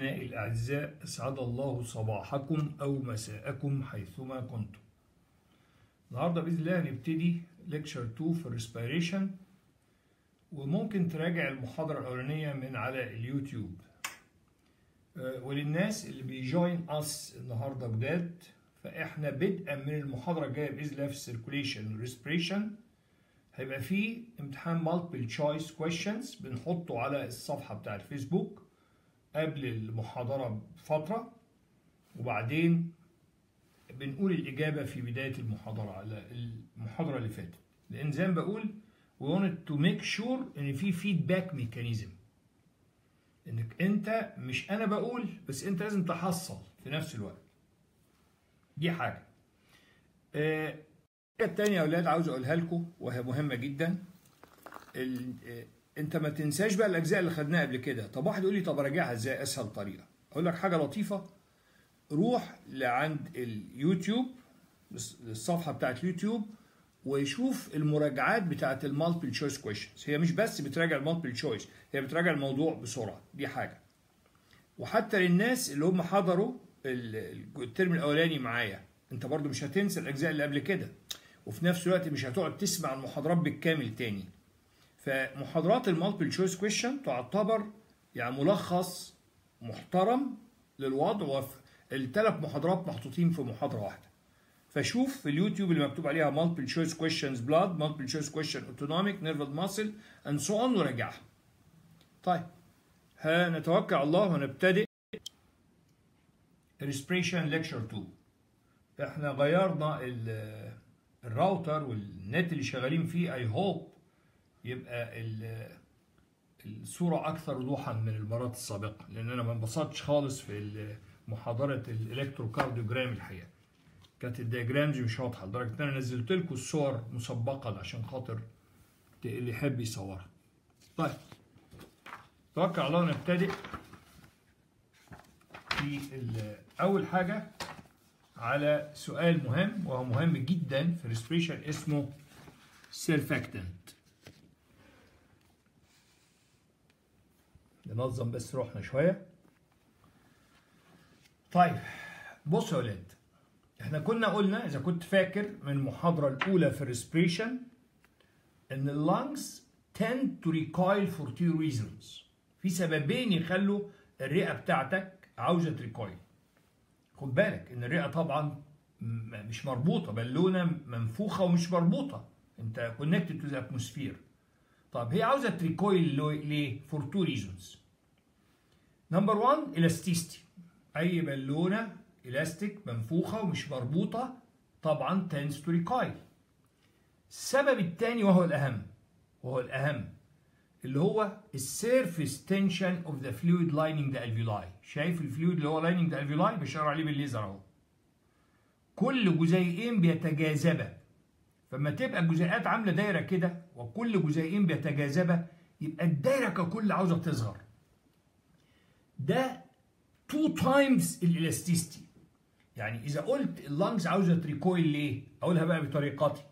أبنائي الأعزاء أسعد الله صباحكم أو مساءكم حيثما كنتم. النهاردة بإذن الله هنبتدي lecture 2 في ال respiration وممكن تراجع المحاضرة الأولانية من على اليوتيوب. أه، وللناس اللي بي join us النهاردة جداد فإحنا بدءا من المحاضرة الجاية بإذن الله في ال circulation وال respiration هيبقى فيه امتحان multiple choice questions بنحطه على الصفحة بتاع الفيسبوك. قبل المحاضرة بفترة وبعدين بنقول الإجابة في بداية المحاضرة على المحاضرة اللي فاتت. لأن زي ما بقول we wanted to make sure إن في feedback mechanism. إنك أنت مش أنا بقول بس أنت لازم تحصل في نفس الوقت. دي حاجة. آه، الحاجة التانية يا أولاد عاوز أقولها لكم وهي مهمة جدا. أنت ما تنساش بقى الأجزاء اللي خدناها قبل كده. طب واحد يقول لي طب أراجعها إزاي؟ أسهل طريقة. أقول لك حاجة لطيفة. روح لعند اليوتيوب الصفحة بتاعت اليوتيوب ويشوف المراجعات بتاعت ال multiple choice questions هي مش بس بتراجع ال multiple choice هي بتراجع الموضوع بسرعة. دي حاجة. وحتى للناس اللي هم حضروا ال- الترم الأولاني معايا. أنت برضو مش هتنسى الأجزاء اللي قبل كده. وفي نفس الوقت مش هتقعد تسمع المحاضرات بالكامل تاني. فمحاضرات ال multiple choice question تعتبر يعني ملخص محترم للوضع الثلاث محاضرات محطوطين في محاضرة واحدة. فشوف في اليوتيوب اللي مكتوب عليها multiple choice questions blood multiple choice question autonomic nervous muscle and so on وراجعها. طيب هنتوكل الله ونبتدئ. Respiration lecture 2 إحنا غيرنا ال- الراوتر والنت اللي شغالين فيه I hope يبقى ال- الصورة أكثر وضوحا من المرات السابقة لأن أنا ما انبسطتش خالص في محاضرة ال electrocardiogram الحقيقة. كانت ال diagrams مش واضحة لدرجة إن أنا نزلت لكم الصور مسبقة عشان خاطر اللي يحب يصورها. طيب. توكل على الله ونبتدئ في أول حاجة على سؤال مهم وهو مهم جدا في ال respiration اسمه surfactant ننظم بس روحنا شوية. طيب بصوا يا ولاد إحنا كنا قلنا إذا كنت فاكر من المحاضرة الأولى في ال respiration إن ال lungs tend to recoil for two reasons. في سببين يخلوا الرئة بتاعتك عاوزة ت recoil. خد بالك إن الرئة طبعا مش مربوطة بالونة منفوخة ومش مربوطة. أنت connected to the atmosphere. طب هي عاوزة ت recoil ليه؟ for two reasons number 1 elasticity أي بالونة إلاستيك منفوخة ومش مربوطة طبعا tends to recoil. السبب الثاني وهو الأهم وهو الأهم اللي هو ال surface tension of the fluid lining the alveoli شايف ال fluid اللي هو lining the alveoli بشاور عليه بالليزر أهو. كل جزيئين بيتجاذبا. فلما تبقى الجزيئات عاملة دايرة كده وكل جزيئين بيتجاذبا يبقى الدايرة ككل عاوزة تصغر ده two times ال elasticity. يعني إذا قلت ال lungs عاوزة ت recoil ليه؟ أقولها بقى بطريقتي.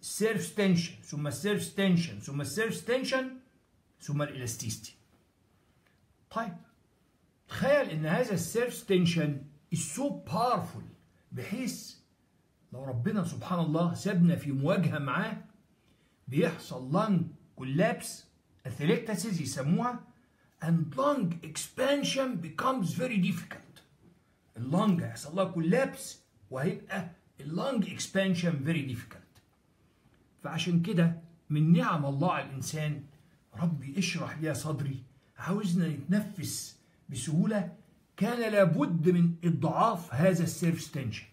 ال surface tension ثم ال surface tension ثم ال surface tension ثم ال elasticity. طيب تخيل إن هذا ال surface tension is so powerful بحيث لو ربنا سبحان الله سابنا في مواجهة معاه بيحصل lung collapse atelectasis يسموها and lung expansion becomes very difficult. ال lung هيحصل لها collapse وهيبقى ال lung expansion very difficult. فعشان كده من نعم الله على الإنسان ربي اشرح لي صدري عاوزنا نتنفس بسهولة كان لابد من إضعاف هذا ال surface tension.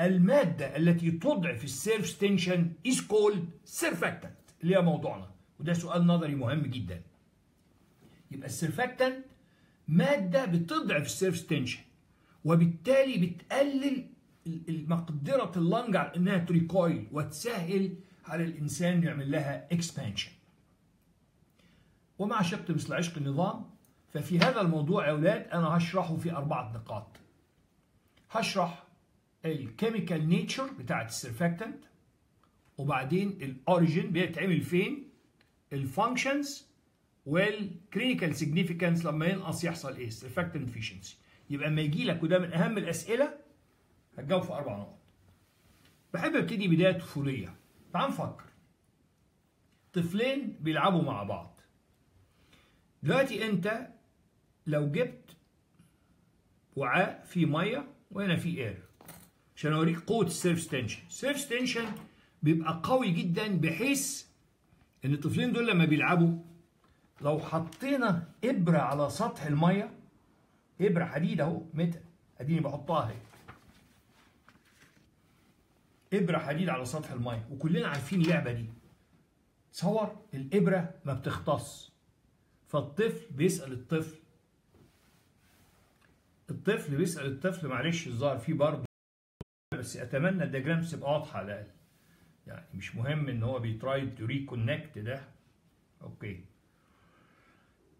المادة التي تضعف ال surface tension is called surfactant. اللي هي موضوعنا. وده سؤال نظري مهم جداً. يبقى ال surfactant مادة بتضعف ال surface tension وبالتالي بتقلل مقدرة ال lung على إنها ت recoil وتسهل على الإنسان يعمل لها expansion ومع شق مثل عشق النظام ففي هذا الموضوع يا أولاد أنا هشرحه في أربعة نقاط. هشرح ال chemical nature بتاعت ال surfactant وبعدين ال origin بيتعمل فين ال functions وال clinical significance لما ينقص يحصل إيه؟ surfactant deficiency يبقى اما يجي لك وده من أهم الأسئلة هتجاوب في أربع نقط. بحب أبتدي بداية طفولية. تعال نفكر. طفلين بيلعبوا مع بعض. دلوقتي أنت لو جبت وعاء فيه مية وهنا فيه air عشان اوريك قوة ال surface tension ال surface tension بيبقى قوي جدا بحيث إن الطفلين دول لما بيلعبوا لو حطينا إبرة على سطح المية إبرة حديد أهو متر. أديني بحطها أهي. إبرة حديد على سطح المية. وكلنا عارفين اللعبة دي. تصور الإبرة ما بتغطس. فالطفل بيسأل الطفل. الطفل بيسأل الطفل معلش الظاهر فيه برضه بس أتمنى ال diagrams تبقى واضحه على الأقل. يعني مش مهم إن هو بي try to reconnect ده. okay.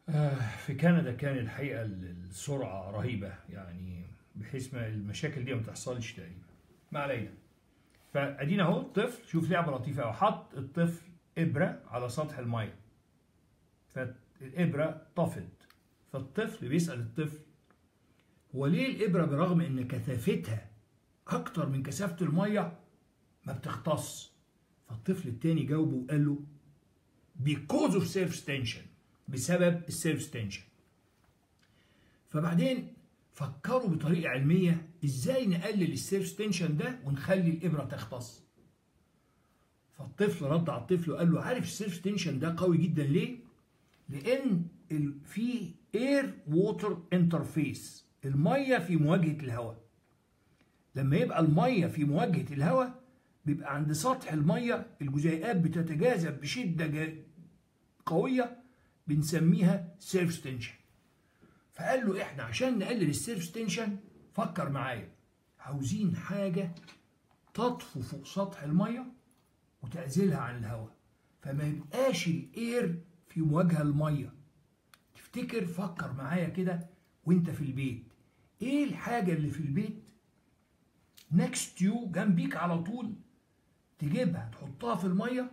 آه في كندا كان الحقيقة السرعة رهيبة. يعني بحيث ما المشاكل دي ما تحصلش تقريبا. ما علينا. فأدينا أهو الطفل شوف لعبة لطيفة قوي حط الطفل إبرة على سطح المية. فالإبرة طفت. فالطفل بيسأل الطفل هو ليه الإبرة برغم إن كثافتها أكتر من كثافة المية ما بتغطس. فالطفل التاني جاوبه وقال له because of surface tension بسبب ال surface tension فبعدين فكروا بطريقة علمية إزاي نقلل ال surface tension ده ونخلي الإبرة تغطس. فالطفل رد على الطفل وقال له عارف ال surface tension ده قوي جدا ليه؟ لأن في air water interface المية في مواجهة الهواء. لما يبقى المية في مواجهة الهواء بيبقى عند سطح المية الجزيئات بتتجاذب بشدة قوية بنسميها surface tension فقال له إحنا عشان نقلل ال surface tension فكر معايا. عاوزين حاجة تطفو فوق سطح المية وتعزلها عن الهواء. فما يبقاش ال air في مواجهة المية. تفتكر فكر معايا كده وأنت في البيت. إيه الحاجة اللي في البيت next to you جنبيك على طول تجيبها تحطها في المية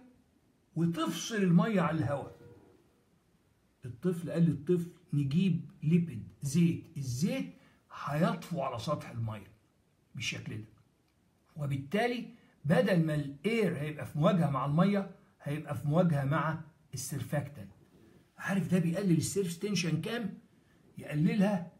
وتفصل المية عن الهواء. الطفل قال للطفل نجيب lipid زيت. الزيت هيطفو على سطح المية بالشكل ده. وبالتالي بدل ما ال air هيبقى في مواجهة مع المية هيبقى في مواجهة مع ال surfactant عارف ده بيقلل ال surface tension كام؟ يقللها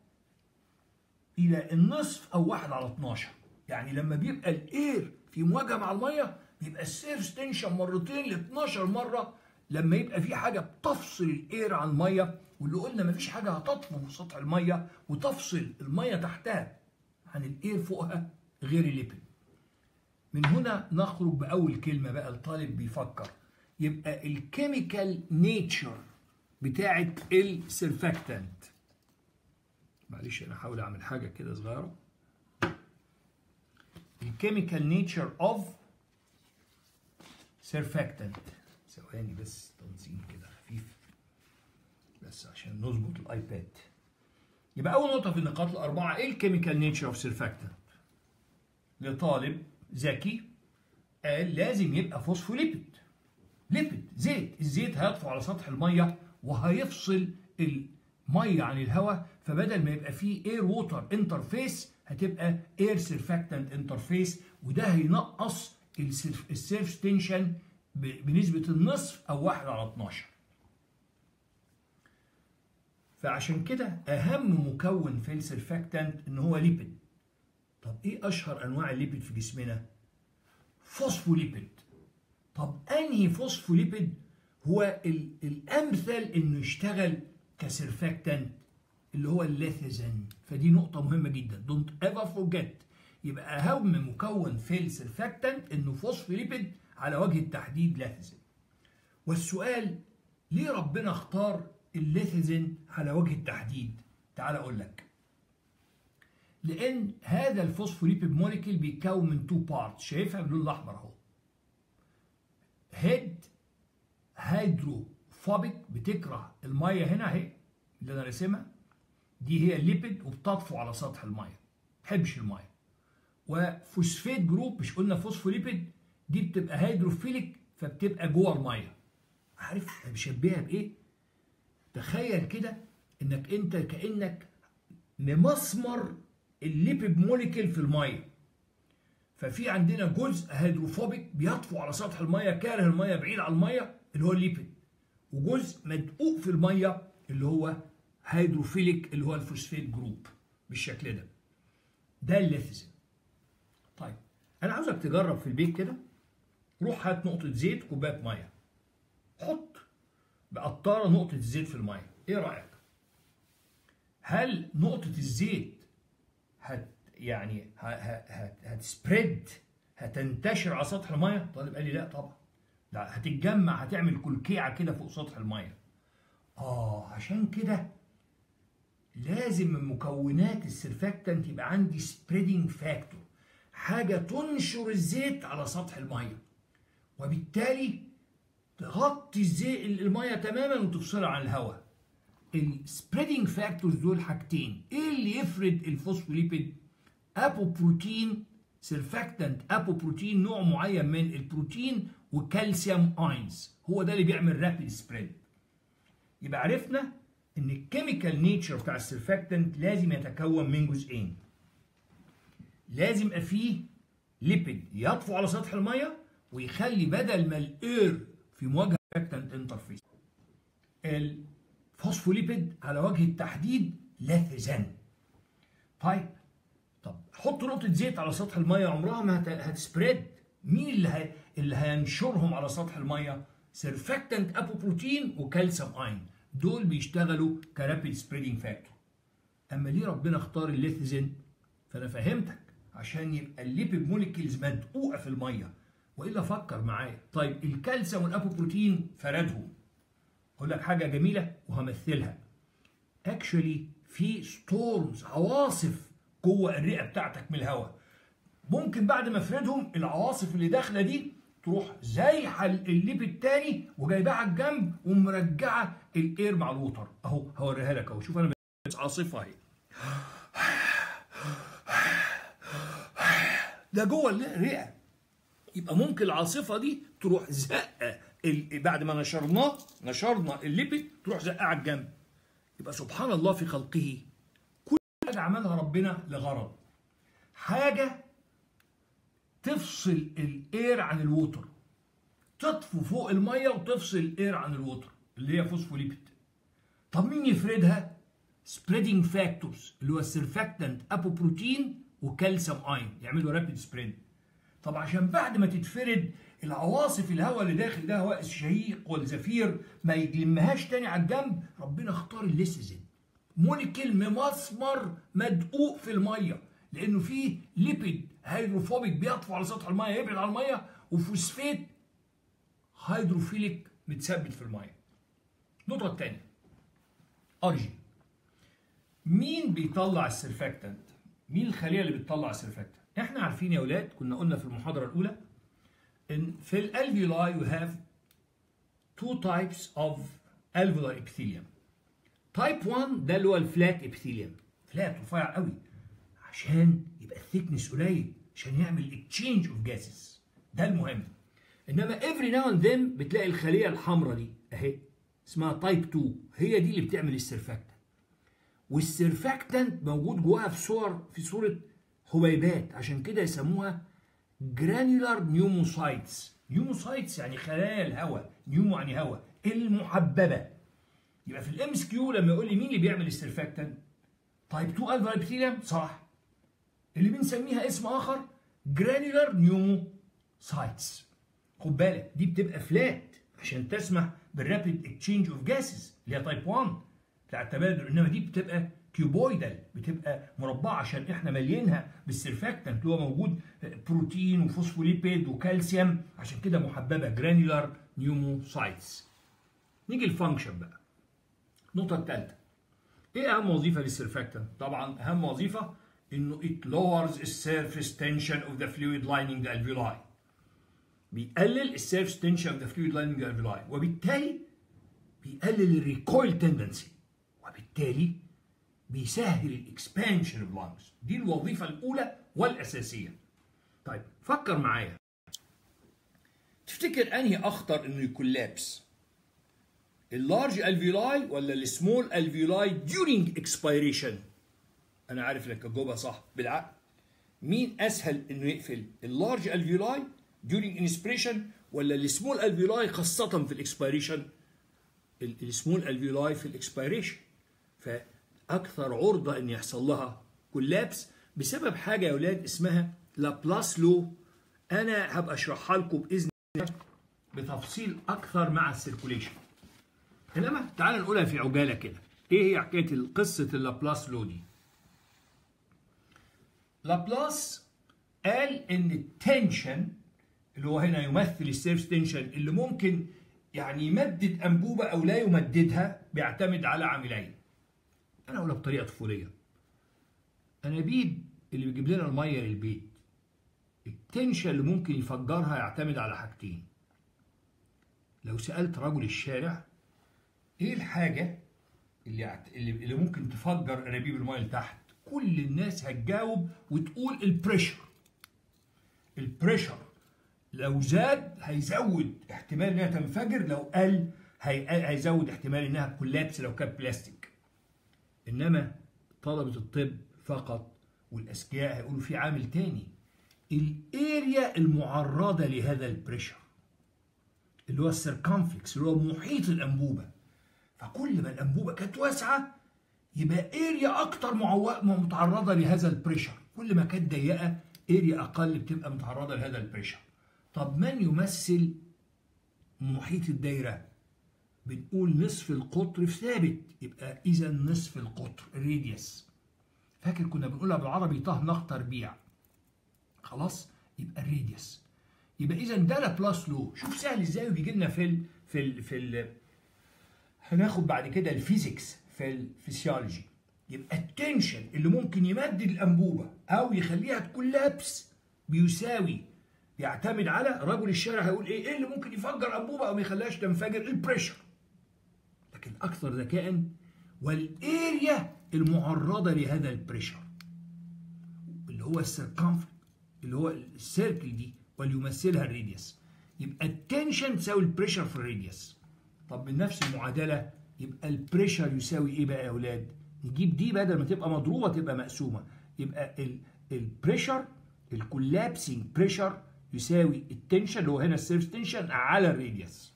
إلى النصف أو واحد على 12 يعني لما بيبقى ال air في مواجهة مع المية بيبقى ال surface tension مرتين ل 12 مرة. لما يبقى في حاجة بتفصل ال air عن المية واللي قلنا مفيش حاجة هتطفو في سطح المية وتفصل المية تحتها عن ال air فوقها غير ال lipid من هنا نخرج بأول كلمة بقى الطالب بيفكر. يبقى ال chemical nature بتاعه ال surfactant معلش أنا هحاول أعمل حاجة كده صغيرة. ال chemical nature of surfactant ثواني بس تنظيم كده خفيف بس عشان نظبط ال iPad يبقى أول نقطة في النقاط الأربعة إيه ال chemical nature of surfactant لطالب ذكي قال لازم يبقى phospholipid lipid زيت. الزيت هيطفو على سطح المية وهيفصل المية عن الهواء فبدل ما يبقى فيه air water interface هتبقى air surfactant interface وده هينقص ال surface tension بنسبة النصف أو واحد على 12 فعشان كده أهم مكون في ال surfactant إن هو lipid طب إيه أشهر أنواع الليبيد في جسمنا؟ فوسفوليبيد طب أنهي فوسفوليبيد هو الأمثل إنه يشتغل ك surfactant اللي هو الليثيزين فدي نقطة مهمة جدا. don't ever forget يبقى أهم مكون في ال surfactant إنه فوسفوليبيد على وجه التحديد ليثيزين والسؤال ليه ربنا اختار الليثيزين على وجه التحديد؟ تعال أقول لك. لأن هذا ال phospholipid molecule بيتكون من two part شايفها باللون الأحمر أهو. head hydrophobic بتكره المية هنا أهي اللي أنا راسمها. دي هي ال lipid وبتطفو على سطح المية. ما تحبش المية. و phosphate group مش قلنا فوسفوليبيد دي بتبقى hydrophilic فبتبقى جوه المية. عارف بشبهها بإيه؟ تخيل كده إنك أنت كأنك ممسمر ال lipid molecule في المية. ففي عندنا جزء hydrophobic بيطفو على سطح المية كاره المية بعيد عن المية اللي هو ال lipid. وجزء مدقوق في المية اللي هو hydrophilic اللي هو ال phosphate group بالشكل ده. ده الليثيزم طيب أنا عاوزك تجرب في البيت كده. روح هات نقطة زيت كوباية مية. حط بقطارة نقطة الزيت في المية. إيه رأيك؟ هل نقطة الزيت هت يعني هتسبريد؟ هتنتشر على سطح المية؟ طالب قال لي لا طبعا. لا هتتجمع هتعمل كلكيعة كده فوق سطح المية. آه عشان كده لازم من مكونات ال surfactant يبقى عندي spreading factor حاجة تنشر الزيت على سطح المية. وبالتالي تغطي الزيت المية تماما وتفصلها عن الهواء. ال spreading factors دول حاجتين. إيه اللي يفرد ال phospholipid؟ apoprotein surfactant apoprotein نوع معين من البروتين و calcium ions هو ده اللي بيعمل rapid spread يبقى عرفنا إن ال chemical nature بتاع ال surfactant لازم يتكون من جزئين. لازم يبقى فيه lipid يطفو على سطح المية ويخلي بدل ما ال air في مواجهة surfactant interface الفوسفوليبيد على وجه التحديد لاثزان طيب طب حط نقطة زيت على سطح المية عمرها ما هت spread. مين اللي هي... اللي هينشرهم على سطح المية؟ surfactant apoprotein و calcium ion دول بيشتغلوا ك rapid spreading factor. أما ليه ربنا اختار الليثيزين فأنا فهمتك عشان يبقى ال lipid molecules مدقوقة في المية. وإلا فكر معايا. طيب الكالسيوم وال apoprotein فردهم. أقول لك حاجة جميلة وهمثلها. actually في storms عواصف جوه الرئة بتاعتك من الهواء. ممكن بعد ما افردهم العواصف اللي داخلة دي تروح زايحة الليب التاني وجايباها على الجنب ومرجعة الإير مع الوتر أهو هوريها لك أهو. شوف أنا عاصفه أهي. ده جوه الرئة. يبقى ممكن العاصفة دي تروح زقة بعد ما نشرناه نشرنا الليبيد تروح زقة على الجنب. يبقى سبحان الله في خلقه. كل حاجة عملها ربنا لغرض. حاجة تفصل ال air عن ال water تطفو فوق المية وتفصل ال air عن ال water اللي هي فوسفوليبيد. طب مين يفردها؟ spreading factors اللي هو ال surfactant apoprotein و calcium ion يعملوا rapid spread طب عشان بعد ما تتفرد العواصف الهواء اللي داخل ده هواء الشهيق والزفير ما يلمهاش تاني على الجنب ربنا اختار الليسيزين molecule ممسمر مدقوق في المية لأنه فيه lipid hydrophobic بيطفو على سطح المية يبعد عن المية و phosphate hydrophilic متثبت في المية. النقطه الثانية ارجي مين بيطلع ال surfactant مين الخلية اللي بتطلع ال surfactant إحنا عارفين يا أولاد كنا قلنا في المحاضرة الأولى إن في ال alveoli you have two types of alveolar epithelium. type 1 ده اللي هو ال flat epithelium flat رفيع قوي. عشان يبقى ال thickness قليل عشان يعمل exchange of gases ده المهم. إنما every now and then بتلاقي الخلية الحمراء دي أهي اسمها type 2 هي دي اللي بتعمل ال surfactant وال surfactant موجود جواها في صور في صورة حبيبات عشان كده يسموها granular pneumocytes pneumocytes يعني خلايا الهواء pneumo يعني هواء المحببة. يبقى في ال MCQ لما يقول لي مين اللي بيعمل ال surfactant type 2 الفا صح. اللي بنسميها اسم آخر granular pneumocytes خد بالك دي بتبقى flat عشان تسمح بال rapid exchange of gases اللي هي type 1 بتاع التبادل إنما دي بتبقى cuboidal بتبقى مربعة عشان إحنا مالينها بال surfactant اللي هو موجود بروتين وفوسفوليبيد وكالسيوم عشان كده محببة granular pneumocytes نيجي ال function بقى. النقطه الثالثه إيه أهم وظيفة لل surfactant طبعا أهم وظيفة إنه it lowers the surface tension of the fluid lining the alveoli. بيقلل ال surface tension of the fluid lining alveoli وبالتالي بيقلل ال recoil tendency وبالتالي بيسهل ال expansion of lungs دي الوظيفة الأولى والأساسية. طيب فكر معايا. تفتكر أنهي أخطر إنه ي collapse ال large alveoli ولا ال small alveoli during expiration أنا عارف إنك هتجاوبها صح. بالعقل مين أسهل إنه يقفل؟ ال large alveoli during inspiration ولا ال small alveoli خاصة في ال expiration؟ ال small alveoli في ال expiration. فأكثر عرضة إن يحصل لها collapse بسبب حاجة يا أولاد اسمها Laplace law أنا هبقى أشرحها لكم بإذن الله بتفصيل أكثر مع ال circulation انما تعال نقولها في عجالة كده. إيه هي حكاية قصة ال Laplace law دي؟ لابلاس قال ان ال tension اللي هو هنا يمثل ال surface tension اللي ممكن يعني يمدد أنبوبة أو لا يمددها بيعتمد على عاملين. أنا أقولها بطريقة طفولية. انابيب اللي بيجيب لنا المية للبيت ال tension اللي ممكن يفجرها يعتمد على حاجتين. لو سألت رجل الشارع إيه الحاجة اللي اللي ممكن تفجر انابيب المية لتحت؟ كل الناس هتجاوب وتقول ال pressure ال pressure لو زاد هيزود احتمال إنها تنفجر لو قل هي... هيزود احتمال إنها collapse لو كانت بلاستيك إنما طلبة الطب فقط والأذكياء هيقولوا في عامل تاني. ال area المعرضة لهذا ال pressure اللي هو ال circumference اللي هو محيط الأنبوبة. فكل ما الأنبوبة كانت واسعة يبقى area أكتر. متعرضة لهذا ال pressure كل ما كانت ضيقة area أقل بتبقى متعرضة لهذا ال pressure طب من يمثل محيط الدايرة؟ بنقول نصف القطر في ثابت. يبقى إذا نصف القطر ال radius فاكر كنا بنقولها بالعربي طه نق تربيع خلاص؟ يبقى ال radius يبقى إذا ده Laplace law شوف سهل إزاي وبيجي لنا في ال في ال في ال هناخد بعد كده ال physics في الفسيولوجي. يبقى ال tension اللي ممكن يمدد الأنبوبة أو يخليها ت collapse بيساوي يعتمد على رجل الشارع هيقول إيه إيه اللي ممكن يفجر أنبوبة أو ما يخليهاش تنفجر؟ ال pressure لكن أكثر ذكاء وال area المعرضة لهذا ال pressure اللي هو ال circumference اللي هو ال circle دي وليمثلها ال radius يبقى ال tension تساوي ال pressure في ال radius طب من نفس المعادلة يبقى ال pressure يساوي إيه بقى يا أولاد؟ نجيب دي بدل ما تبقى مضروبة تبقى مقسومة. يبقى ال pressure ال collapsing pressure يساوي ال tension اللي هو هنا ال surface tension على ال radius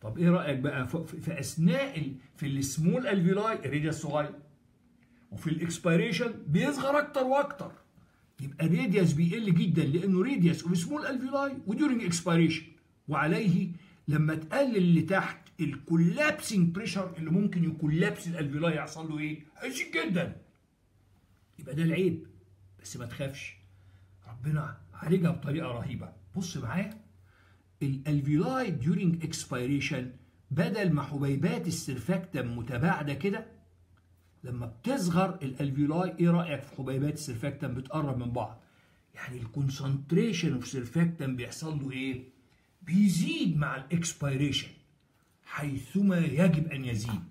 طب إيه رأيك بقى؟ في أثناء في ال small alveoli ال radius صغير وفي ال expiration بيصغر أكتر وأكتر. يبقى ال radius بيقل جدا لأنه radius of small alveoli و during expiration وعليه لما تقلل اللي تحت ال collapsing pressure اللي ممكن ي collapse ال alveoli يحصل له إيه؟ هيزيد جدا. يبقى ده العيب. بس ما تخافش. ربنا عالجها بطريقة رهيبة. بص معايا. ال alveoli during expiration بدل ما حبيبات ال surfactant متباعدة كده لما بتصغر ال alveoli إيه رأيك في حبيبات ال surfactant بتقرب من بعض؟ يعني ال concentration of surfactant بيحصل له إيه؟ بيزيد مع ال expiration حيثما يجب أن يزيد.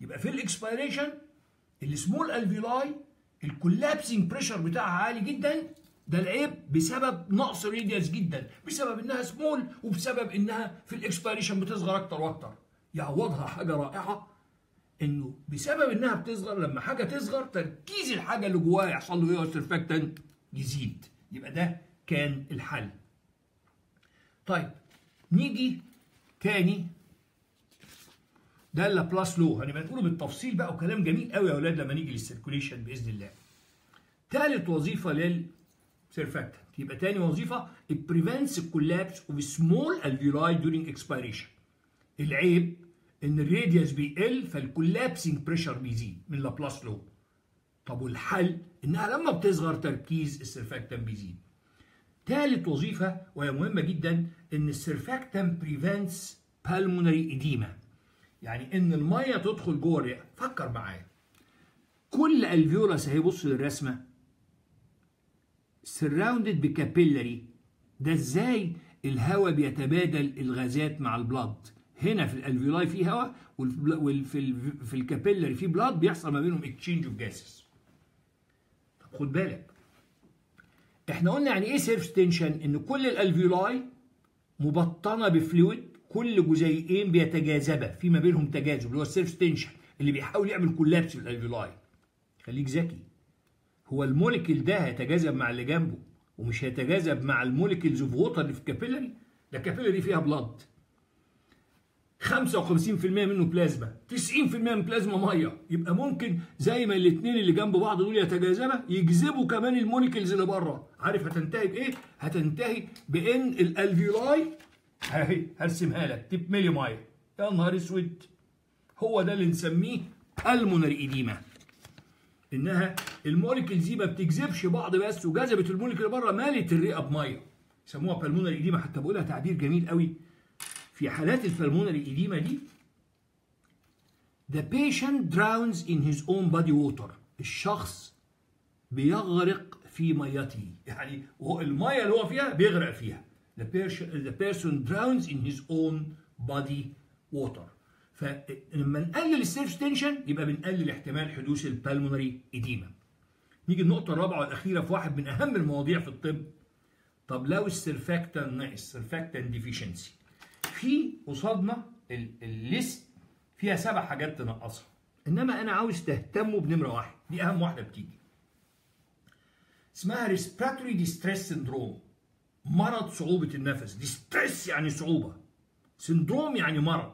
يبقى في ال expiration ال small alveoli ال collapsing pressure بتاعها عالي جدا ده العيب بسبب نقص radius جدا بسبب إنها سمول وبسبب إنها في ال expiration بتصغر أكتر وأكتر. يعوضها حاجة رائعة إنه بسبب إنها بتصغر لما حاجة تصغر تركيز الحاجة اللي جواها يحصل له إيه surfactant يزيد. يبقى ده كان الحل. طيب نيجي تاني ده ال Laplace law. هنبقى نقوله بالتفصيل بقى وكلام جميل قوي يا أولاد لما نيجي لل circulation بإذن الله. ثالث وظيفة لل surfactant يبقى تاني وظيفة it prevents collapse of small alveoli during expiration. العيب إن ال radius بيقل فال collapsing pressure بيزيد من Laplace law. طب والحل؟ إنها لما بتصغر تركيز ال surfactant بيزيد. ثالث وظيفة وهي مهمة جدا إن ال surfactant prevents pulmonary edema يعني إن المية تدخل جوه الرئة. فكر معايا. كل alveolus اهي بص للرسمه surrounded ب capillary ده إزاي الهواء بيتبادل الغازات مع ال blood هنا في ال alveoli في هواء وفي في ال capillary في blood بيحصل ما بينهم exchange of gases طب خد بالك. إحنا قلنا يعني إيه surface tension إن كل ال alveoli مبطنة ب fluid كل جزيئين بيتجاذبا في ما بينهم تجاذب اللي هو ال surface tension اللي بيحاول يعمل collapse في ال alveoli خليك ذكي. هو ال molecule ده هيتجاذب مع اللي جنبه ومش هيتجاذب مع ال molecules of water اللي في ال capillary ده ال capillary فيها blood 55% منه بلازما 90% من بلازما مية. يبقى ممكن زي ما الاثنين اللي جنب بعض دول يتجاذبا يجذبوا كمان ال molecules اللي بره. عارف هتنتهي بإيه؟ هتنتهي بإن ال alveoli اهي هرسمها لك. تتملي ميه يا نهار أسود. هو ده اللي نسميه ال pulmonary edema. إنها ال molecules دي ما بتجذبش بعض بس وجذبت ال molecule بره ملت الرئة بمية. يسموها pulmonary edema حتى بقولها تعبير جميل قوي. في حالات ال pulmonary edema دي the patient drowns in his own body water. الشخص بيغرق في ميته. يعني المية اللي هو فيها بيغرق فيها. The person, the person drowns in his own body water. فلما نقلل ال surface tension يبقى بنقلل احتمال حدوث ال pulmonary edema نيجي النقطة الرابعة والأخيرة في واحد من أهم المواضيع في الطب. طب لو ال surfactant ناقص ال surfactant deficiency في قصادنا ال list فيها سبع حاجات تنقصها. إنما أنا عاوز تهتموا بنمرة واحد. دي أهم واحدة بتيجي. اسمها respiratory distress syndrome مرض صعوبة النفس. distress يعني صعوبة. syndrome يعني مرض.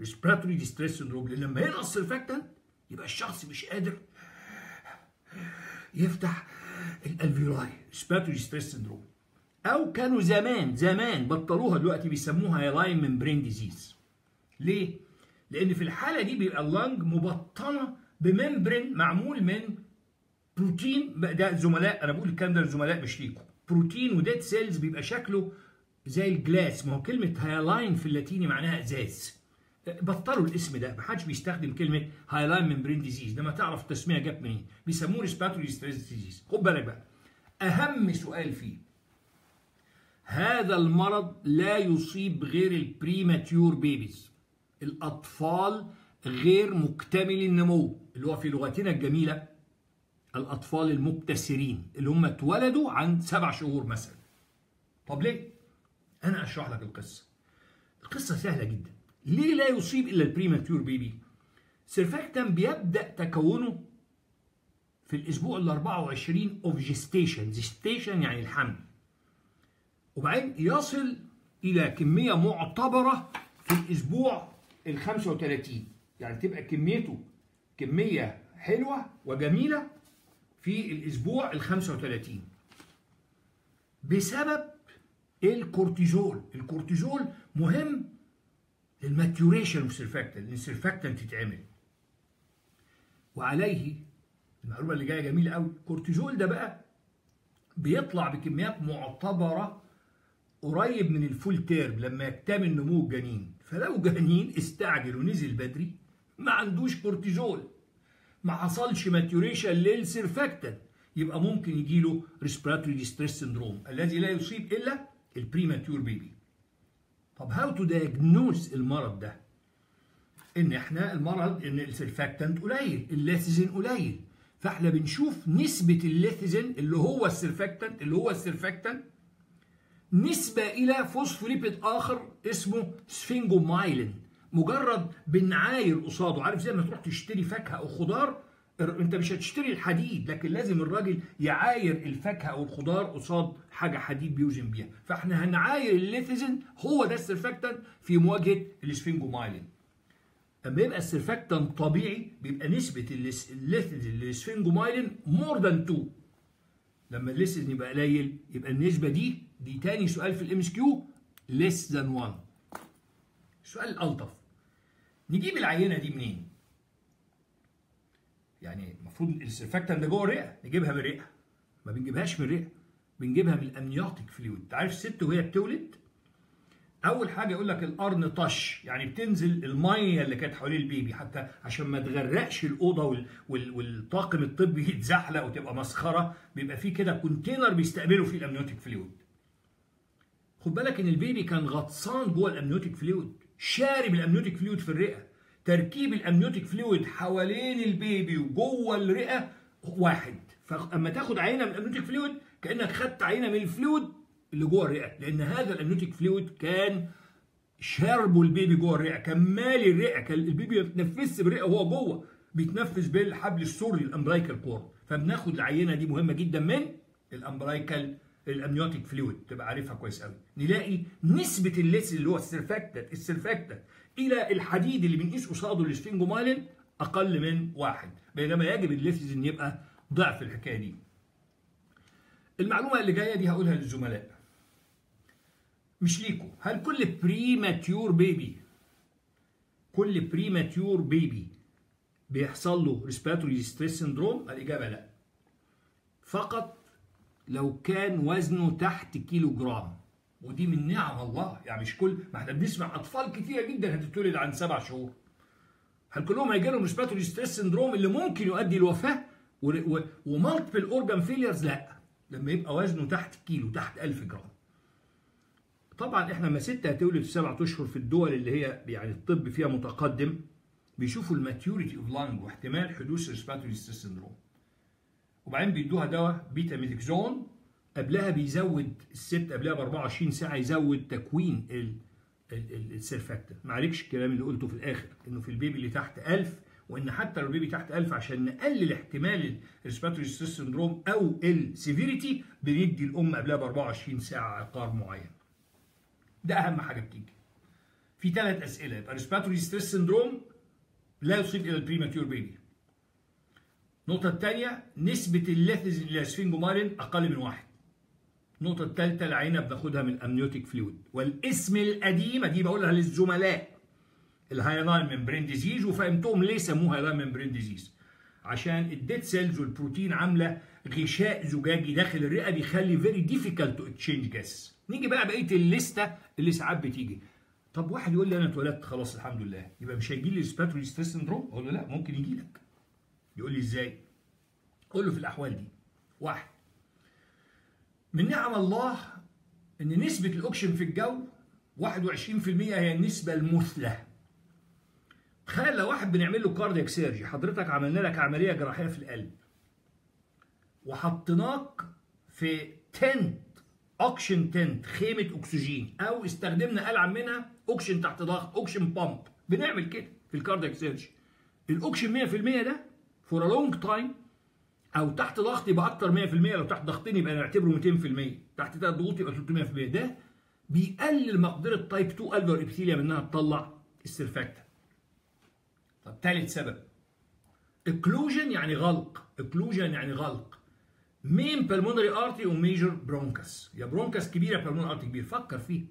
respiratory distress syndrome لأن لما ينقص ال surfactant يبقى الشخص مش قادر يفتح ال alveoli. respiratory distress syndrome أو كانوا زمان زمان بطلوها دلوقتي بيسموها hyaline membrane disease ليه؟ لأن في الحالة دي بيبقى ال lung مبطنة ب membrane معمول من بروتين ده زملاء أنا بقول الكلام ده للزملاء مش ليكم. بروتين و dead cells بيبقى شكله زي ال glass. ما هو كلمة hyaline في اللاتيني معناها ازاز. بطلوا الاسم ده. ما حدش بيستخدم كلمة hyaline membrane disease لما تعرف التسمية جت منين. بيسموه respiratory distress disease خد بالك بقى. أهم سؤال فيه. هذا المرض لا يصيب غير ال premature babies الأطفال غير مكتمل النمو. اللي هو في لغتنا الجميلة الأطفال المبتسرين اللي هم اتولدوا عن سبع شهور مثلا. طب ليه؟ أنا أشرح لك القصة. القصة سهلة جدا. ليه لا يصيب إلا ال premature baby؟ surfactant بيبدأ تكونه في الأسبوع ال 24 of gestation gestation يعني الحمل. وبعدين يصل إلى كمية معتبرة في الأسبوع ال 35 يعني تبقى كميته كمية حلوة وجميلة في الأسبوع ال 35 بسبب الكورتيزول. الكورتيزول مهم لل maturation of لأن ال surfactant تتعمل. وعليه المعلومة اللي جاية جميلة قوي الكورتيزول ده بقى بيطلع بكميات معتبرة قريب من ال full term لما يكتمل نمو الجنين. فلو جنين استعجل ونزل بدري ما عندوش كورتيزول. ما حصلش maturation لل surfactant يبقى ممكن يجي له respiratory distress syndrome الذي لا يصيب إلا ال premature baby طب how to diagnose المرض ده؟ إن إحنا المرض إن ال surfactant قليل الليثيزين قليل. فإحنا بنشوف نسبة الليثيزين اللي هو ال surfactant اللي هو ال surfactant نسبة إلى فوسفوليبيد آخر اسمه sphingomyelin مجرد بنعاير قصاده. عارف زي ما تروح تشتري فاكهة أو خضار؟ أنت مش هتشتري الحديد لكن لازم الراجل يعاير الفاكهة أو الخضار قصاد حاجة حديد بيوزن بيها. فإحنا هنعاير الليثيزين هو ده ال surfactant في مواجهة ال sphingomyelin اما يبقى ال surfactant طبيعي بيبقى نسبة ال lecithin لل sphingomyelin more than 2 لما الليثيزين يبقى قليل يبقى النسبة دي دي تاني سؤال في ال MCQ less than 1 السؤال الألطف نجيب العينة دي منين؟ يعني المفروض ال surfactant ده جوه الرئة نجيبها من الرئة. ما بنجيبهاش من الرئة بنجيبها من ال amniotic fluid. عارف الست وهي بتولد؟ أول حاجة يقول لك القرن طش يعني بتنزل المية اللي كانت حوالين ال baby حتى عشان ما تغرقش الأوضة وال... وال... والطاقم الطبي يتزحلق وتبقى مسخرة. بيبقى فيه كده container بيستقبلوا فيه ال amniotic fluid. خد بالك إن ال baby كان غطسان جوه ال amniotic fluid. شارب ال amniotic fluid في الرئة. تركيب ال amniotic fluid حوالين ال baby وجوه الرئة واحد. فأما تاخد عينة من ال amniotic fluid كأنك خدت عينة من ال fluid اللي جوه الرئة. لأن هذا ال amniotic fluid كان شربه ال baby جوه الرئة. كان مالي الرئة. كان البيبي ما بيتنفسش وهو جوه. بيتنفس بالحبل السري ال umbilical cord. فبناخد العينة دي مهمة جدا من ال umbilical ال amniotic fluid تبقى عارفها كويس قوي. نلاقي نسبة الليس اللي هو ال surfactant ال surfactant إلى الحديد اللي بنقيس قصاده ال sphingomyelin أقل من واحد. بينما يجب الليثز إن يبقى ضعف الحكاية دي. المعلومة اللي جاية دي هقولها للزملاء. مش ليكم هل كل premature baby كل premature baby بيحصل له respiratory distress syndrome الإجابة لا. فقط لو كان وزنه تحت كيلو جرام ودي من نعم الله يعني مش كل ما إحنا بنسمع أطفال كتيرة جدا هتتولد عن سبع شهور. هل كلهم هيجي لهم respiratory distress syndrome اللي ممكن يؤدي للوفاه و multiple organ failure؟ لا. لما يبقى وزنه تحت كيلو تحت 1000 جرام. طبعا إحنا لما ست هتولد سبعة أشهر في الدول اللي هي يعني الطب فيها متقدم بيشوفوا ال maturity of lung واحتمال حدوث respiratory distress syndrome. وبعدين بيدوها دواء بيتا ميثيكزون قبلها بيزود الست قبلها ب 24 ساعة يزود تكوين ال surfactant معلش الكلام اللي قلته في الآخر إنه في ال baby اللي تحت 1000 وإن حتى لو ال baby تحت 1000 عشان نقلل احتمال ال respiratory distress syndrome أو ال severity بندي الأم قبلها ب 24 ساعة عقار معين. ده أهم حاجة بتيجي. في ثلاث أسئلة. يبقى respiratory distress syndrome لا يصيب إلا ال premature baby النقطة الثانية نسبة ال lecithin ال sphingomyelin أقل من واحد. النقطة الثالثة العينة بناخدها من ال amniotic fluid والاسم القديم دي بقولها للزملاء ال hyaline membrane disease وفهمتهم ليه سموها hyaline membrane disease عشان ال dead cells والبروتين عاملة غشاء زجاجي داخل الرئة بيخلي very difficult to exchange gas. نيجي بقى بقية الليستة اللي ساعات بتيجي. طب واحد يقول لي أنا اتولدت خلاص الحمد لله يبقى مش هيجي لي respiratory distress syndrome؟ أقول له لا ممكن يجي لك. يقول لي إزاي؟ قول له في الأحوال دي. واحد من نعم الله إن نسبة الاكسجين في الجو 21% هي النسبة المثلى. تخيل لو واحد بنعمل له cardiac surgery حضرتك عملنا لك عملية جراحية في القلب وحطيناك في tent oxygen tent خيمة أكسجين أو استخدمنا ألعن منها أوكشن تحت ضغط oxygen pump. بنعمل كده في ال cardiac surgery. الأوكشن 100% ده for long time أو تحت ضغط يبقى أكتر 100% لو تحت ضغطين يبقى نعتبره 200% تحت ثلاث ضغوط يبقى 300% ده بيقلل مقدرة type 2 alveolar epithelium إنها تطلع ال surfactant طب ثالث سبب. occlusion يعني غلق. occlusion يعني غلق. main pulmonary artery و major bronchus يا bronchus كبيرة pulmonary artery كبير. فكر فيه.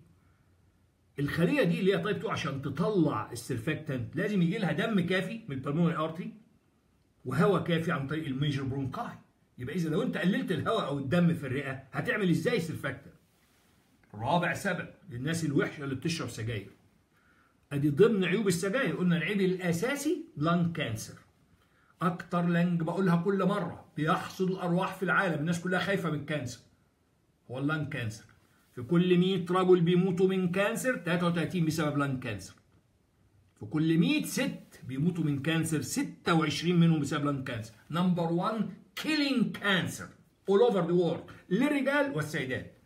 الخلية دي اللي هي type 2 عشان تطلع ال surfactant لازم يجي لها دم كافي من ال pulmonary artery وهواء كافي عن طريق ال major bronchi يبقى إذا لو أنت قللت الهواء أو الدم في الرئة هتعمل إزاي surfactant رابع سبب للناس الوحشة اللي بتشرب سجاير. أدي ضمن عيوب السجاير قلنا العيب الأساسي lung cancer أكتر lung بقولها كل مرة بيحصد الأرواح في العالم الناس كلها خايفة من ال cancer هو ال lung cancer في كل 100 رجل بيموتوا من cancer 33 بسبب lung cancer في كل 100 ست بيموتوا من cancer 26 منهم بسبب lung cancer number 1 killing cancer all over the world للرجال والسيدات.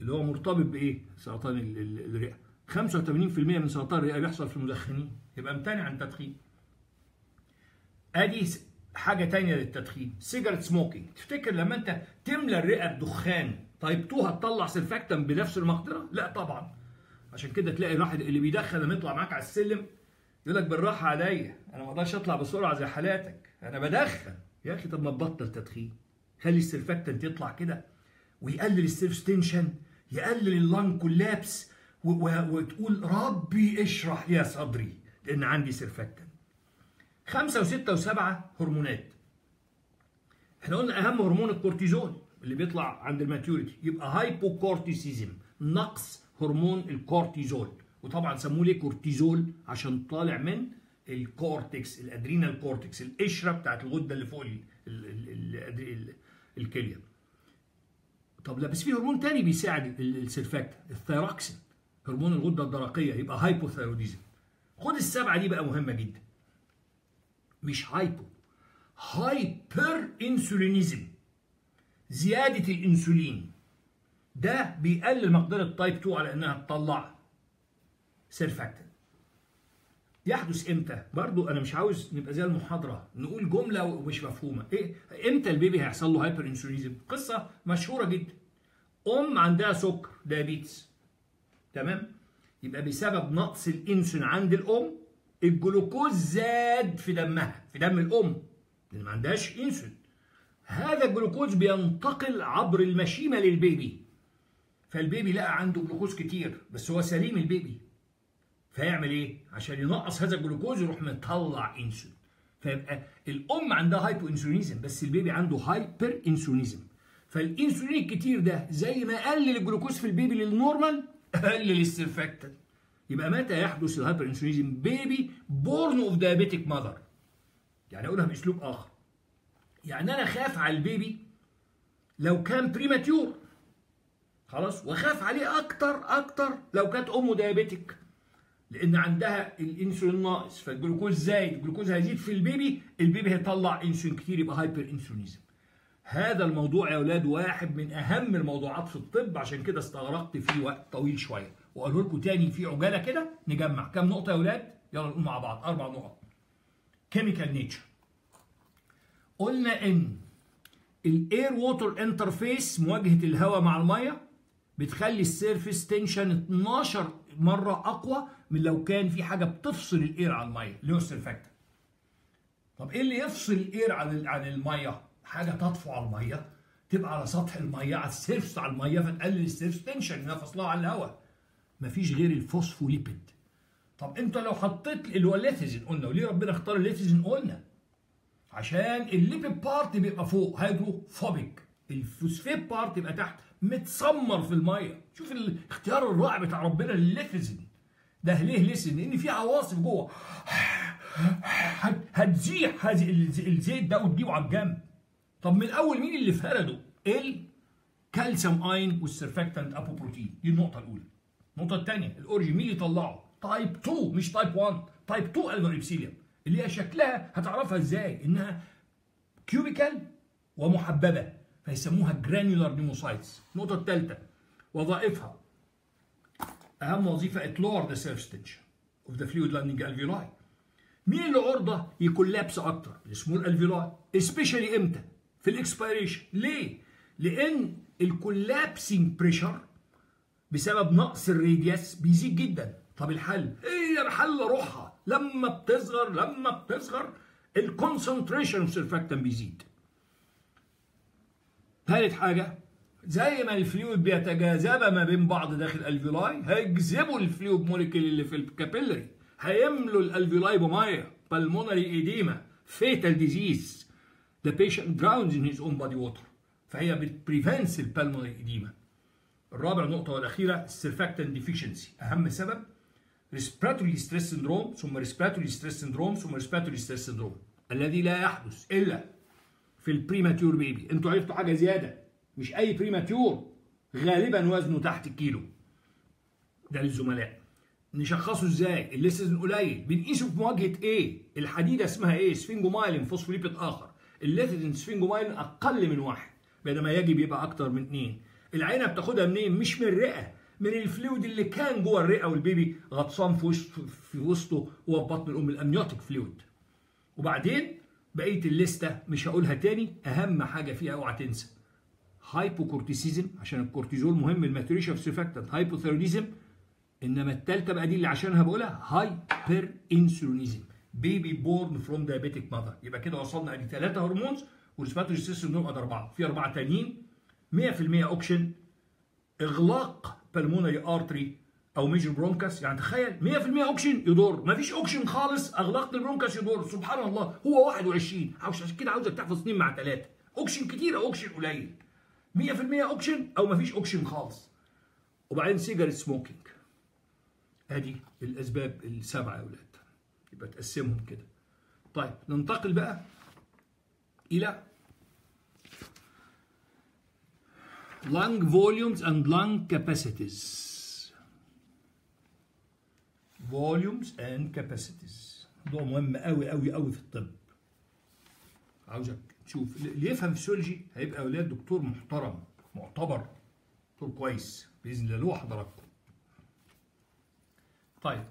اللي هو مرتبط بإيه؟ سرطان الرئة. 85% من سرطان الرئة بيحصل في المدخنين. يبقى امتنع عن التدخين. آدي حاجة تانية للتدخين cigarette smoking تفتكر لما انت تملى الرئة بدخان type 2 هتطلع surfactant بنفس المقدرة؟ لا طبعا. عشان كده تلاقي الواحد اللي بيدخن لما يطلع معاك على السلم يقول لك بالراحة عليا. أنا ما أقدرش أطلع بسرعة زي حالاتك. أنا بدخن. يا أخي طب ما تبطل تدخين. خلي ال surfactant يطلع كده ويقلل ال surface tension يقلل ال lung collapse وتقول ربي اشرح لي صدري لأن عندي surfactant خمسة وستة وسبعة هرمونات. إحنا قلنا أهم هرمون الكورتيزول اللي بيطلع عند ال maturity. يبقى hypocorticism نقص هرمون الكورتيزول وطبعا سموه ليه كورتيزول؟ عشان طالع من ال cortex ال adrenal cortex القشرة بتاعت الغدة اللي فوق الكلية. طب لا بس في هرمون تاني بيساعد ال surfactant الثيروكسين هرمون الغدة الدرقية يبقى hypothyroidism خد السبعة دي بقى مهمة جدا. مش hypo hyperinsulinism. زيادة الإنسولين. ده بيقلل مقدره type 2 على إنها تطلع surfactant يحدث إمتى؟ برضو أنا مش عاوز نبقى زي المحاضرة نقول جملة ومش مفهومة، إيه؟ إمتى ال baby هيحصل له hyperinsulinism؟ قصة مشهورة جدا. أم عندها سكر diabetes تمام؟ يبقى بسبب نقص الإنسولين عند الأم الجلوكوز زاد في دمها في دم الأم لأن ما عندهاش إنسولين. هذا الجلوكوز بينتقل عبر المشيمة لل baby. فال baby لقى عنده جلوكوز كتير بس هو سليم ال baby فيعمل إيه؟ عشان ينقص هذا الجلوكوز يروح مطلع إنسولين. فيبقى الأم عندها hypoinsulinism بس ال baby عنده hyperinsulinism. فالإنسولين الكتير ده زي ما قلل الجلوكوز في ال baby لل normal قلل ال surfactant. يبقى متى يحدث ال hyperinsulinism؟ baby born of diabetic mother. يعني أقولها بأسلوب آخر. يعني أنا خاف على ال baby لو كان premature خلاص وخاف عليه أكتر أكتر لو كانت أمه diabetic. لأن عندها الإنسولين ناقص. فالجلوكوز زايد الجلوكوز هيزيد في ال baby ال baby هيطلع إنسولين كتير يبقى hyperinsulinism هذا الموضوع يا أولاد واحد من أهم الموضوعات في الطب عشان كده استغرقت فيه وقت طويل شوية. واقول لكم تاني في عجالة كده نجمع. كام نقطة يا أولاد يلا نقول مع بعض. أربع نقط. chemical nature قلنا إن ال air water interface مواجهة الهواء مع المية بتخلي ال surface tension 12 مرة أقوى من لو كان في حاجة بتفصل ال air عن المية اللي هو ال surfactant. طب إيه اللي يفصل ال air عن عن المية؟ حاجة تطفو على المية تبقى على سطح المية على ال surface على المية فتقلل ال surface tension إنها فصلها عن الهواء. مفيش غير الفوسفوليبيد. طب أنت لو حطيت اللي هو الليثيزين قلنا وليه ربنا اختار الليثيزين قلنا؟ عشان ال lipid part بيبقى فوق hydrophobic ال phosphate part يبقى تحت متسمر في المية. شوف الاختيار الرائع بتاع ربنا للليثيزين ده ليه ليثيزين لأن في عواصف جوه. هتزيح هذه الزيت ده وتجيبه على الجنب. طب من الأول مين اللي فرده ال calcium ion وال surfactant apoprotein. دي النقطة الأولى. النقطة الثانية ال origin مين اللي طلعه؟ type 2 مش type 1 type 2 alveolar epithelium اللي هي شكلها هتعرفها إزاي؟ إنها cubical ومحببة. فيسموها granular pneumocytes النقطه الثالثه وظائفها. أهم وظيفة اتلور ذا سيرف ستيتش اوف ذا فلويد لاندنج الفيولاي مين اللي عرضة؟ يكولابس أكتر السمول الفيولاي سبيشالي إمتى؟ في الإكسبيريشن. ليه؟ لأن الكولابسنج بريشر بسبب نقص الراديوس بيزيد جدا. طب الحل؟ إيه الحل روحها؟ لما بتصغر لما بتصغر الكونسنتريشن اوف سيرفاكتن بيزيد. ثالث حاجة زي ما ال fluid بيتجاذب ما بين بعض داخل ال alveoli هيجذبوا ال fluid molecule اللي في ال capillary هيملوا ال alveoli بمية pulmonary edema fatal disease the patient drowns in his own body water فهي بت prevents ال pulmonary edema الرابع نقطة والأخيرة ال surfactant deficiency أهم سبب respiratory distress syndrome ثم respiratory distress syndrome ثم respiratory distress syndrome الذي لا يحدث إلا في ال premature baby أنتوا عرفتوا حاجة زيادة؟ مش أي premature غالبا وزنه تحت الكيلو. ده للزملاء. نشخصه إزاي؟ الليسيزن قليل. بنقيسه في مواجهة إيه الحديدة اسمها إيه sphingomyelin phospholipid آخر. ال lecithin sphingomyelin أقل من واحد. بينما يجب يبقى أكتر من اثنين العينة بتاخدها منين؟ مش من الرئة. من ال fluid اللي كان جوه الرئة وال baby غطسان في وسط في وسطه وهو في بطن الأم ال amniotic fluid. وبعدين بقية ال list ة مش هقولها تاني أهم حاجة فيها اوعى تنسى. hypocorticism عشان الكورتيزول مهم ال maturation of surfactant hypothyroidism إنما الثالثه بقى دي اللي عشانها بقولها hyperinsulinism baby born from diabetic mother يبقى كده وصلنا ادي ثلاثة hormones وال respiratory system دول أربعة. في أربعة تانيين 100% اوكشن إغلاق pulmonary artery أو major bronchus يعني تخيل 100% أوكشن يضر مفيش أوكشن خالص اغلقت ال bronchus يضر سبحان الله هو 21 عشان كده عاوزك تحفظ اثنين مع ثلاثة أوكشن كتير أو أوكشن قليل. 100% أوكشن أو مفيش أوكشن خالص. وبعدين سيجارة smoking أدي الأسباب السبعة يا أولاد. يبقى تقسمهم كده. طيب ننتقل بقى إلى lung volumes and lung capacities. Volumes and capacities. موضوع مهم قوي قوي قوي في الطب. عاوزك تشوف اللي يفهم فيسيولوجي هيبقى أولاد دكتور محترم معتبر دكتور كويس بإذن الله له حضراتكم. طيب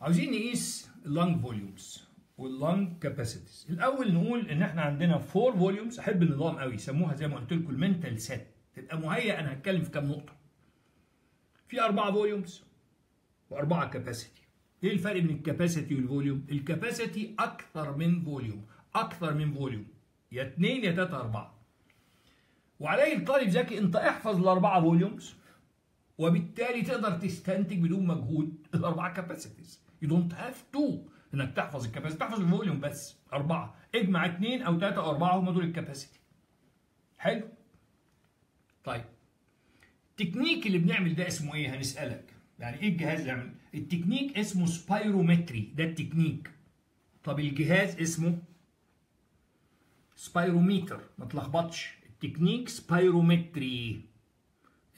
عاوزين نقيس ال lung volumes وال lung capacities الأول نقول إن إحنا عندنا four volumes أحب النظام قوي يسموها زي ما قلت لكم ال mental set تبقى مهيئ أنا هتكلم في كام نقطة. في أربعة volumes واربعه capacity إيه الفرق بين ال capacity وال volume ال capacity أكثر من volume أكثر من volume يا اثنين يا ثلاثة أربعة. وعليه الطالب ذكي أنت احفظ الأربعة volumes وبالتالي تقدر تستنتج بدون مجهود الأربعة capacities you don't have to إنك تحفظ ال capacity تحفظ ال volume بس أربعة. اجمع اثنين أو ثلاثة أو أربعة هم دول ال capacity حلو؟ طيب. التكنيك اللي بنعمل ده اسمه إيه؟ هنسألك. يعني إيه الجهاز يعمل التكنيك اسمه spirometry. ده التكنيك. طب الجهاز اسمه spirometer. ما تلخبطش. ال technique spirometry.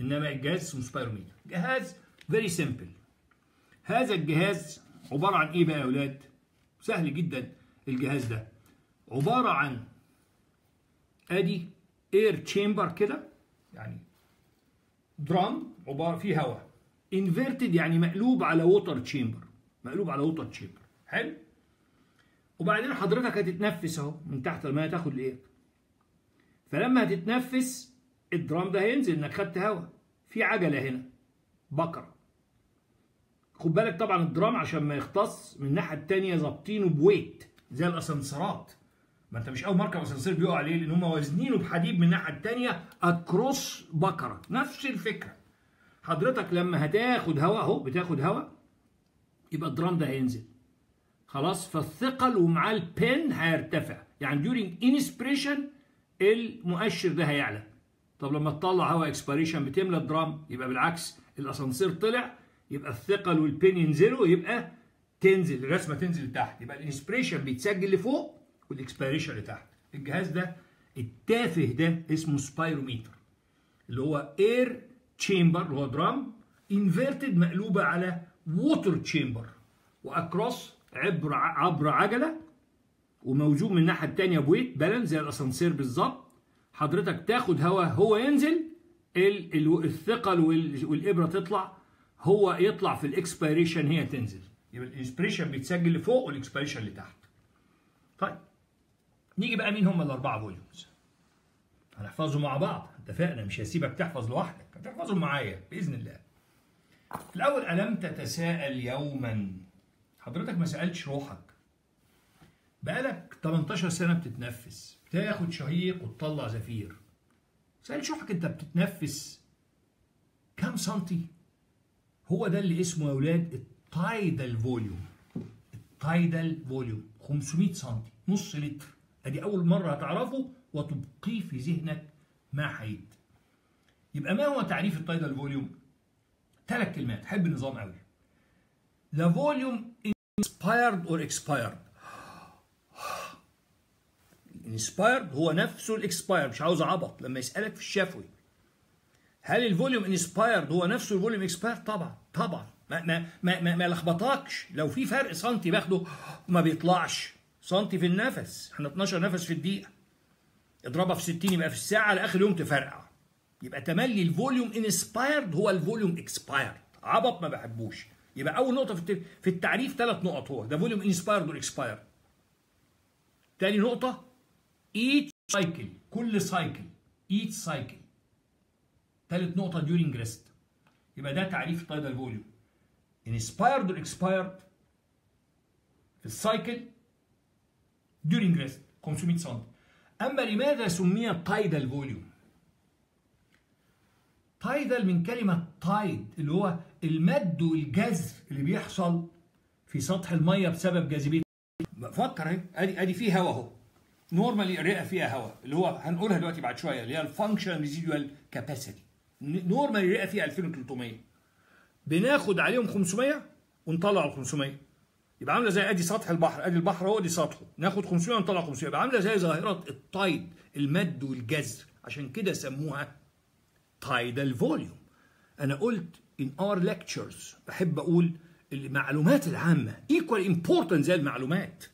إنما الجهاز اسمه spirometer. جهاز very simple هذا الجهاز عبارة عن إيه بقى يا أولاد سهل جدا الجهاز ده. عبارة عن أدي air chamber كده. يعني drum عباره فيه هواء. inverted يعني مقلوب على water chamber مقلوب على water chamber حلو؟ وبعدين حضرتك هتتنفس اهو من تحت المية تاخد ال air. فلما هتتنفس ال drum ده هينزل انك خدت هواء في عجلة هنا. بكرة. خد بالك طبعا ال drum عشان ما يغطس من الناحية الثانية ظابطينه ب weight زي الاسانسيرات. ما انت مش أول ما تركب اسانسير بيقع عليه لأن هم وازنينه بحديد من الناحية الثانية across بكرة. نفس الفكرة. حضرتك لما هتاخد هواء اهو بتاخد هواء يبقى ال drum ده هينزل. خلاص؟ فالثقل ومعاه ال pen هيرتفع. يعني during inspiration المؤشر ده هيعلى. طب لما تطلع هواء expiration بتملى ال drum يبقى بالعكس الأسانسير طلع يبقى الثقل وال pen ينزلوا يبقى تنزل الرسمة تنزل لتحت يبقى ال inspiration بيتسجل لفوق وال expiration لتحت. الجهاز ده التافه ده اسمه spirometer اللي هو air chamber اللي هو drum inverted مقلوبة على water chamber و across عبر عبر عجلة. وموجود من الناحية الثانية ب weight balance زي الأسانسير بالظبط. حضرتك تاخد هواء هو ينزل الثقل والإبرة تطلع. هو يطلع في ال expiration هي تنزل. يبقى ال inspiration بيتسجل لفوق وال expiration لتحت. طيب. نيجي بقى مين هم الأربعة volumes هنحفظهم مع بعض. اتفقنا مش هسيبك تحفظ لوحدك هتحفظهم معايا بإذن الله. الأول ألم تتساءل يوما؟ حضرتك ما سألتش روحك. بقالك 18 سنة بتتنفس بتاخد شهيق وتطلع زفير. سالت روحك أنت بتتنفس كام سنتي؟ هو ده اللي اسمه يا أولاد ال tidal volume. ال tidal volume 500 سم نص لتر. أدي أول مرة هتعرفه وتبقيه في ذهنك ما حيد يبقى ما هو تعريف ال tidal volume؟ ثلاث كلمات حب النظام قوي. the volume inspired or expired. Inspired هو نفسه ال expired مش عاوز عبط. لما يسألك في الشفوي. هل ال volume inspired هو نفسه ال volume expired طبعا طبعا. ما ما ما ما, ما لخبطكش. لو في فرق سنتي باخده ما بيطلعش. سنتي في النفس. إحنا 12 نفس في الدقيقة. اضربها في 60 يبقى في الساعة على آخر يوم تفرقع. يبقى تملي ال volume inspired هو ال volume expired عبط ما بحبوش. يبقى أول نقطة في في التعريف ثلاث نقط هو. ده volume inspired وال expired تاني نقطة each cycle كل cycle each cycle ثالث نقطة during rest. يبقى ده تعريف ال tidal volume or expired في ال cycle during rest. 500 سم أما لماذا سمي tidal volume tidal من كلمة tide اللي هو المد والجزر اللي بيحصل في سطح المية بسبب جاذبية. فكر أهي أدي أدي فيه هواء أهو. normally الرئة فيها هواء اللي هو هنقولها دلوقتي بعد شوية اللي هي ال functional residual capacity normally الرئة فيها 2300 بناخد عليهم 500 ونطلع ال 500 يبقى عاملة زي أدي سطح البحر أدي البحر اهو دي سطحه. ناخد 500 ونطلع 500 يبقى عاملة زي ظاهرة ال tide المد والجزر عشان كده سموها tidal volume أنا قلت in our lectures بحب أقول المعلومات العامة equal important زي المعلومات.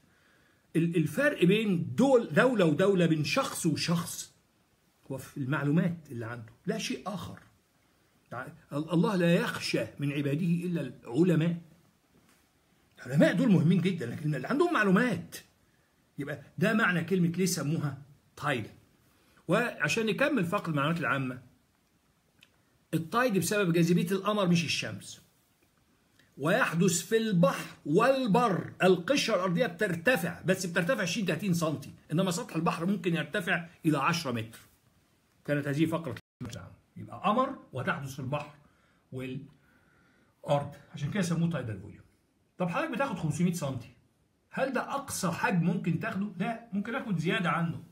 الفرق بين دول دولة ودولة بين شخص وشخص. هو في المعلومات اللي عنده لا شيء آخر. الله لا يخشى من عباده إلا العلماء. العلماء دول مهمين جدا لكن اللي عندهم معلومات. يبقى ده معنى كلمة ليه سموها تايد وعشان نكمل فقرة المعلومات العامة ال tide بسبب جاذبية القمر مش الشمس. ويحدث في البحر والبر. القشرة الأرضية بترتفع بس بترتفع 20 30 سم إنما سطح البحر ممكن يرتفع إلى 10 متر. كانت هذه العام يبقى قمر وتحدث في البحر والأرض. عشان كده سموه tidal volume طب حضرتك بتاخد 500 سم هل ده أقصى حجم ممكن تاخده؟ لا ممكن آخد زيادة عنه.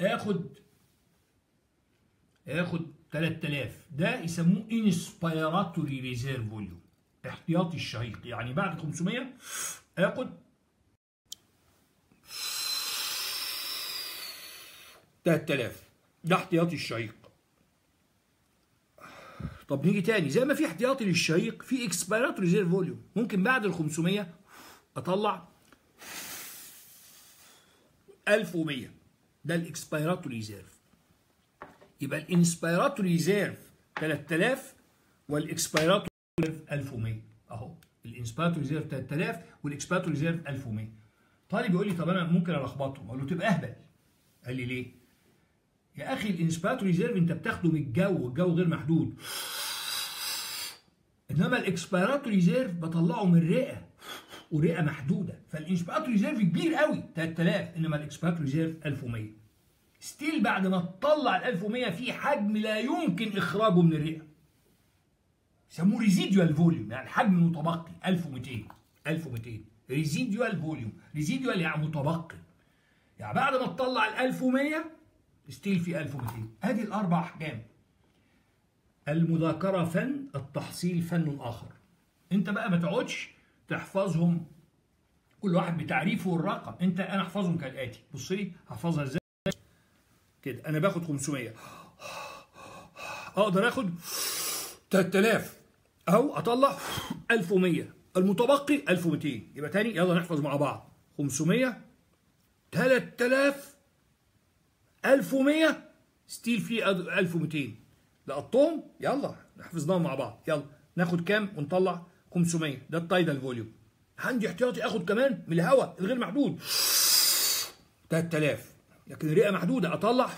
آخد آخد 3000 ده يسموه inspiratory reserve volume احتياطي الشهيق. يعني بعد 500 آخد تلات آلاف ده احتياطي الشهيق. طب نيجي تاني. زي ما في احتياطي للشهيق في expiratory reserve volume ممكن بعد ال 500 أطلع 1100 ده ال expiratory reserve يبقى ال inspiratory reserve 3000 وال expiratory reserve 1100 أهو. ال inspiratory reserve 3000 وال expiratory reserve 1100 طالب يقول لي طب أنا ممكن ألخبطهم؟ أقول له تبقى أهبل. قال لي ليه؟ يا أخي ال inspiratory reserve أنت بتاخده من الجو الجو غير محدود. إنما ال expiratory reserve بطلعه من الرئه ورئة محدودة. فال inspiratory reserve كبير قوي 3000 إنما ال expiratory reserve 1100 still بعد ما تطلع ال 1100 في حجم لا يمكن إخراجه من الرئة. يسموه residual volume يعني حجم متبقي 1200 1200 residual volume residual يعني متبقي. يعني بعد ما تطلع ال 1100 still في 1200 ادي الأربع احجام المذاكرة فن التحصيل فن آخر. أنت بقى ما تقعدش تحفظهم. كل واحد بتعريفه والرقم. أنت أنا أحفظهم كالآتي. بص لي هحفظها إزاي؟ كده. أنا باخد 500 أقدر آخد 3000 أو أطلع 1100 المتبقي 1200 يبقى تاني يلا نحفظ مع بعض. 500 3000 1100 still في 1200 لقطهم؟ يلا نحفظناهم مع بعض. يلا ناخد كام ونطلع 500 ده ال tidal volume. عندي احتياطي آخد كمان من الهواء الغير محدود. 3000 لكن الرئه محدودة أطلع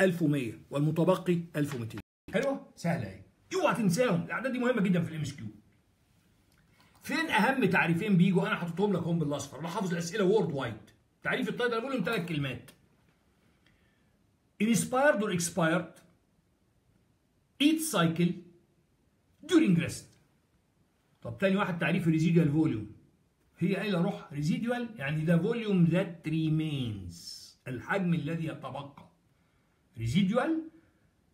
1100 والمتبقي 1200 حلوة؟ سهلة اهي اوعى تنساهم. الأعداد دي مهمة جدا في ال MCQ فين أهم تعريفين بيجوا؟ أنا حاططهم لك هم بالأصفر. أنا الأسئلة worldwide تعريف ال tidal volume ثلاث كلمات. Inspired or expired each cycle during rest. طب تاني واحد تعريف ال residual volume هي قايلة روحها residual يعني ده volume that remains الحجم الذي يتبقى. residual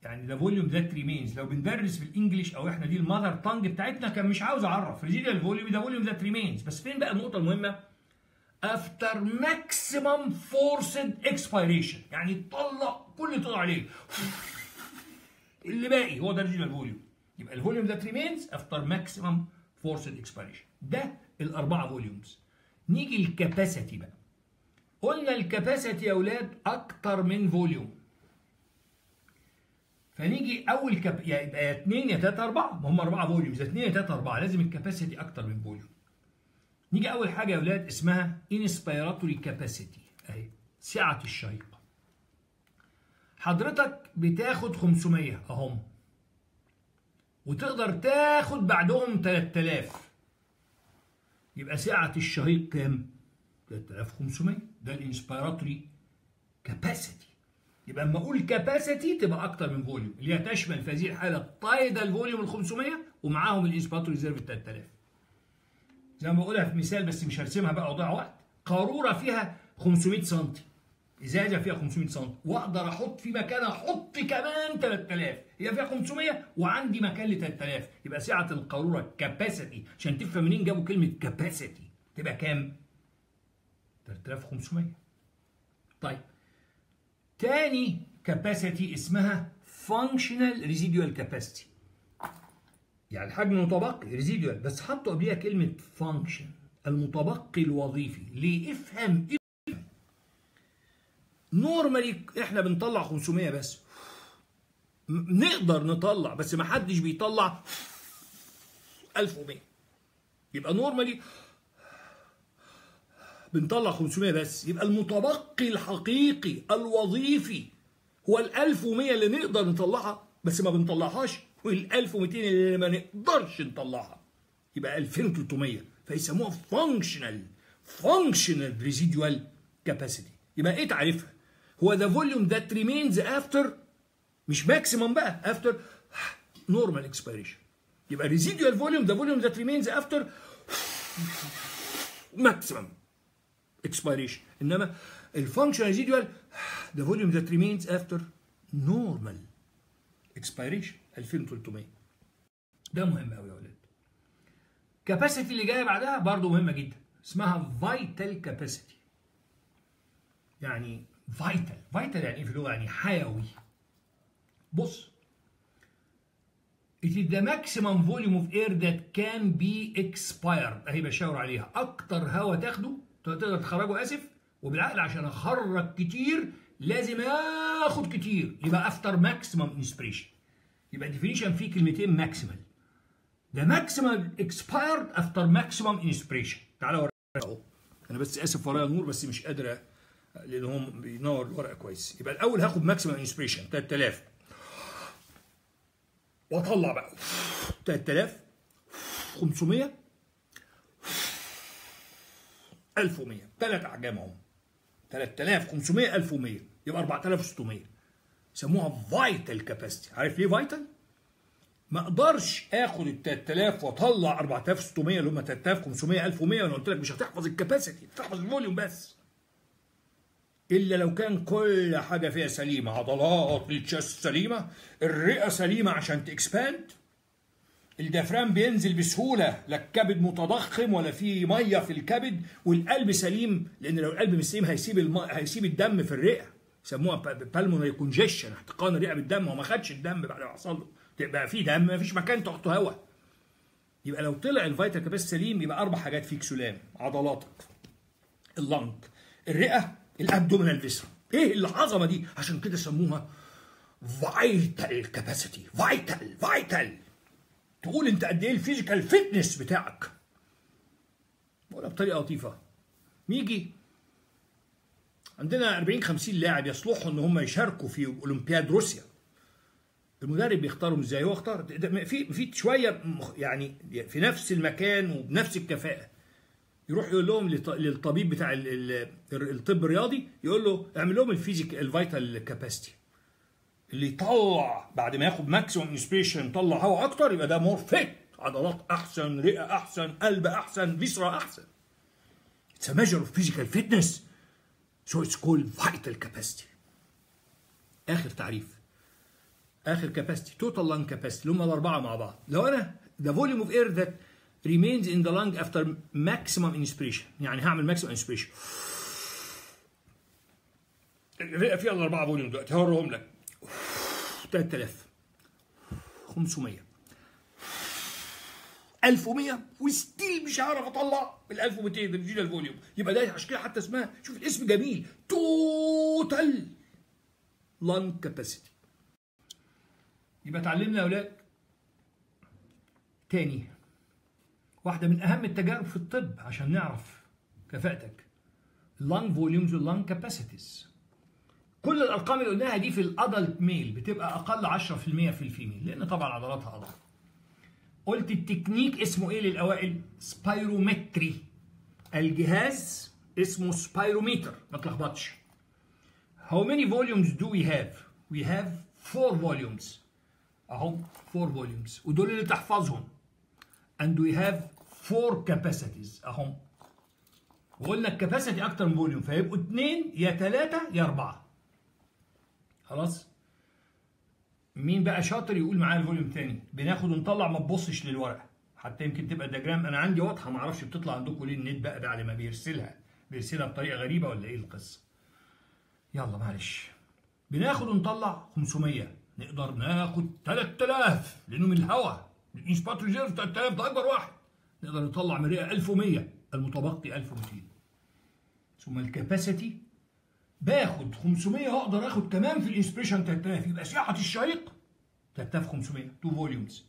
يعني the volume that remains لو بندرس في ال English أو إحنا دي ال mother tongue بتاعتنا كان مش عاوز أعرف. residual volume the volume that remains بس فين بقى النقطة المهمة؟ after maximum forced expiration يعني تطلع كل اللي طلع عليه. اللي باقي هو ده residual volume يبقى ال volume that remains after maximum forced expiration ده الأربعة volumes نيجي ال capacity بقى. قلنا ال capacity يا أولاد أكتر من volume فنيجي أول يا يبقى يا 2 يا 3 4 ما هم أربعة volumes يا 2 يا 3 4 لازم ال capacity أكتر من volume نيجي أول حاجة يا أولاد اسمها inspiratory capacity أهي سعة الشهيق. حضرتك بتاخد 500 أهم وتقدر تاخد بعدهم 3000 يبقى سعة الشهيق كام؟ 3500 ده ال inspiratory capacity يبقى اما أقول capacity تبقى أكتر من volume اللي هي تشمل في هذه الحاله tidal volume ال 500 ومعاهم ال inspiratory reserve ال 3000 زي ما بقولها في مثال بس مش هرسمها بقى واضيع وقت. قارورة فيها 500 سم إزازة فيها 500 سم وأقدر أحط في مكانها أحط كمان 3000 هي فيها 500 وعندي مكان ل 3000 يبقى سعة القارورة capacity عشان تفهم منين جابوا كلمة capacity تبقى كام؟ 3500 طيب. تاني capacity اسمها functional residual capacity. يعني الحجم المتبقي residual بس حطوا قبليها كلمة function المتبقي الوظيفي. ليه؟ افهم normally إحنا بنطلع 500 بس. نقدر نطلع بس ما حدش بيطلع 1100 يبقى normally بنطلع 500 بس. يبقى المتبقي الحقيقي الوظيفي هو ال 1100 اللي نقدر نطلعها بس ما بنطلعهاش. وال 1200 اللي ما نقدرش نطلعها. يبقى 2300 فيسموها functional functional residual capacity يبقى إيه تعريفها؟ هو the volume that remains after مش maximum بقى after normal expiration يبقى residual volume the volume that remains after maximum expiration. إنما ال functional residual the volume that remains after normal expiration 2300 ده مهم قوي يا ولاد. capacity اللي جاية بعدها برضه مهمة جدا. اسمها vital capacity يعني vital vital يعني إيه في اللغة؟ يعني حيوي. بص. It is the maximum volume of air that can be expired. أهي بشاور عليها. أكتر هواء تاخده تقدر تخرجه آسف وبالعقل عشان أخرج كتير لازم آخد كتير. يبقى after maximum inspiration يبقى definition فيه كلمتين maximal ده maximum expired after maximum inspiration تعالى أوريك أهو. أنا بس آسف ورايا نور بس مش قادر لأن هم بينور الورقة كويس. يبقى الأول هاخد maximum inspiration 3000 وأطلع بقى. 3000 500 1100 ثلاث احجام أهو. 3500 1100 يبقى 4600 يسموها vital capacity عارف ليه vital؟ ما أقدرش آخد ال 3000 وأطلع 4600 اللي هم 3500 1100 وأنا قلت لك مش هتحفظ ال capacity هتحفظ ال volume بس. إلا لو كان كل حاجة فيها سليمة عضلات ال chest سليمة الرئة سليمة عشان ت expand ال diaphragm بينزل بسهولة لا الكبد متضخم ولا في مية في الكبد والقلب سليم لأن لو القلب مش سليم هيسيب الم... هيسيب الدم في الرئة. يسموها pulmonary congestion احتقان الرئه بالدم هو ما خدش الدم بعد ما حصل له. تبقى في دم ما فيش مكان تحطه هواء يبقى لو طلع ال vital capacity سليم يبقى أربع حاجات فيك سلام عضلاتك ال lung الرئة ال abdominal viscera. إيه العظمة دي؟ عشان كده سموها vital capacity vital vital تقول انت قد إيه ال physical fitness بتاعك. ولا بطريقة لطيفة. نيجي عندنا 40 50 لاعب يصلحوا إن هم يشاركوا في أولمبياد روسيا. المدرب بيختارهم إزاي؟ هو اختار. في في شوية يعني في نفس المكان وبنفس الكفاءة. يروح يقول لهم للطبيب بتاع الطب الرياضي يقول له اعمل لهم ال physic ال vital capacity اللي يطلع بعد ما ياخد maximum inspiration يطلع هواء أكتر يبقى ده more fit عضلات أحسن رئة أحسن قلب أحسن viscera أحسن. It's a measure of physical fitness. So it's called vital capacity. آخر تعريف. آخر capacity total lung capacity اللي هم الأربعة مع بعض. لو أنا the volume of air that remains in the lung after maximum inspiration. يعني هعمل maximum inspiration. الرئه فيها الأربعة volume دلوقتي. هوريهم لك. 3000 500 1100 و still مش هعرف أطلع ال 1200 residual volume يبقى ده عشان كده حتى اسمها شوف الاسم جميل. total lung capacity يبقى اتعلمنا يا أولاد. تاني. واحدة من أهم التجارب في الطب عشان نعرف كفاءتك. ال lung volumes وال lung capacities كل الأرقام اللي قلناها دي في ال adult male بتبقى أقل 10% في ال female لأن طبعا عضلاتها أضعف. قلت التكنيك اسمه إيه للأوائل؟ spirometry. الجهاز اسمه spirometer ما تلخبطش. How many volumes do we have? We have four volumes. أهو four volumes. ودول اللي تحفظهم and we have four capacities. اهم وقلنا ال capacity أكتر من volume فيبقوا اثنين يا ثلاثة يا أربعة. خلاص؟ مين بقى شاطر يقول معايا ال volume تاني؟ بناخد ونطلع ما تبصش للورقة. حتى يمكن تبقى diagram. أنا عندي واضحة ما أعرفش بتطلع عندكم ليه النت بقى بعد ما بيرسلها. بيرسلها بطريقة غريبة ولا إيه القصة؟ يلا معلش. بناخد ونطلع 500 نقدر ناخد 3000 لأنه من الهواء ال inspiratory reserve 3000 ده أكبر واحد. نقدر نطلع من الرئه 1100 المتبقي 1200 ثم ال capacity باخد 500 هقدر آخد كمان في ال inspiration 3000 يبقى سعه الشهيق 3500 2 volumes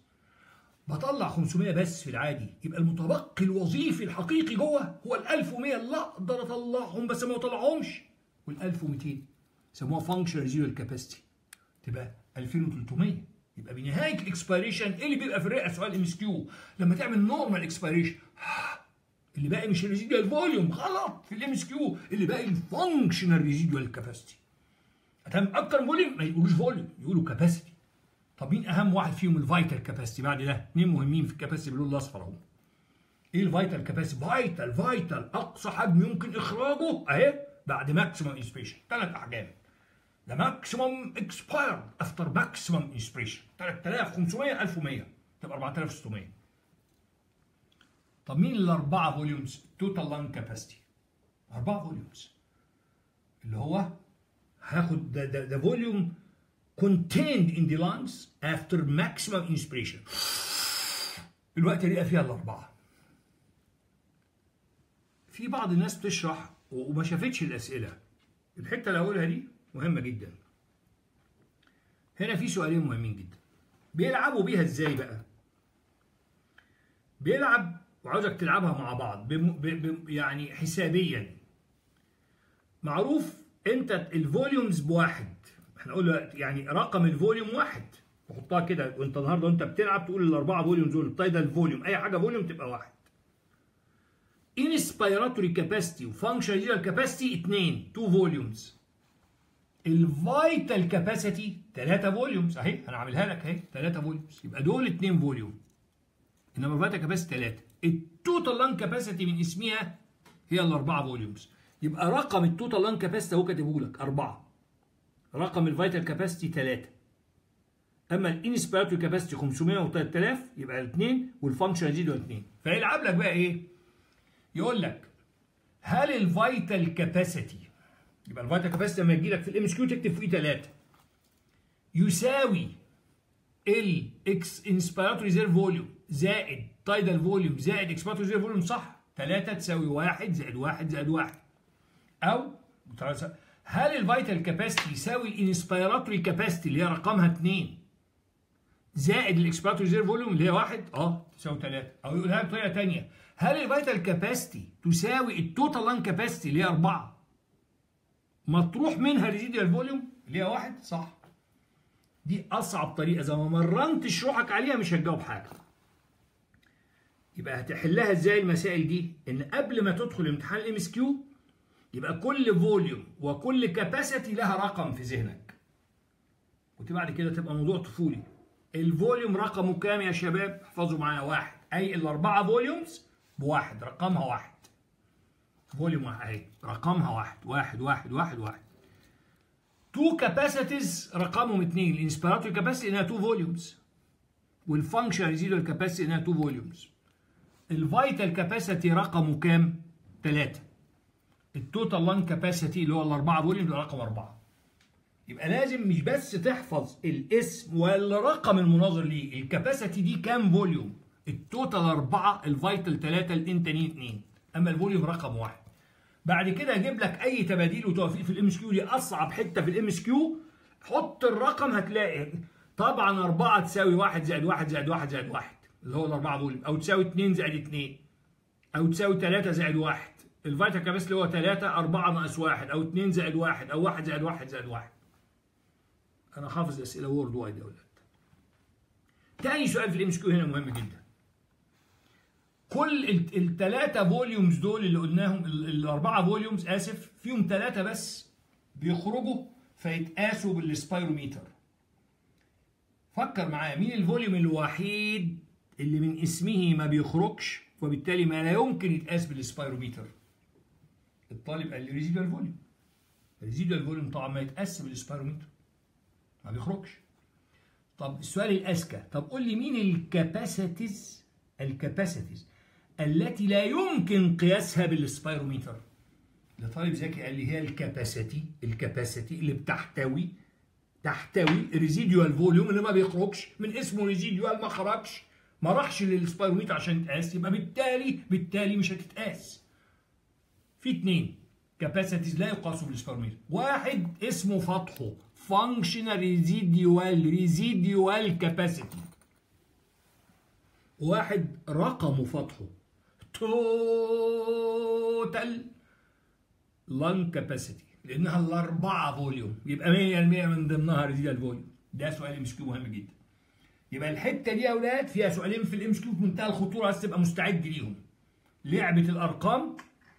بطلع 500 بس في العادي. يبقى المتبقي الوظيفي الحقيقي جوه هو ال 1100 اللي أقدر اطلعهم بس ما اطلعهمش وال 1200 سموها functional residual capacity تبقى 2300 يبقى بنهاية ال expiration إيه اللي بيبقى في الرئة؟ سؤال MCQ. لما تعمل normal expiration اللي باقي مش ال residual volume غلط. في ال MCQ اللي باقي ال functional residual capacity ادام أكتر volume ما يقولوش volume يقولوا capacity طب مين أهم واحد فيهم؟ ال vital capacity بعد ده اثنين مهمين في ال capacity باللون الأصفر أهو. إيه ال vital capacity vital vital أقصى حجم يمكن إخراجه أهي بعد maximum inspiration ثلاث أحجام. ده maximum expired after maximum inspiration 3500 1100 تبقى 4600 طب مين الاربعه volumes total lung capacity أربعة volumes اللي هو هاخد ده ده ده volume contained in the lungs after maximum inspiration. الوقت الرئه فيها الأربعة. في بعض الناس بتشرح وما شافتش الأسئلة. الحتة اللي هقولها دي مهمة جدا. هنا في سؤالين مهمين جدا. بيلعبوا بيها إزاي بقى؟ بيلعب وعاوزك تلعبها مع بعض بم... ب... ب... يعني حسابيا. معروف انت ال volumes بواحد. إحنا قلنا يعني رقم ال volume واحد. تحطها كده وانت النهارده وانت بتلعب تقول الأربعة volume دول ده ال volume. أي حاجة volume تبقى واحد. inspiratory capacity و functional capacity 2 2 volumes ال vital capacity 3 volumes أهي أنا عاملها لك أهي 3 volumes يبقى دول 2 volume إنما ال vital capacity 3 ال total lung capacity من اسمها هي الأربعة volumes يبقى رقم ال total lung capacity أهو كاتبه لك 4 رقم ال vital capacity 3 أما ال inspiratory capacity 500 و 3000 يبقى 2 وال functional residual 2 فيلعب لك بقى إيه؟ يقول لك هل ال vital capacity يبقى ال vital capacity لما يجي لك في ال MCQ تكتب فوقيه 3 يساوي ال ex inspiratory reserve volume زائد tidal volume زائد expiratory reserve volume صح؟ 3 تساوي 1 زائد 1 زائد 1 أو هل ال vital capacity يساوي ال inspiratory capacity اللي هي رقمها 2 زائد ال expiratory volume اللي هي 1 أه تساوي 3 أو يقولها بطريقة ثانية هل ال vital capacity تساوي ال total lung capacity اللي هي 4 مطروح منها residual volume اللي هي 1 صح. دي أصعب طريقة. إذا ما مرنتش روحك عليها مش هتجاوب حاجة. يبقى هتحلها إزاي المسائل دي؟ إن قبل ما تدخل امتحان ال MCQ يبقى كل volume وكل capacity لها رقم في ذهنك. ودي بعد كده تبقى موضوع طفولي. ال volume رقمه كام يا شباب؟ احفظوا معايا واحد. أي الاربعه volumes بواحد. رقمها واحد. volume واحد. أهي. رقمها واحد. واحد واحد واحد واحد. two capacities رقمهم اثنين ال inspiratory capacity إنها two volumes وال functional residual capacity إنها two volumes ال vital capacity رقمه كام؟ ثلاثة ال total lung capacity اللي هو الأربعة volume ده رقم أربعة. يبقى لازم مش بس تحفظ الاسم والرقم المناظر ليه؟ ال capacity دي كام volume ال total أربعة ال vital ثلاثة الانتانين اثنين أما ال volume رقم واحد. بعد كده أجيب لك أي تباديل وتوافيق في ال MCQ دي أصعب حتة في ال MCQ حط الرقم هتلاقي. طبعا 4 تساوي 1 زائد 1 زائد 1 زائد 1 اللي هو الأربعة volume أو تساوي 2 زائد 2 أو تساوي 3 زائد 1 ال vital capacity هو 3 4 ناقص 1 أو 2 زائد 1 أو 1 زائد 1 زائد 1 أنا حافظ أسئلة worldwide يا أولاد تاني سؤال في ال MCQ هنا مهم جدا. كل الثلاثه volumes دول اللي قلناهم الأربعة volumes آسف فيهم ثلاثة بس بيخرجوا فيتقاسوا بال spirometer. فكر معايا مين ال volume الوحيد اللي من اسمه ما بيخرجش وبالتالي ما لا يمكن يتقاس بال spirometer. الطالب قال لي residual volume ال residual volume طبعا ما يتقاس بال spirometer. ما بيخرجش. طب السؤال الأذكى طب قول لي مين ال capacities ال capacities التي لا يمكن قياسها بال spirometer؟ لطالب ذكي قال لي هي ال capacity ال capacity اللي بتحتوي تحتوي residual volume اللي ما بيخرجش من اسمه residual ما خرجش. ما راحش لل spirometer عشان يتقاس يبقى بالتالي بالتالي مش هتتقاس. في اتنين. capacities لا يقاسوا بال spirometer واحد اسمه فاضحه functional residual residual capacity واحد رقمه فاضحه total lung capacity لأنها الأربعة volume. يبقى 100% من ضمنها residual volume ده سؤال MCQ مهم جدا. يبقى الحتة دي يا أولاد فيها سؤالين في ال MCQ بمنتهى الخطورة بس تبقى مستعد ليهم. لعبة الأرقام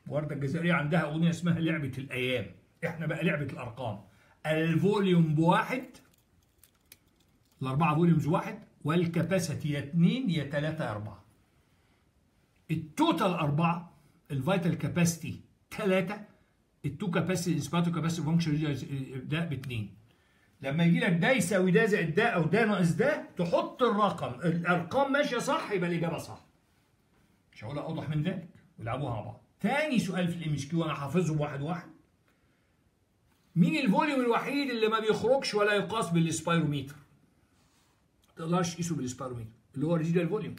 ورده الجزائرية عندها أغنية اسمها لعبة الأيام. إحنا بقى لعبة الأرقام. ال volume بواحد الأربعة volumes واحد وال capacity يا اتنين يا تلاتة يا أربعة. التوتال أربعة الفيتال كاباسيتي ثلاثة التو كاباسيتي الاسباتو كاباسيتي فانكشن ده باثنين لما يجي لك ده يساوي ده زائد ده أو ده ناقص ده تحط الرقم. الأرقام ماشية صح يبقى الإجابة صح. مش هقول أوضح من ذلك. والعبوها مع بعض. تاني سؤال في ال MCQ أنا حافظهم واحد واحد. مين ال volume الوحيد اللي ما بيخرجش ولا يقاس بال spirometer؟ ما تقدرش تقيسه بال spirometer اللي هو residual volume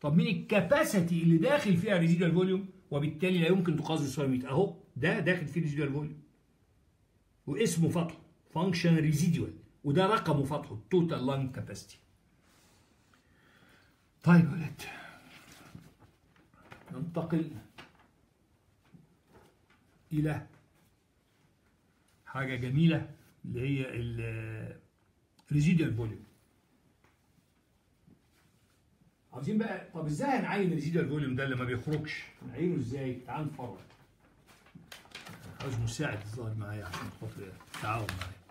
طب مين ال capacity اللي داخل فيها residual volume وبالتالي لا يمكن تقاس بال spirometer. أهو ده داخل فيه residual volume واسمه فاضحه functional residual وده رقمه فاضحه total lung capacity طيب يا ولاد. ننتقل إلى حاجة جميلة اللي هي ال residual volume عاوزين بقى طب إزاي هنعين ال residual volume ده اللي ما بيخرجش؟ نعينه إزاي؟ تعال نتفرج عاوز مساعد الظاهر معايا عشان خاطر تعاون معايا.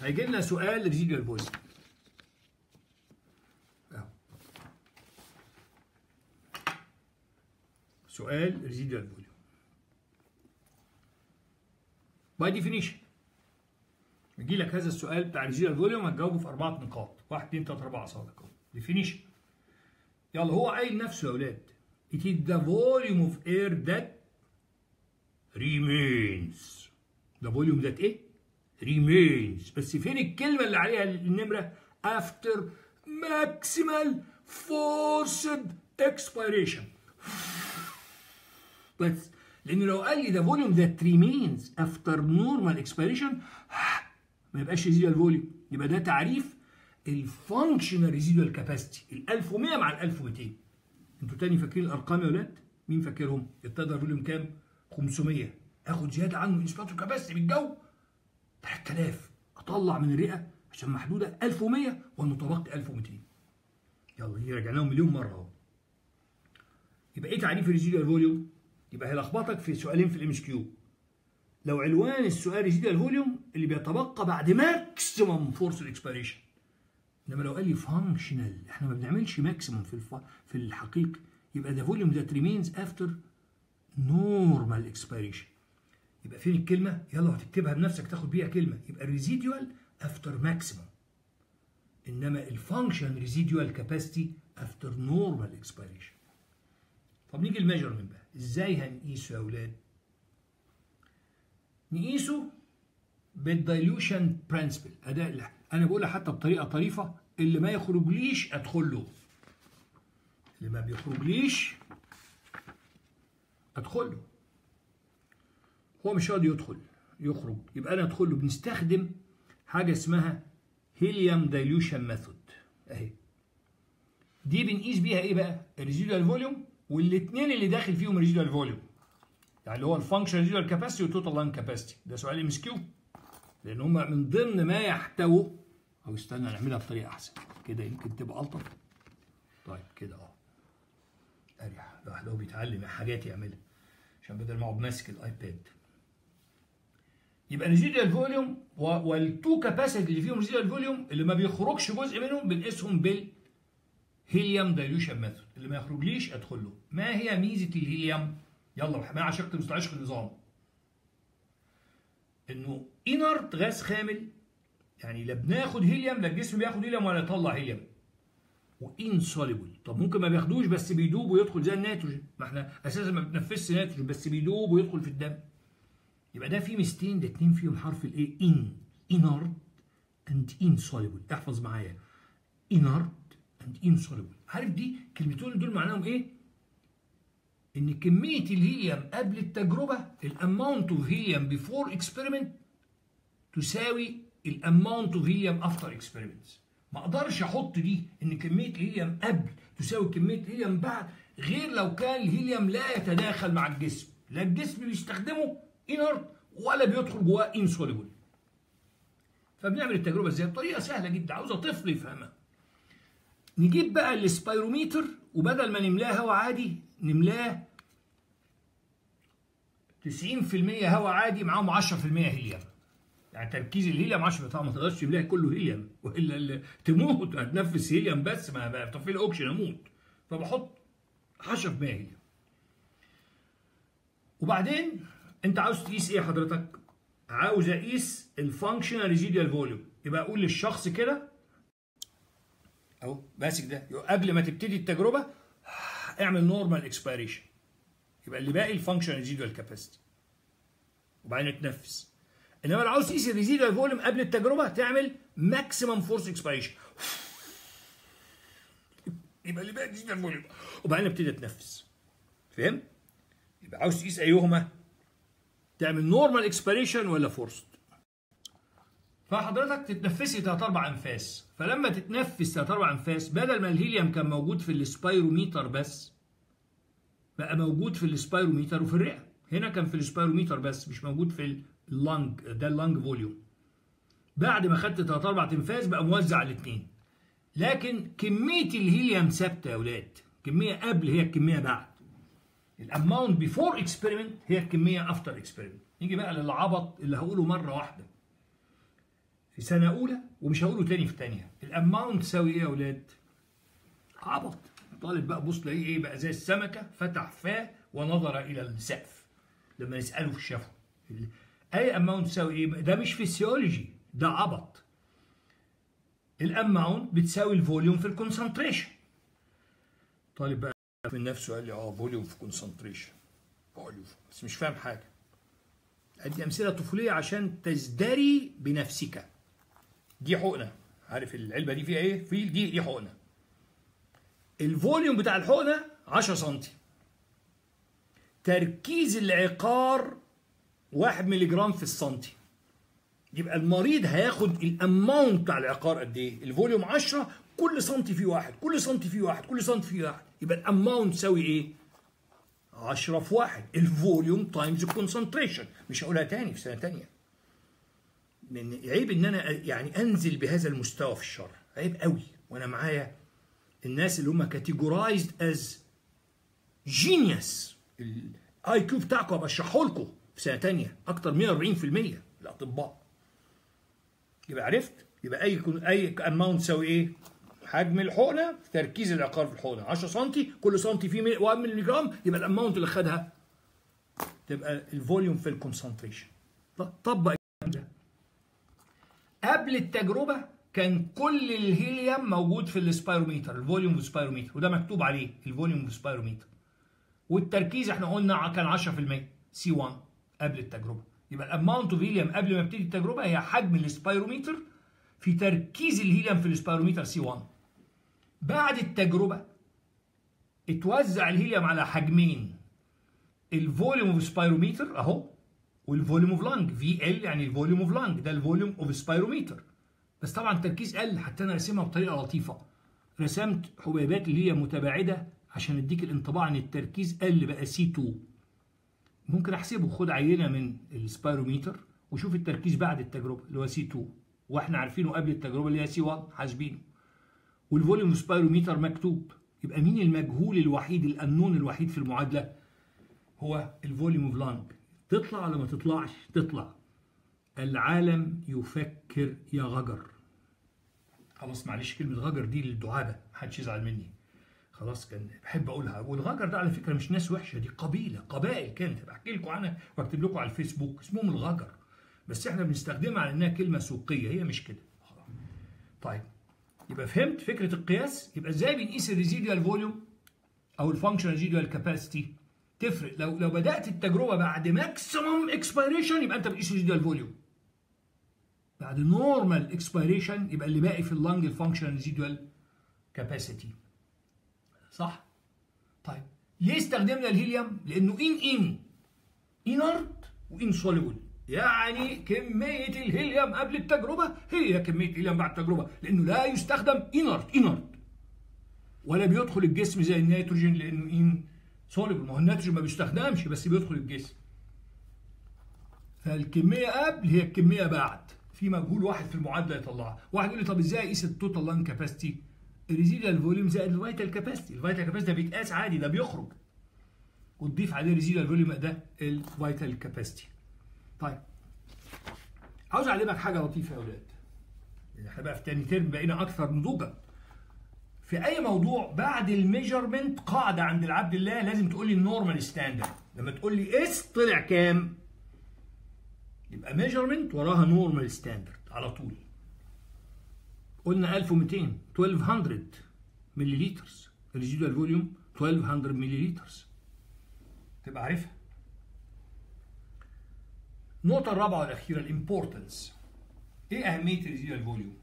هيجي لنا سؤال residual volume سؤال residual volume by definition يجي لك هذا السؤال بتاع residual volume هتجاوبه في أربعة نقاط. 1 2 3 4 صادق definition يلا هو قايل نفسه يا أولاد. It is the volume of air that remains. The volume that إيه؟ Remains بس فين الكلمة اللي عليها النمرة after maximal forced expiration بس لأن لو قال لي ده volume that remains after normal expiration ما يبقاش residual volume يبقى ده تعريف ال functional residual capacity ال 1100 مع ال 1200 أنتوا تاني فاكرين الأرقام يا ولاد؟ مين فاكرهم؟ ال tidal volume كام؟ 500 آخد زيادة عنه inspiratory capacity بالجو 3000 أطلع من الرئة عشان محدودة 1100 والمتبقي 1200 يلا دي رجعناهم مليون مرة أهو. يبقى إيه تعريف ال residual volume؟ يبقى هيلخبطك في سؤالين في ال MCQ. لو عنوان السؤال residual volume اللي بيتبقى بعد maximum forced expiration إنما لو قال لي functional إحنا ما بنعملش maximum في الف... في الحقيقة يبقى ده volume that remains after normal expiration يبقى فين الكلمة؟ يلا هتكتبها بنفسك تاخد بيها كلمة. يبقى ال residual after maximum إنما ال functional residual capacity after normal expiration طب نيجي ال measurement بقى. إزاي هنقيسه يا أولاد؟ نقيسه بال dilution principle أداء لا أنا بقولها حتى بطريقة طريفة اللي ما يخرجليش ادخل له اللي ما بيخرجليش ادخل له هو مش راضي يدخل يخرج. يبقى أنا أدخل له بنستخدم حاجة اسمها helium dilution method أهي. دي بنقيس بيها إيه بقى؟ ال residual volume والاثنين اللي داخل فيهم residual volume يعني اللي هو ال functional residual capacity وال total lung capacity ده سؤال MCQ لأن هم من ضمن ما يحتووا أو استنى نعملها بطريقة أحسن. كده يمكن تبقى ألطف. طيب كده آه أريح. الواحد هو بيتعلم حاجات يعملها. عشان بدل ما أقعد ماسك الآيباد. يبقى residual volume وال two capacities اللي فيهم residual volume اللي ما بيخرجش جزء منهم بنقيسهم بال helium dilution method اللي ما يخرجليش ادخل له. ما هي ميزة الهيليوم يلا مع عشقة مستعشق النظام. انه inert غاز خامل يعني لا بناخد هيليوم لا الجسم بياخد هيليوم ولا يطلع هيليوم و insoluble طب ممكن ما بياخدوش بس بيدوب ويدخل زي النيتروجين. ما إحنا أساسا ما بنتنفسش نيتروجين بس بيدوب ويدخل في الدم. يبقى ده في ميزتين ده اتنين فيهم حرف ال إيه؟ N. inert and insoluble احفظ معايا. inert and insoluble. عارف دي كلمتين دول معناهم إيه؟ إن كمية الهيليوم قبل التجربة ال amount of helium before experiment تساوي ال amount of helium after experiments ما أقدرش أحط دي إن كمية الهيليوم قبل تساوي كمية الهيليوم بعد غير لو كان الهيليوم لا يتداخل مع الجسم. لا الجسم بيستخدمه inert ولا بيدخل جواه insoluble فبنعمل التجربة إزاي بطريقة سهلة جدا عاوزة طفل يفهمها. نجيب بقى ال spirometer وبدل ما نملاه هواء عادي نملاه 90% هواء عادي معاهم 10% هيليوم. يعني تركيز الهيليوم 10 طبعا ما تقدرش تملاها كله هيليوم. وإلا تموت هتنفس هيليوم بس ما طفي الاوكسجين أموت. فبحط 10% هيليوم. وبعدين انت عاوز تقيس إيه حضرتك؟ عاوز اقيس ال functional residual volume يبقى أقول للشخص كده. أهو ماسك ده. قبل ما تبتدي التجربة اعمل normal expiration يبقى اللي باقي ال functional residual capacity وبعدين تنفس انما لو عاوز تقيس ال residual volume قبل التجربة تعمل maximum forced expiration يبقى اللي باقي ال residual volume وبعدين ابتدي اتنفس. فهمت؟ يبقى عاوز تقيس أيهما؟ تعمل normal expiration ولا forced فحضرتك تتنفسي ثلاث أربع أنفاس. فلما تتنفس ثلاث أربع أنفاس بدل ما الهيليوم كان موجود في ال spirometer بس بقى موجود في ال spirometer وفي الرئة. هنا كان في ال spirometer بس مش موجود في ال lung ده ال lung volume بعد ما خدت ثلاث أربع أنفاس بقى موزع الاثنين لكن كمية الهيليوم ثابتة يا أولاد كمية قبل هي الكمية بعد. ال amount before experiment هي الكمية after experiment نيجي بقى للعبط اللي هقوله مرة واحدة. في سنة أولى ومش هقوله تاني في ثانية ال amount تساوي إيه يا أولاد؟ عبط. طالب بقى بص تلاقيه إيه بقى؟ زي السمكة فتح فاه ونظر إلى السقف. لما نسأله في الشفوي أي amount تساوي إيه؟ ده مش فيسيولوجي ده عبط. ال amount بتساوي ال volume في ال concentration طالب بقى من نفسه قال لي آه volume في concentration volume بس مش فاهم حاجة. ادي أمثلة طفولية عشان تزدري بنفسك. دي حقنة. عارف العلبة دي فيها إيه؟ في دي دي حقنة. ال volume بتاع الحقنة 10 سم تركيز العقار 1 مللي جرام في السنتي. يبقى المريض هياخد ال amount بتاع العقار قد إيه؟ ال volume 10 كل سنتي فيه واحد كل سنتي فيه واحد كل سنتي فيه واحد. يبقى ال amount تساوي إيه؟ 10 في واحد. ال volume times ال concentration مش هقولها تاني في سنة تانية. لأن عيب إن أنا يعني أنزل بهذا المستوى في الشرح. عيب قوي. وأنا معايا الناس اللي هم categorized as genius ال IQ بتاعكم ابقى أشرحه لكم في سنة تانية. أكتر 140% الاطباء يبقى عرفت؟ يبقى أي أي amount تساوي إيه؟ حجم الحقنة تركيز العقار في الحقنة. 10 سم كل سم فيه 1 مللي جرام يبقى ال amount اللي خدها تبقى ال volume في ال concentration طبق ده. قبل التجربة كان كل الهيليوم موجود في ال spirometer ال volume في ال spirometer وده مكتوب عليه ال volume في ال spirometer والتركيز إحنا قلنا كان 10% C1 قبل التجربة. يبقى ال amount of helium قبل ما ابتدي التجربة هي حجم ال spirometer في تركيز الهيليوم في ال spirometer C1 بعد التجربة اتوزع الهيليوم على حجمين. ال volume of spirometer اهو وال volume of lung في ال يعني ال volume of lung ده ال volume of spirometer. بس طبعا التركيز قل حتى أنا راسمها بطريقة لطيفة. رسمت حبيبات اللي هي متباعدة عشان أديك الانطباع إن التركيز قل بقى C2 ممكن أحسبه خد عينة من ال spirometer وشوف التركيز بعد التجربة اللي هو C2 وإحنا عارفينه قبل التجربة اللي هي C1 حاسبينه. وال volume spirometer مكتوب. يبقى مين المجهول الوحيد الانون الوحيد في المعادلة؟ هو ال volume of lung. تطلع ولا ما تطلعش؟ تطلع. العالم يفكر يا غجر. خلاص معلش كلمة غجر دي للدعابة محدش يزعل مني. خلاص كان بحب أقولها. والغجر ده على فكرة مش ناس وحشة دي قبيلة قبائل كانت. بحكي لكم عنها وأكتب لكم على الفيسبوك. اسمهم الغجر. بس إحنا بنستخدمها على إنها كلمة سوقية. هي مش كده. طيب. يبقى فهمت فكرة القياس؟ يبقى إزاي بنقيس ال residual volume أو ال functional residual capacity تفرق. لو لو بدأت التجربة بعد maximum expiration يبقى أنت بتقيس residual volume بعد normal expiration يبقى اللي باقي في ال lung ال functional residual capacity صح؟ طيب. ليه استخدمنا الهيليوم؟ لأنه in in inert و insoluble يعني كمية الهيليوم قبل التجربة هي كمية الهيليوم بعد التجربة لأنه لا يستخدم inert inert ولا بيدخل الجسم زي النيتروجين لأنه insoluble ما هو النيتروجين ما بيستخدمش بس بيدخل الجسم. فالكمية قبل هي الكمية بعد. في مجهول واحد في المعادلة يطلعها. واحد يقول لي طب إزاي اقيس ال total lung capacity ال residual volume زائد ال vital capacity ال vital capacity ده بيتقاس عادي ده بيخرج. وتضيف عليه ال residual volume ده ال vital capacity طيب. عاوز أعلمك حاجة لطيفة يا أولاد. إحنا بقى في تاني term بقينا أكثر نضوجا. في أي موضوع بعد ال measurement قاعدة عند العبد الله لازم تقول لي ال normal standard لما تقول لي اس طلع كام يبقى measurement وراها normal standard على طول. قلنا 1200 1200 ملي لتر ال residual volume 1200 ملي لتر تبقى عارفها؟ النقطة الرابعة والأخيرة ال importance إيه أهمية ال residual volume؟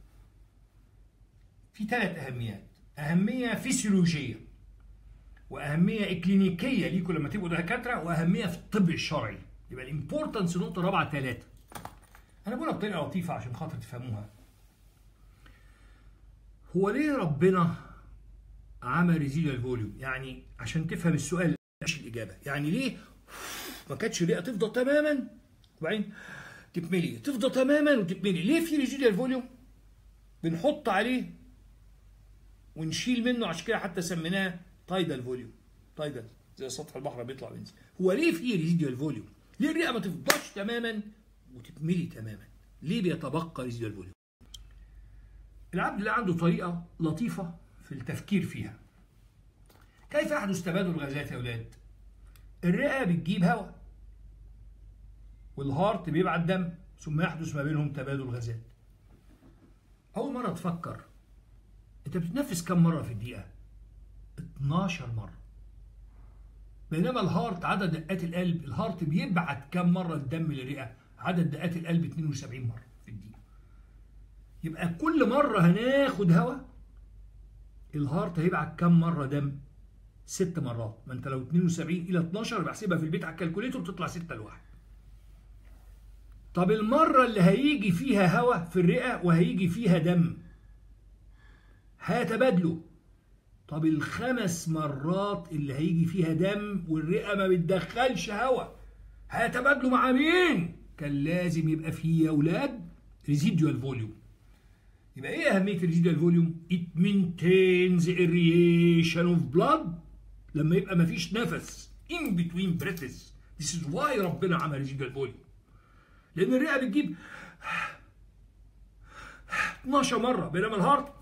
في ثلاث أهميات. أهمية فسيولوجية وأهمية إكلينيكية ليكم لما تبقوا دكاترة وأهمية في الطب الشرعي. يبقى ال importance نقطة رابعة ثلاثة أنا بقولها بطريقة لطيفة عشان خاطر تفهموها. هو ليه ربنا عمل residual volume؟ يعني عشان تفهم السؤال مش الإجابة. يعني ليه ما كانتش الرئة تفضى تماما؟ وبعدين تتملي تفضى تماما وتتملي ليه في residual volume بنحط عليه ونشيل منه عشان كده حتى سميناه tidal volume tidal زي سطح البحر بيطلع وينزل هو ليه في residual volume ليه الرئة ما تفضاش تماما وتتملي تماما؟ ليه بيتبقى residual volume العبد اللي عنده طريقة لطيفة في التفكير فيها. كيف يحدث تبادل الغازات يا أولاد؟ الرئة بتجيب هواء. وال heart بيبعت دم ثم يحدث ما بينهم تبادل غازات. أول مرة تفكر أنت بتتنفس كم مرة في الدقيقة؟ 12 مرة. بينما ال heart عدد دقات القلب ال heart بيبعت كم مرة الدم للرئة؟ عدد دقات القلب 72 مرة في الدقيقة. يبقى كل مرة هناخد هواء ال heart هيبعت كم مرة دم؟ ست مرات. ما أنت لو 72 على 12 بحسبها في البيت على ال calculator تطلع 6 لواحد طب المرة اللي هيجي فيها هواء في الرئة وهيجي فيها دم هيتبادلوا طب الخمس مرات اللي هيجي فيها دم والرئة ما بتدخلش هواء هيتبادلوا مع مين؟ كان لازم يبقى فيه يا أولاد residual volume يبقى إيه أهمية ال residual volume؟ It maintains aeration of blood لما يبقى مفيش نفس in between breaths This is why ربنا عمل residual volume لأن الرئة بتجيب 12 مرة بينما ال heart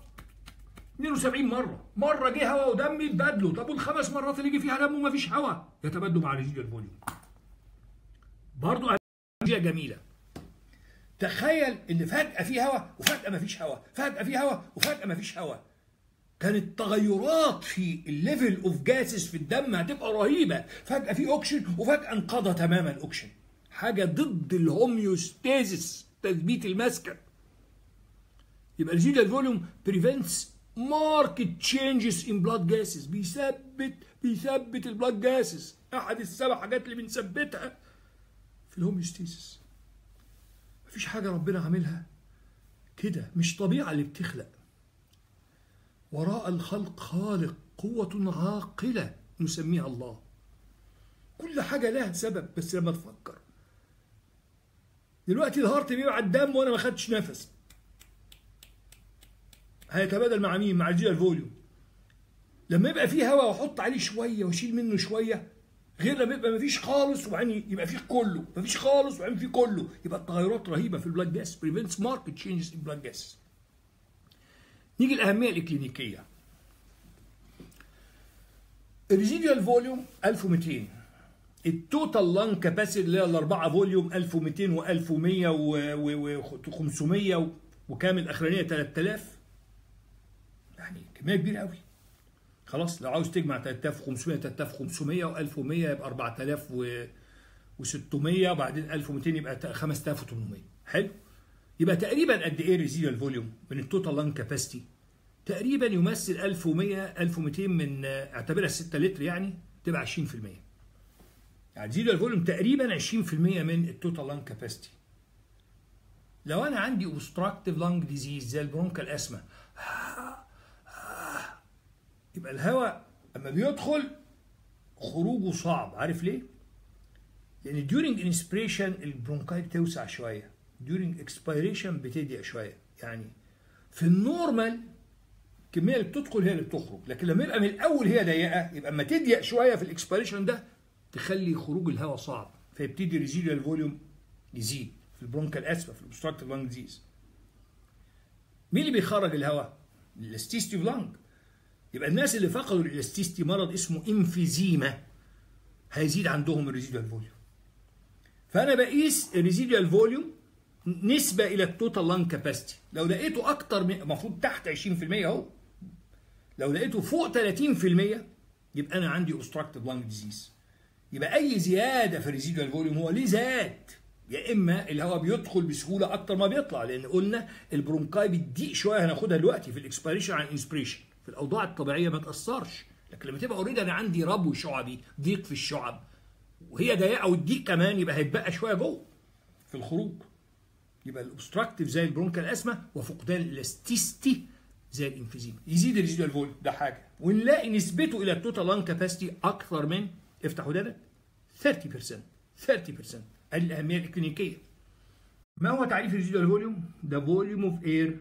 72 مرة. مرة جه هواء ودم يتبادلوا طب والخمس مرات اللي يجي فيها دم ومفيش هواء يتبادلوا مع residual volume برضه حاجة جميلة. تخيل إن فجأة في هواء وفجأة مفيش هواء فجأة في هواء وفجأة مفيش هواء كانت تغيرات في ال level of gases في الدم هتبقى رهيبة. فجأة في اوكسجين وفجأة انقضى تماما الاوكسجين حاجة ضد ال homeostasis تثبيت المسكن يبقى ال residual volume prevents marked changes in blood gases بيثبت بيثبت ال blood gases أحد السبع حاجات اللي بنثبتها في ال homeostasis مفيش حاجة ربنا عاملها كده مش طبيعة اللي بتخلق. وراء الخلق خالق قوة عاقلة نسميها الله. كل حاجة لها سبب بس لما تفكر. دلوقتي ال heart بيبعت دم وأنا ما خدتش نفس. هيتبادل مع مين؟ مع ال residual volume لما يبقى فيه هواء وأحط عليه شوية وأشيل منه شوية غير لما يبقى مفيش خالص وبعدين يبقى فيه كله. مفيش خالص وبعدين فيه كله. يبقى التغيرات رهيبة في ال blood gas prevents marked changes in blood gas نيجي الاهميه الإكلينيكية. ال residual volume 1200 ال total lung capacity اللي هي الأربعة volume 1200 و1100 و500 وكام الأخرانية 3000 يعني كمية كبيرة قوي خلاص لو عاوز تجمع 3500 3500 و1100 يبقى 4600 وبعدين 1200 يبقى 5800 حلو؟ يبقى تقريبا قد إيه ال residual volume من ال total lung capacity تقريبا يمثل 1100 1200 من اعتبرها 6 لتر يعني تبقى 20% يعني residual volume تقريبا 20% من ال total lung capacity لو أنا عندي obstructive lung disease زي ال bronchial asthma يبقى الهواء أما بيدخل خروجه صعب. عارف ليه؟ لأن during inspiration ال bronchi بتوسع شوية. during expiration بتضيق شوية. يعني في ال normal الكميه اللي بتدخل هي اللي بتخرج. لكن لما يبقى من الأول هي ضيقة يبقى أما تضيق شوية في ال expiration ده تخلي خروج الهواء صعب. فيبتدي residual volume يزيد في ال bronchial asthma في ال obstructive lung disease مين اللي بيخرج الهواء؟ ال elasticity lung. يبقى الناس اللي فقدوا ال elasticity مرض اسمه emphysema هيزيد عندهم ال residual volume فأنا بقيس ال residual volume نسبة إلى ال total lung capacity لو لقيته أكتر من المفروض تحت 20% أهو. لو لقيته فوق 30% يبقى أنا عندي obstructive lung disease يبقى أي زيادة في ال residual volume هو ليه زاد؟ يا إما الهواء بيدخل بسهولة أكتر ما بيطلع لأن قلنا ال bronchi بتضيق شوية هناخدها دلوقتي في ال expiration عن ال inspiration في الأوضاع الطبيعية ما تأثرش. لكن لما تبقى already أنا عندي ربو شعبي ضيق في الشعب وهي ضيقة والضيق كمان يبقى هيتبقى شوية جوه. في الخروج يبقى ال obstructive زي ال bronchial asthma وفقدان ال elasticity زي ال emphysema. يزيد ال residual volume. ده حاجة. ونلاقي نسبته إلى ال total lung capacity أكثر من افتح ودانك 30% 30% ادي الأهمية الكلينيكية. ما هو تعريف ال residual volume؟ ده volume of air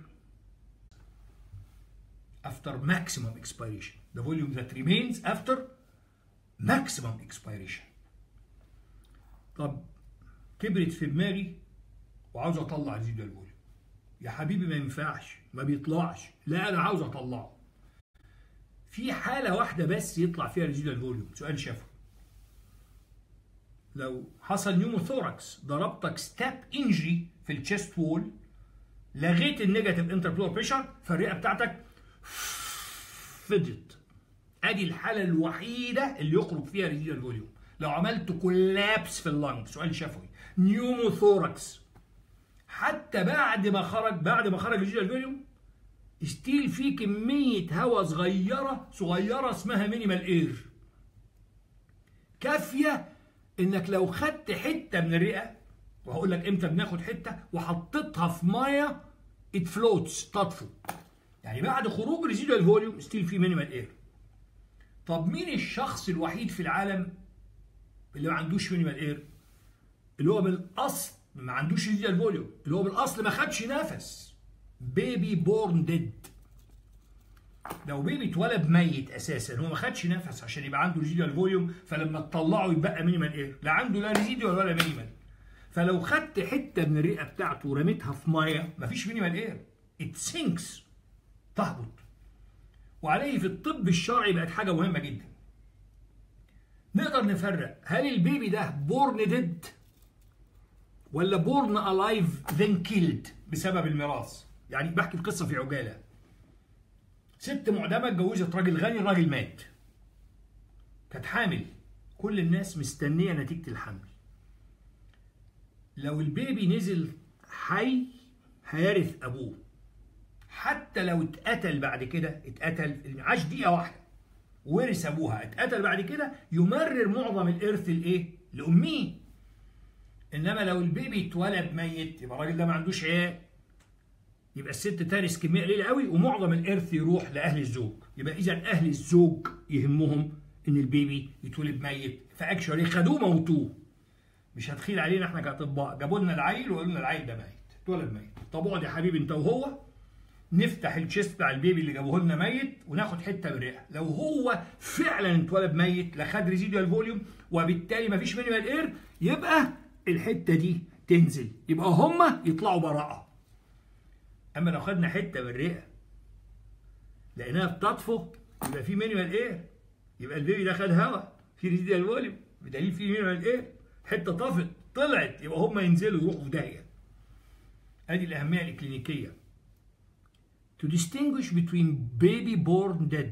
after maximum expiration. The volume that remains after maximum expiration. طب كبرت في دماغي وعاوز أطلع residual volume يا حبيبي ما ينفعش ما بيطلعش. لا أنا عاوز أطلعه. في حالة واحدة بس يطلع فيها residual volume سؤال شفوي. لو حصل pneumothorax ضربتك stab injury في ال chest wall لغيت ال negative intrapleural pressure فالرئة بتاعتك فضت أدي الحالة الوحيدة اللي يخرج فيها residual volume لو عملت collapse في ال lung سؤال شفوي. pneumothorax حتى بعد ما خرج بعد ما خرج ال residual volume still في كمية هواء صغيرة صغيرة اسمها minimal air كافية إنك لو خدت حتة من الرئة وهقول لك إمتى بناخد حتة وحطيتها في مية it floats تطفو. يعني بعد خروج residual volume still في minimal air طب مين الشخص الوحيد في العالم اللي ما عندوش minimal air اللي هو من الاصل ما عندوش residual volume اللي هو بالأصل ما خدش نفس. baby born dead لو baby اتولد ميت أساسا هو ما خدش نفس عشان يبقى عنده residual volume فلما تطلعه يبقى minimal air لا عنده لا residual ولا minimal فلو خدت حتة من الرئة بتاعته ورميتها في مية مفيش minimal air it sinks تهبط. وعليه في الطب الشرعي بقت حاجة مهمة جدا. نقدر نفرق هل ال baby ده born dead ولا born alive then killed بسبب الميراث؟ يعني بحكي القصة في عجالة. ست معدمة اتجوزت راجل غني الراجل مات. كانت حامل. كل الناس مستنية نتيجة الحمل. لو ال baby نزل حي هيرث أبوه. حتى لو اتقتل بعد كده اتقتل عاش دقيقة واحدة. ورث أبوه. اتقتل بعد كده يمرر معظم الإرث لإيه؟ لامه إنما لو ال baby اتولد ميت يبقى الراجل ده ما عندوش عيال. يبقى الست تارث كمية قليلة قوي ومعظم الإرث يروح لأهل الزوج. يبقى إذا أهل الزوج يهمهم إن ال baby يتولد ميت ف actually خدوه موتوه. مش هتخيل علينا إحنا كأطباء. جابوا لنا العيل وقالوا لنا العيل ده ميت اتولد ميت. طب اقعد يا حبيبي أنت وهو نفتح ال chest بتاع ال baby اللي جابوه لنا ميت وناخد حتة من لو هو فعلا اتولد ميت لا خد residual volume وبالتالي مفيش minimal air يبقى الحتة دي تنزل. يبقى هما يطلعوا براءة. أما لو خدنا حتة من الرئة لقيناها بتطفو يبقى في minimal air يبقى ال baby ده خد هواء في residual volume بدليل في minimal air حتة طفت طلعت يبقى هما ينزلوا يروحوا في داهية. أدي الأهمية الكلينيكية. To distinguish between baby born dead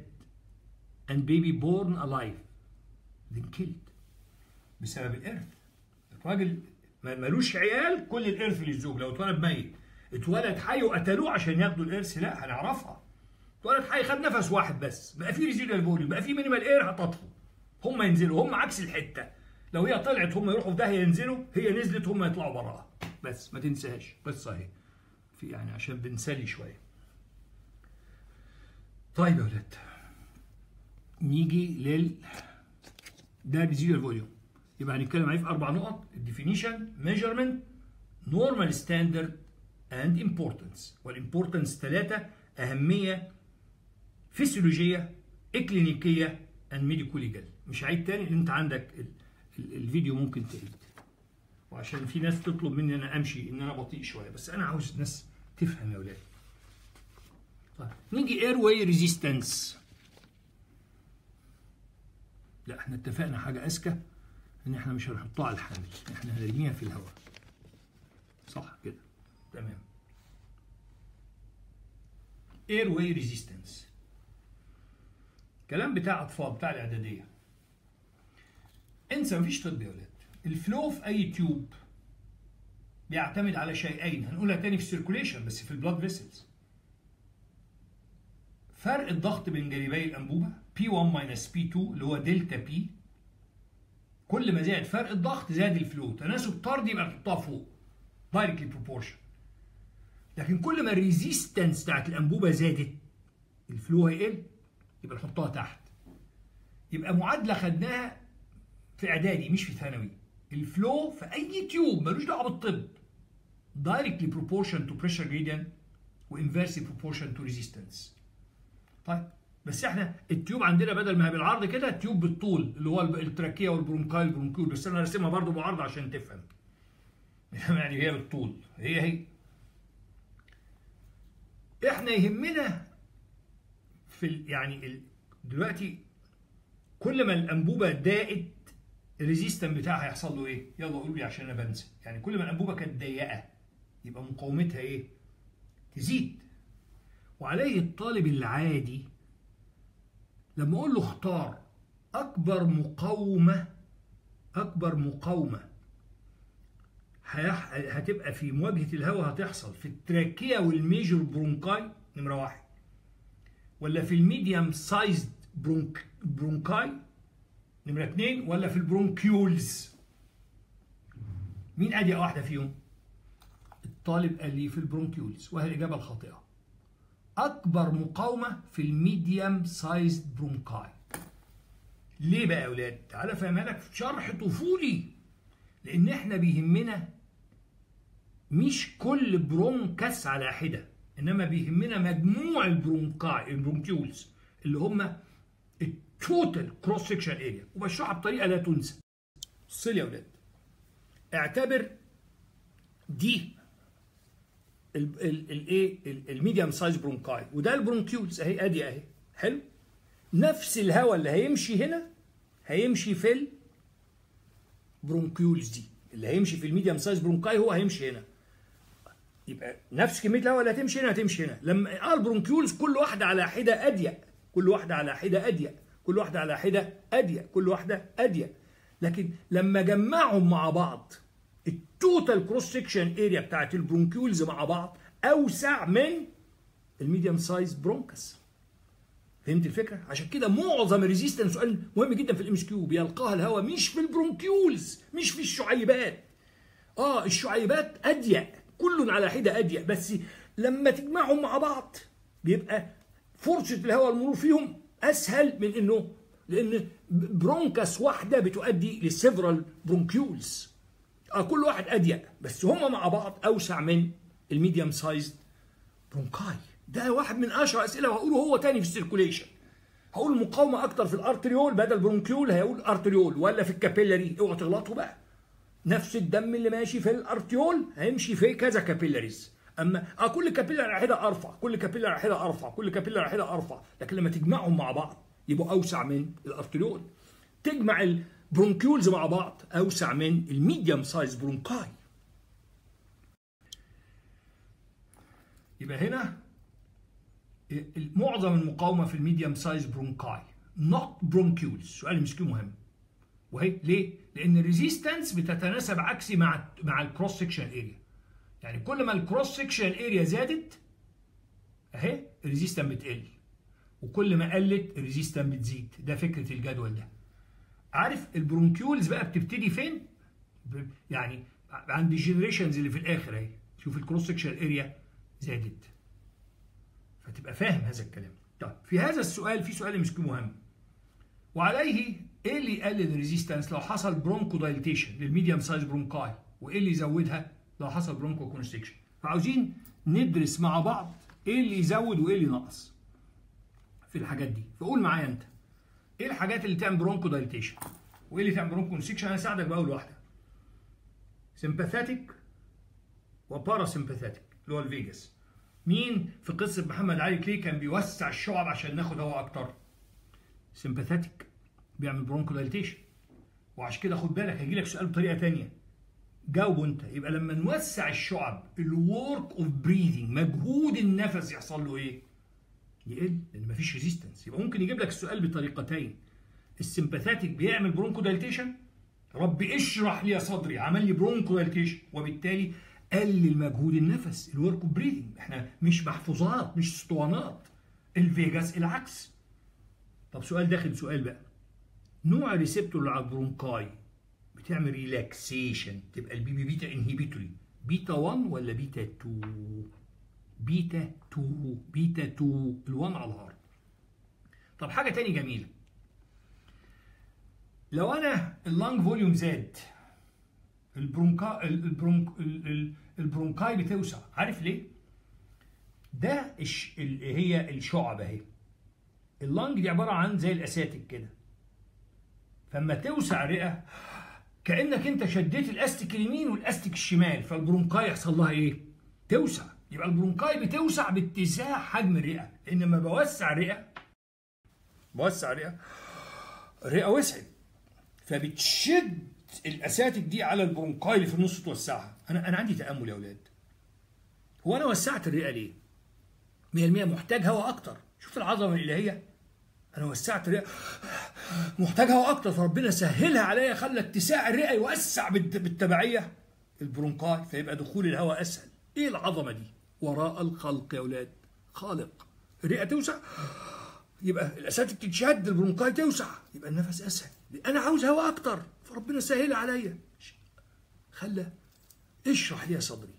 and baby born alive then killed بسبب الإرث. الراجل ملوش عيال كل الإرث للزوج لو اتولد ميت. اتولد حي وقتلوه عشان ياخدوا الإرث. لا هنعرفها. اتولد حي خد نفس واحد بس. بقى في residual volume بقى في minimal air هتطفو هم ينزلوا هم عكس الحتة. لو هي طلعت هم يروحوا في داهية ينزلوا هي نزلت هم يطلعوا براءة. بس ما تنساهاش. قصه اهي في يعني عشان بنسلي شوية. طيب يا ولاد. نيجي لل ده residual volume يبقى هنتكلم عليه في أربع نقط. ال definition measurement normal standard and importance وال importance ثلاثة أهمية فسيولوجيه إكلينيكية and medicolegal مش هعيد تاني إن أنت عندك ال ال الفيديو ممكن تعيد وعشان في ناس تطلب مني أنا أمشي إن أنا بطيء شوية. بس أنا عاوز ناس تفهم يا ولاد. طيب نيجي airway resistance لا إحنا اتفقنا حاجة أذكى إن إحنا مش هنحطها على الحامل. إحنا هنرميها في الهواء. صح كده؟ تمام. airway resistance كلام بتاع أطفال بتاع الإعدادية. انسى مفيش طب يا ولاد. ال flow في أي tube بيعتمد على شيئين. هنقولها تاني في ال circulation بس في ال blood vessels فرق الضغط بين جانبي الأنبوبة P1 minus P2 اللي هو delta P كل ما زاد فرق الضغط زاد ال flow تناسب طردي يبقى تحطها فوق. directly proportion لكن كل ما ال resistance بتاعت الأنبوبة زادت ال flow هيقل يبقى نحطها تحت. يبقى معادلة خدناها في إعدادي مش في ثانوي. ال flow في أي tube ملوش دعوة بالطب. Directly proportion to pressure gradient و inversely proportion to resistance. طيب بس إحنا ال tube عندنا بدل ما هي بالعرض كده ال tube بالطول اللي هو ال trachea وال bronchi ال bronchiole بس أنا راسمها برضو بعرض عشان تفهم. يعني هي بالطول. هي هي. إحنا يهمنا في يعني دلوقتي كل ما الأنبوبة ضاقت ال resistance بتاعها هيحصل له إيه؟ يلا قولوا لي عشان أنا بنسى يعني كل ما الأنبوبة كانت ضيقة يبقى مقاومتها إيه؟ تزيد وعليه الطالب العادي لما أقول له اختار أكبر مقاومة أكبر مقاومة. هتبقى في مواجهة الهواء هتحصل. في ال trachea وال major bronchi نمرة واحد. ولا في ال medium sized bronch... bronchi نمرة اثنين ولا في ال bronchioles. مين اضيق واحدة فيهم؟ الطالب قال لي في ال bronchioles وهي الإجابة الخاطئة. أكبر مقاومة في ال medium sized bronchi. ليه بقى يا أولاد تعالى أفهمها لك في شرح طفولي. لأن إحنا بيهمنا مش كل bronchus على حدة إنما بيهمنا مجموع ال bronchi ال bronchioles اللي هم ال total cross section area وبشرحها بطريقة لا تنسى. بص يا أولاد اعتبر دي الايه ال medium size bronchi وده ال bronchioles أهي أدي أهي. حلو؟ نفس الهواء اللي هيمشي هنا هيمشي في ال bronchioles دي. اللي هيمشي في ال medium size bronchi هو هيمشي هنا. يبقى نفس كمية الهواء اللي هتمشي هنا هتمشي هنا. لما ال bronchioles كل واحدة على حدة أضيق كل واحدة على حدة أضيق كل واحدة على حدة أضيق كل واحدة أضيق. لكن لما جمعهم مع بعض ال total cross section area بتاعت ال bronchioles مع بعض أوسع من ال medium size bronchus فهمت الفكرة؟ عشان كده معظم ال resistance سؤال مهم جدا في ال MCQ بيلقاها الهواء مش في ال bronchioles مش في الشعيبات. آه الشعيبات أضيق. كل على حدة اضيق بس لما تجمعهم مع بعض بيبقى فرصه الهواء المرور فيهم أسهل من إنه لأن bronchus واحدة بتؤدي ل several bronchioles. آه كل واحد اضيق بس هما مع بعض أوسع من ال medium size bronchi. ده واحد من أشهر أسئلة وهقوله هو تاني في ال circulation هقول مقاومه أكتر في ال arteriole بدل bronchiole هيقول arteriole ولا في ال capillary. اوعوا تغلطوا بقى. نفس الدم اللي ماشي في ال arteriole هيمشي في كذا capillaries اما آه كل capillary على حده أرفع كل capillary على حده أرفع كل capillary على حده أرفع. لكن لما تجمعهم مع بعض يبقوا أوسع من ال arteriole تجمع ال bronchioles مع بعض أوسع من ال medium size bronchi. يبقى هنا معظم المقاومة في ال medium size bronchi. not bronchioles سؤال MCQ مهم. وهي ليه؟ لأن ال resistance بتتناسب عكسي مع مع ال cross section area يعني كل ما ال cross section area زادت أهي ال resistance بتقل. وكل ما قلت ال resistance بتزيد. ده فكرة الجدول ده. عارف ال bronchioles بقى بتبتدي فين؟ يعني عند ال generations اللي في الآخر أهي. شوف ال cross section area زادت. فتبقى فاهم هذا الكلام. طيب في هذا السؤال في سؤال MCQ مهم. وعليه إيه اللي يقلل ال resistance لو حصل bronchodilatation لل medium size bronchi وايه اللي يزودها لو حصل bronchoconstriction فعاوزين ندرس مع بعض إيه اللي يزود وايه اللي ينقص في الحاجات دي. فقول معايا أنت إيه الحاجات اللي تعمل bronchodilatation وايه اللي تعمل bronchoconstriction أنا هساعدك بأول واحدة. sympathetic و parasympathetic اللي هو ال vagus. مين في قصة محمد علي كلي كان بيوسع الشعب عشان ناخد هواء أكتر؟ sympathetic بيعمل bronchodilatation وعشان كده خد بالك هيجي لك سؤال بطريقة ثانية جاوبه انت. يبقى لما نوسع الشعب ال work of breathing مجهود النفس يحصل له إيه؟ يقل لأن مفيش resistance يبقى ممكن يجيب لك السؤال بطريقتين. ال sympathetic بيعمل bronchodilatation ربي اشرح لي يا صدري. عمل لي bronchodilatation وبالتالي قلل مجهود النفس. ال work of breathing إحنا مش محفوظات مش اسطوانات. ال vagus العكس. طب سؤال داخل سؤال بقى. نوع ال receptor اللي على ال bronchi بتعمل relaxation تبقى البي بي beta inhibitory beta 1 ولا بيتا 2 بيتا 2 بيتا 2 ال1 على ال heart طب حاجة تاني جميلة. لو أنا ال lung volume زاد ال bronch ال bronch ال bronchi بتوسع. عارف ليه؟ ده. هي الشعب أهي. ال lung دي عبارة عن زي الأساتك كده. فلما توسع الرئه كأنك أنت شديت الاستك اليمين والاستك الشمال فال bronchi يحصل لها إيه؟ توسع. يبقى ال bronchi بتوسع باتساع حجم الرئة لأن لما بوسع الرئه بوسع الرئه الرئه وسعت فبتشد الأساتك دي على ال bronchi اللي في النص توسعها. أنا أنا عندي تأمل يا أولاد. هو أنا وسعت الرئة ليه؟ 100% محتاج هواء أكتر. شوف العظمة الإلهية؟ أنا وسعت الرئة. محتاج هواء أكتر فربنا سهلها عليا خلى اتساع الرئة يوسع بالتبعية. ال bronchi فيبقى دخول الهواء أسهل. إيه العظمة دي؟ وراء الخلق يا أولاد. خالق. الرئة توسع. يبقى الاساتك تتشد ال bronchi توسع. يبقى النفس أسهل. أنا عاوز هواء أكتر. فربنا سهلها عليا. خلى. اشرح لي يا صدري.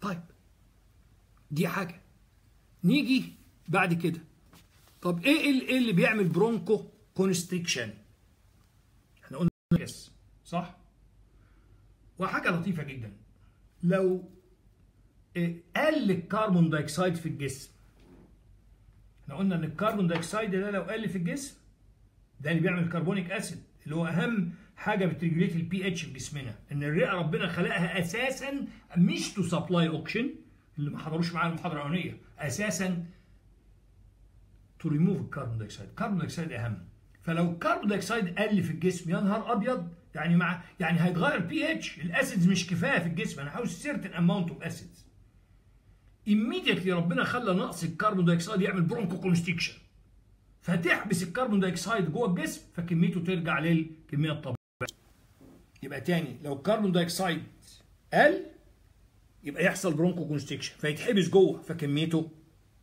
طيب. دي حاجة. نيجي بعد كده. طب إيه إيه اللي بيعمل broncho؟ constriction إحنا قلنا يس صح؟ وحاجة لطيفة جدا. لو قل ال carbon dioxide في الجسم إحنا قلنا إن ال carbon dioxide ده لو قل في الجسم ده اللي بيعمل carbonic acid اللي هو أهم حاجة بت regulate ال pH في جسمنا. إن الرئة ربنا خلقها أساسا مش to supply oxygen اللي ما حضروش معايا المحاضرة الأولانية أساسا تو ريموف ال carbon dioxide الكربون دايوكسيد أهم. فلو الكربون دايوكسيد قل في الجسم يا نهار أبيض! يعني مع يعني هيتغير pH ال acids مش كفاية في الجسم أنا عاوز certain amount of acids immediately ربنا خلى نقص ال carbon dioxide يعمل bronchoconstriction فتحبس ال carbon dioxide جوه الجسم فكميته ترجع للكمية الطبيعية. يبقى تاني لو ال carbon dioxide قل يبقى يحصل bronchoconstriction فيتحبس جوه فكميته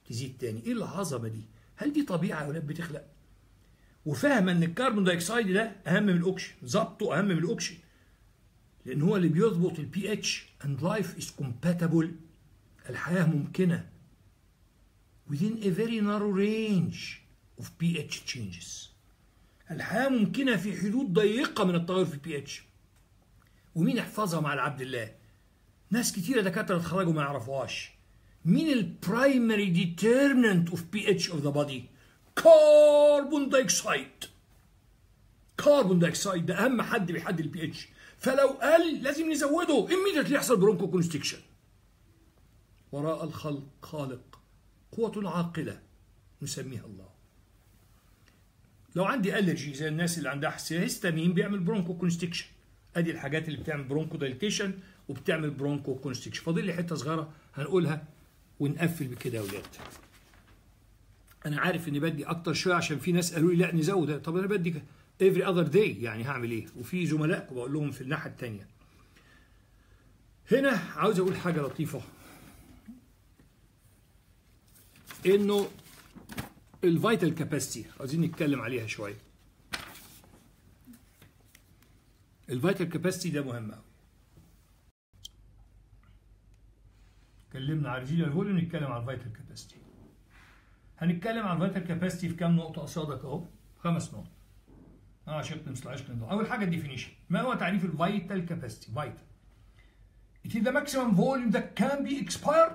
تزيد تاني. إيه العظمة دي؟ هل دي طبيعة يا ولاد بتخلق؟ وفاهمه إن ال carbon dioxide ده أهم من الاكسجين ظبطه أهم من الاكسجين لأن هو اللي بيضبط البي اتش and life is compatible. الحياة ممكنة. Within a very narrow range of pH changes. الحياة ممكنة في حدود ضيقة من التغير في البي اتش ومين يحفظها مع العبد الله؟ ناس كتيرة دكاترة اتخرجوا ما يعرفوهاش. مين ال primary determinant of pH of the body carbon dioxide carbon dioxide ده أهم حد بيحدد البي اتش فلو قل لازم نزوده. Immediately يحصل bronchoconstriction وراء الخلق خالق. قوة عاقلة. نسميها الله. لو عندي allergy زي الناس اللي عندها هيستامين بيعمل bronchoconstriction أدي الحاجات اللي بتعمل bronchodilatation وبتعمل bronchoconstriction فاضل لي حتة صغيرة هنقولها ونقفل بكده يا أولاد أنا عارف إني بدي أكتر شوية عشان في ناس قالوا لي لا نزود. طب أنا بدي every other day يعني هعمل إيه؟ وفي زملائكم بقول لهم في الناحية الثانية هنا عاوز أقول حاجة لطيفة. إنه ال vital capacity عاوزين نتكلم عليها شوية. ال vital capacity ده مهم قوي اتكلمنا على ال residual volume نتكلم على ال vital capacity هنتكلم عن ال vital capacity في كام نقطة قصادك أهو. خمس نقط. آه عشان تمثل عشان أول حاجة ال definition ما هو تعريف ال vital capacity vital It is the maximum volume that can be expired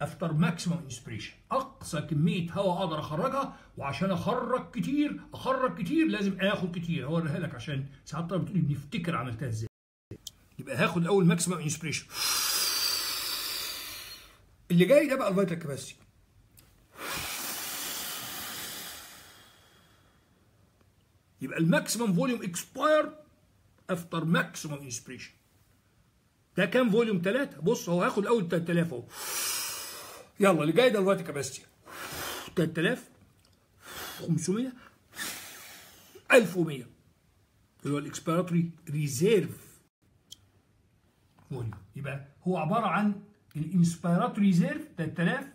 after maximum inspiration. أقصى كمية هواء أقدر أخرجها وعشان أخرج كتير أخرج كتير لازم آخد كتير. هوريها لك عشان ساعات بتقول بنفتكر عملتها إزاي. يبقى هاخد أول maximum inspiration اللي جاي ده بقى ال vital capacity يبقى ال maximum volume expired after maximum inspiration. ده كام volume؟ 3 بص هو هاخد اول 3000 أهو. يلا اللي جاي ده ال vital capacity 3000 500 1100 اللي هو ال expiratory reserve volume. يبقى هو عبارة عن ال inspiratory reserve 3000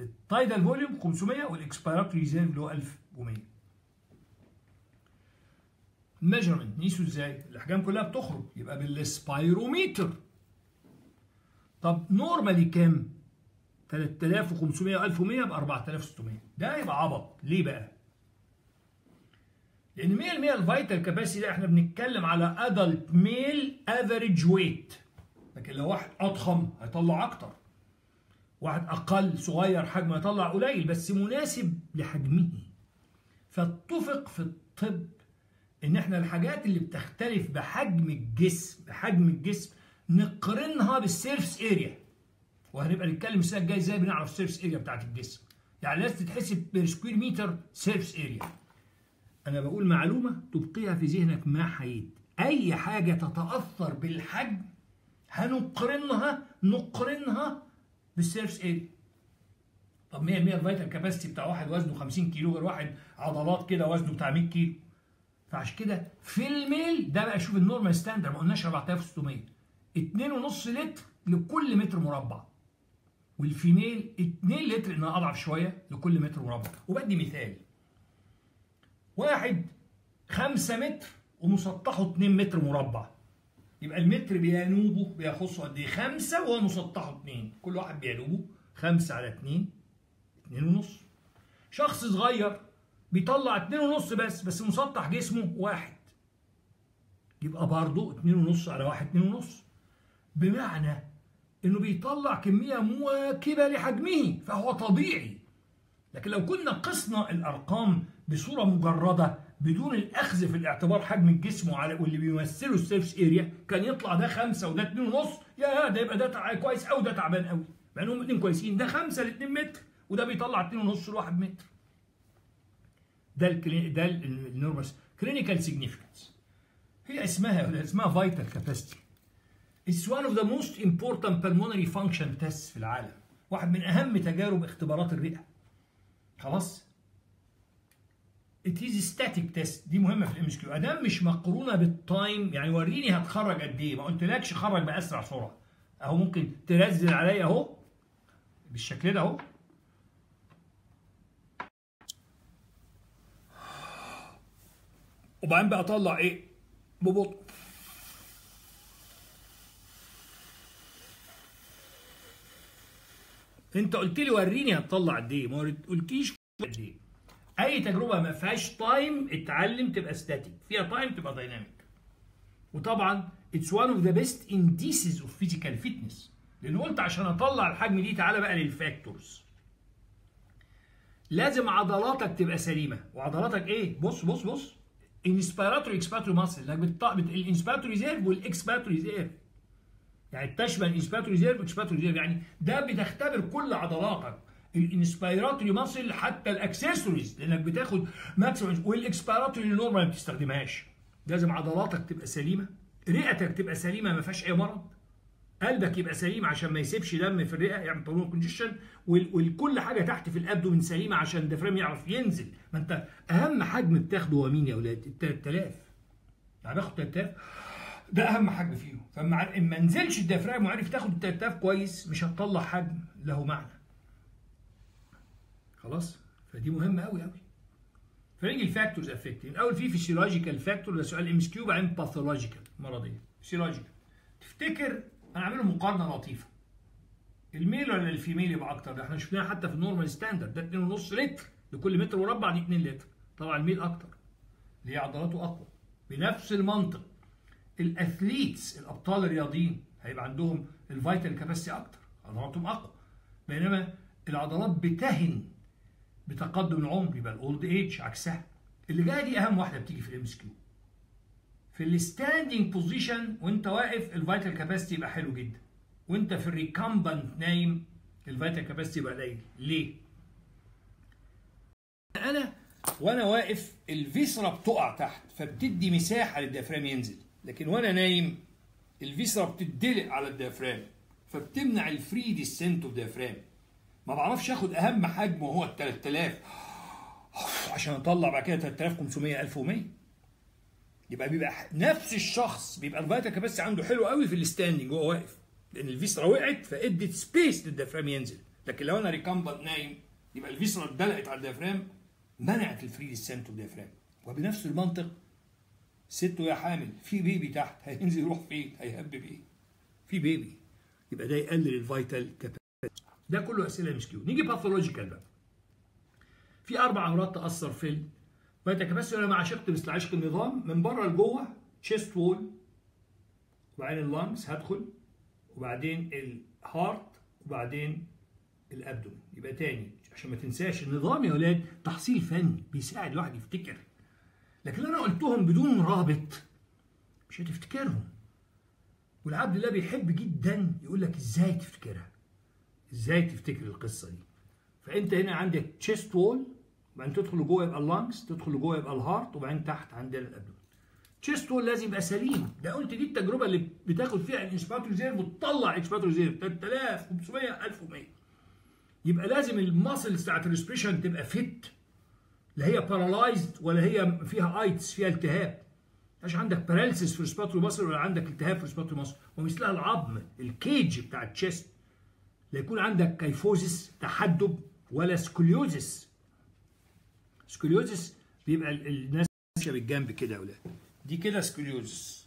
ال tidal volume 500 وال expiratory reserve اللي هو 1100 measurement نقيسه إزاي؟ الاحجام كلها بتخرج يبقى بال spirometer طب normally كام؟ 3500 و1100 يبقى 4600 ده يبقى عبط ليه بقى؟ لأن 100% ال vital capacity ده إحنا بنتكلم على adult male average weight لكن لو واحد اضخم هيطلع أكتر واحد أقل صغير حجمه هيطلع قليل بس مناسب لحجمه فاتفق في الطب إن إحنا الحاجات اللي بتختلف بحجم الجسم بحجم الجسم نقارنها بال surface area وهنبقى نتكلم السنة الجاية إزاي بنعرف ال surface area بتاعت الجسم. يعني لازم تتحسب per square meter surface area أنا بقول معلومة تبقيها في ذهنك ما حييت. أي حاجة تتأثر بالحجم هنقارنها نقارنها بال surface area طب 100% ال vital capacity بتاع واحد وزنه 50 كيلو غير واحد عضلات كده وزنه بتاع 100 كيلو. فعشان كده في ال male ده بقى شوف ال normal standard ما قلناش 4600 2.5 لتر لكل متر مربع. والفيميل 2 لتر انها أضعف شوية لكل متر مربع. وبدي مثال. واحد 5 متر ومسطحه 2 متر مربع. يبقى المتر بينوبه بيخصه قد إيه؟ 5 وهو مسطحه 2 كل واحد بينوبه 5 على 2 2 ونص. شخص صغير بيطلع 2 ونص بس بس مسطح جسمه واحد. يبقى برضه 2 ونص على واحد 2 ونص. بمعنى إنه بيطلع كمية مواكبة لحجمه فهو طبيعي. لكن لو كنا قسنا الأرقام بصورة مجردة بدون الأخذ في الاعتبار حجم الجسم وعلى واللي بيمثله ال surface area كان يطلع ده خمسة وده اتنين ونص يا ده يبقى ده كويس قوي ده تعبان قوي مع إنهم الاثنين كويسين ده خمسة لاتنين متر وده بيطلع اتنين ونص لواحد متر. ده. ده ال normal clinical significance هي اسمها اسمها vital capacity It's one of the most important pulmonary function tests في العالم. واحد من أهم تجارب اختبارات الرئة. خلاص؟ It is static test. دي مهمة في ال MCQ ادام مش مقرونة بال time يعني وريني هتخرج قد إيه. ما قلتلكش خرج بأسرع سرعة. أهو ممكن تنزل عليا أهو. بالشكل ده أهو. وبعدين بقى اطلع إيه؟ ببطء. انت قلت لي وريني هتطلع قد إيه. ما قلتيش قد إيه. اي تجربة ما فيهاش time اتعلم تبقى static فيها time تبقى dynamic وطبعا it's one of the best indices of physical fitness لأن قلت عشان أطلع الحجم دي تعالى بقى لل factors لازم عضلاتك تبقى سليمة. وعضلاتك إيه؟ بص بص بص. inspiratory expiratory muscle انك بتطلع ال inspiratory reserve وال expiratory reserve. يعني تشمل ال inspiratory reserve وال expiratory reserve. يعني ده بتختبر كل عضلاتك ال inspiratory muscle حتى الاكسسوارز لأنك بتاخد maximum وال expiratory normal ما بتستخدمهاش. لازم عضلاتك تبقى سليمة رئتك تبقى سليمة ما فيهاش أي مرض. قلبك يبقى سليم عشان ما يسيبش دم في الرئة يعني ب lung congestion وكل حاجة تحت في ال abdomen سليمة عشان ال diaphragm يعرف ينزل. ما انت أهم حجم بتاخده هو مين يا أولاد؟ ال 3000 يعني باخد 3000 ده أهم حجم فيهم. فما ما نزلش ال diaphragm وعرف تاخد ال 3000 كويس مش هتطلع حجم له معنى. خلاص؟ فدي مهمة قوي قوي فنيجي ال factors affecting الأول في physiological factor ده سؤال MCQ بعدين pathological مرضيه physiological تفتكر أنا اعمله مقارنة لطيفة. ال male ولا ال female يبقى أكتر؟ ده إحنا شفناها حتى في ال normal standard ده 2.5 لتر لكل متر مربع دي 2 لتر. طبعا ال male أكتر. اللي هي عضلاته أقوى. بنفس المنطق. ال athletes الأبطال الرياضيين هيبقى عندهم ال vital capacity أكتر. عضلاتهم أقوى. بينما العضلات بتهن بتقدم العمر يبقى ال old age عكسها. اللي جاية دي أهم واحدة بتيجي في ال MCQ في ال standing position وانت واقف ال vital capacity يبقى حلو جدا. وانت في ال recumbent نايم ال vital capacity يبقى قليل. ليه؟ أنا وأنا واقف ال viscera بتقع تحت فبتدي مساحة لل diaphragm ينزل. لكن وأنا نايم ال viscera بتدلق على ال diaphragm فبتمنع ال free descent of diaphragm ما بعرفش آخد أهم حجم وهو ال 3000 عشان أطلع بعد كده 3500 1100 يبقى بيبقى نفس الشخص بيبقى ال vital capacity عنده حلو قوي في ال standing وهو واقف. لأن ال viscera وقعت فأدت space لل diaphragm ينزل. لكن لو أنا recumbent نايم يبقى ال viscera اتدلقت على ال diaphragm منعت ال free descent of diaphragm وبنفس المنطق. ست وهي حامل في بيبي تحت هينزل يروح فين؟ هيهبب إيه في بيبي يبقى ده يقلل ال vital capacity ده كله أسئلة MCQ نيجي pathological بقى. في أربع أمراض تأثر في أنا ما عشقت مثل عشق النظام من بره لجوه chest wall وبعدين ال lungs هدخل وبعدين ال heart وبعدين ال abdomen يبقى تاني. عشان ما تنساش النظام يا ولاد تحصيل فني بيساعد الواحد يفتكر. لكن أنا قلتهم بدون رابط. مش هتفتكرهم. والعبد الله بيحب جدا يقول لك إزاي تفتكرها؟ إزاي تفتكر القصة دي؟ فأنت هنا عندك chest wall وبعدين تدخل لجوه يبقى ال lungs تدخل لجوه يبقى ال heart وبعدين تحت عندنا ال abdomen chest wall لازم يبقى سليم. ده قلت دي التجربة اللي بتاخد فيها ال inspiratory reserve وتطلع expiratory reserve 3500 1100 يبقى لازم ال muscles بتاعت ال respiration تبقى fit لا هي paralyzed ولا هي فيها itis فيها التهاب. مش عندك paralysis في ال respiratory muscle ولا عندك التهاب في ال respiratory muscle ومثلها العظم ال cage بتاع ال chest لا يكون عندك kyphosis تحدب ولا scoliosis scoliosis بيبقى الناس ماشية بالجنب كده يا أولاد دي كده scoliosis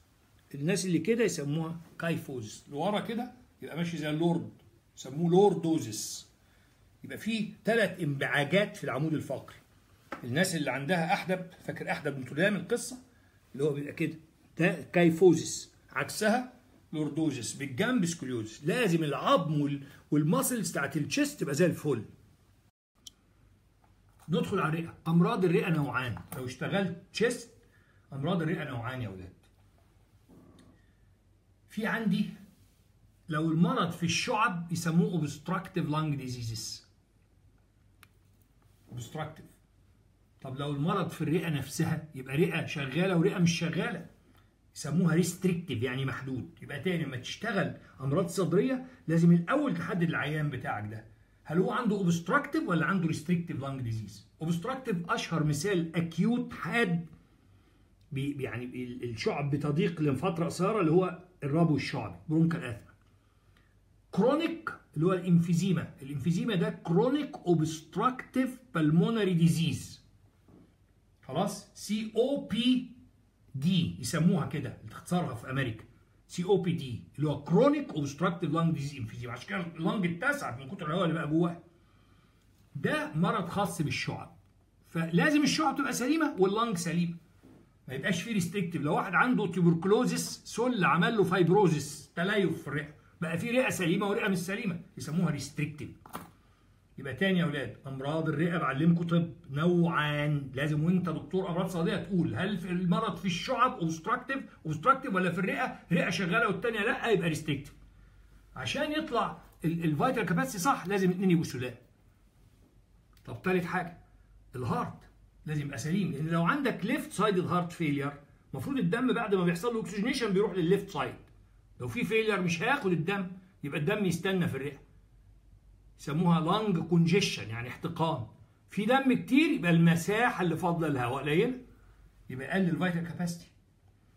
الناس اللي كده يسموها kyphosis لورا كده يبقى ماشي زي اللورد يسموه lordosis يبقى في ثلاث انبعاجات في العمود الفقري. الناس اللي عندها أحدب فاكر أحدب نوتردام القصة اللي هو بيبقى كده. ده kyphosis عكسها lordosis بالجنب scoliosis لازم العظم وال muscles بتاعت ال chest تبقى زي الفل. ندخل على الرئه أمراض الرئة نوعان. لو اشتغلت تشيست أمراض الرئة نوعان يا أولاد في عندي لو المرض في الشعب يسموه obstructive lung diseases. obstructive. طب لو المرض في الرئة نفسها يبقى رئة شغالة ورئة مش شغالة. يسموها restrictive يعني محدود. يبقى تاني لما تشتغل أمراض صدرية لازم الأول تحدد العيان بتاعك ده. هل هو عنده obstructive ولا عنده restrictive lung disease obstructive أشهر مثال acute حاد بي يعني الشعب بتضيق لفتره قصيرة اللي هو الربو الشعبي bronchial asthma chronic اللي هو ال emphysema. ال emphysema ده chronic obstructive pulmonary disease خلاص؟ COPD يسموها كده اختصارها في أمريكا. COPD اللي هو chronic obstructive lung disease emphysema عشان كده ال lung اتسعت من كتر الهواء اللي بقى جواه. ده مرض خاص بالشعب. فلازم الشعب تبقى سليمة وال lung سليمه ما يبقاش فيه restrictive لو واحد عنده tuberculosis سل عمل له fibrosis تليف في الرئه بقى في رئة سليمة ورئة مش سليمة. يسموها restrictive يبقى تاني يا أولاد امراض الرئة بعلمكم طب نوعان لازم وأنت دكتور أمراض صدريه تقول هل في المرض في الشعب obstructive obstructive ولا في الرئة؟ رئة شغالة والثانيه لأ يبقى restrictive عشان يطلع ال vital capacity صح لازم الاثنين يبقوا سلام. طب ثالث حاجة ال heart لازم يبقى سليم لأن لو عندك left side heart failure المفروض الدم بعد ما بيحصل له oxygenation بيروح للل left side لو في failure مش هياخد الدم يبقى الدم يستنى في الرئة. يسموها lung congestion يعني احتقان. في دم كتير يبقى المساحة اللي فاضلة الهواء قليله يبقى يقلل ال vital capacity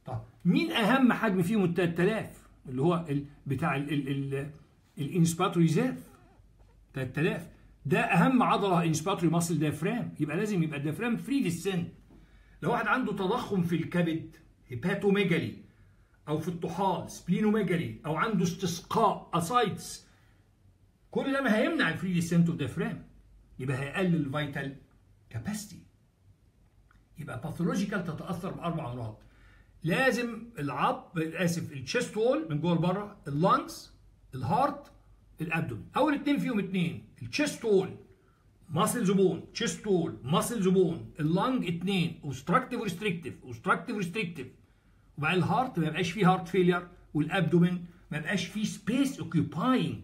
طب مين أهم حجم فيهم؟ ال 3000 اللي هو بتاع ال inspiratory reserve 3000 ده أهم عضلة inspiratory muscle diaphragm يبقى لازم يبقى ال diaphragm free descent لو واحد عنده تضخم في الكبد hepatomegaly أو في الطحال splenomegaly أو عنده استسقاء ascites كل ده ما هيمنع ال free descent of diaphragm يبقى هيقلل ال vital capacity. يبقى pathological تتأثر بأربع أمراض. لازم العظم آسف ال chest wall من جوه لبره ال lungs ال heart ال abdomen أول اتنين فيهم اتنين. ال chest wall muscles bone chest wall muscles bone. ال lung اتنين. obstructive و restrictive obstructive و restrictive وبعد ال heart ما يبقاش فيه heart failure وال abdomen ما يبقاش فيه space occupying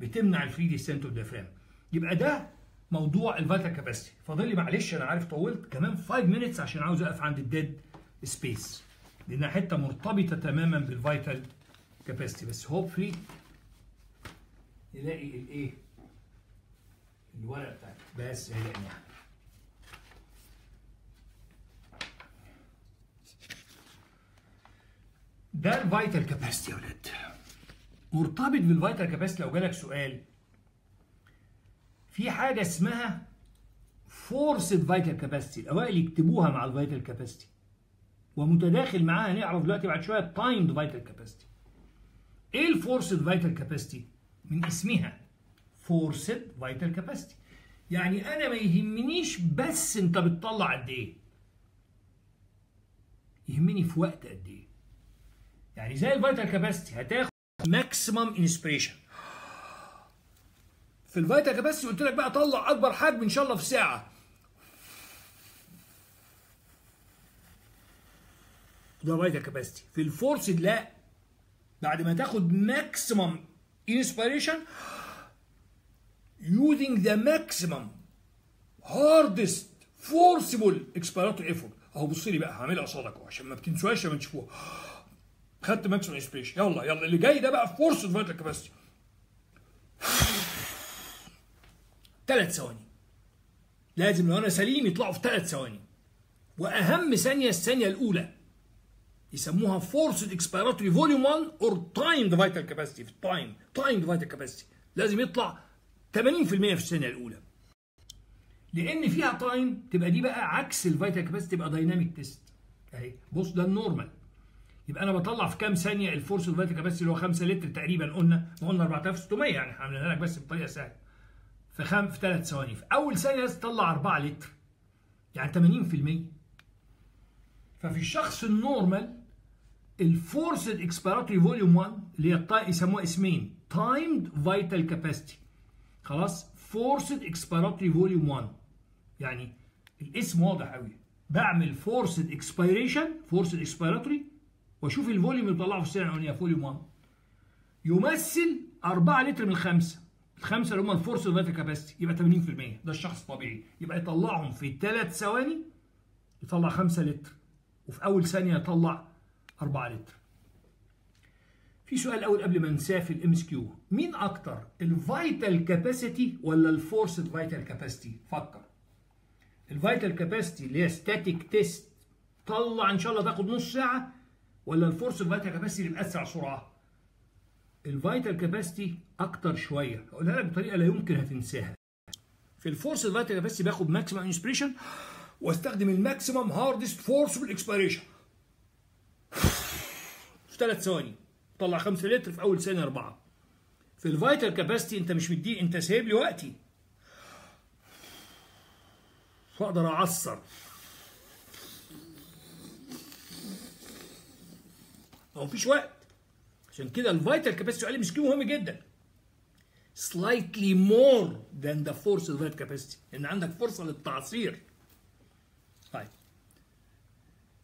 بتمنع ال free descent of diaphragm يبقى ده موضوع ال vital capacity فاضل لي معلش أنا عارف طولت كمان 5 minutes عشان عاوز أقف عند ال dead space لأنها حتة مرتبطة تماما بال vital capacity بس hopefully نلاقي الايه الورقة بتاعتك بس هي لقيناها. ده ال vital capacity يا ولاد. مرتبط بال vital capacity لو جالك سؤال في حاجة اسمها forced vital capacity الأوائل يكتبوها مع ال vital capacity ومتداخل معاها نعرف دلوقتي بعد شوية timed vital capacity إيه ال forced vital capacity من اسمها forced vital capacity يعني أنا ما يهمنيش بس أنت بتطلع قد إيه. يهمني في وقت قد إيه. يعني زي ال vital capacity هتاخد maximum inspiration في ال vital capacity قلت لك بقى طلع أكبر حجم إن شاء الله في ساعة. ده vital capacity في ال forced لا. بعد ما تاخد maximum inspiration using the maximum hardest forcible expiratory effort. أهو بص لي بقى هعملها قصادك عشان ما بتنسوهاش لما تشوفوها خدت maximum inspiration يلا يلا. اللي جاي ده بقى forced vital capacity ثلاث ثواني. لازم لو أنا سليم يطلعوا في ثلاث ثواني. وأهم ثانية الثانية الأولى. يسموها forced expiratory volume 1 or timed vital capacity في ال time timed vital capacity لازم يطلع 80% في الثانية الأولى. لأن فيها time تبقى دي بقى عكس ال vital capacity تبقى dynamic test أهي. بص ده ال normal يبقى أنا بطلع في كام ثانية ال forced vital capacity اللي هو 5 لتر تقريبا قلنا قلنا 4600 يعني عاملينها لك بس بطريقة سهلة. في خم في ثلاث ثواني. في أول ثانية لازم تطلع 4 لتر. يعني 80% ففي الشخص ال normal ال forced expiratory volume 1 اللي هي يسموها اسمين timed vital capacity خلاص؟ forced expiratory volume 1 يعني الاسم واضح قوي بعمل forced expiration forced expiratory واشوف ال volume اللي بطلعه في الثانية الاولانيه volume 1 يمثل 4 لتر من الخمسه الخمسة اللي هم ال forced vital capacity يبقى 80% ده الشخص الطبيعي يبقى يطلعهم في ثلاث ثواني يطلع 5 لتر. وفي أول ثانية يطلع 4 لتر. في سؤال أول قبل ما ننساه في ال MCQ مين أكتر ال vital capacity ولا ال forced vital capacity فكر. ال vital capacity اللي هي static test طلع إن شاء الله تاخد نص ساعة ولا ال forced vital capacity اللي باسرع سرعه ال vital capacity أكتر شوية. هقولها لك بطريقة لا يمكن هتنساها. في ال forced vital capacity باخد maximum inspiration واستخدم ال maximum hardest forcible expiration في ثلاث ثواني. طلع 5 لتر في أول ثانية أربعة. في ال vital capacity أنت مش مديه أنت سايب لي وقتي. فاقدر أعصر. ما فيش وقت. عشان كده ال vital capacity سؤال مسكين مهم جدا. Slightly more than the forced vital capacity. ان عندك فرصة للتعصير طيب.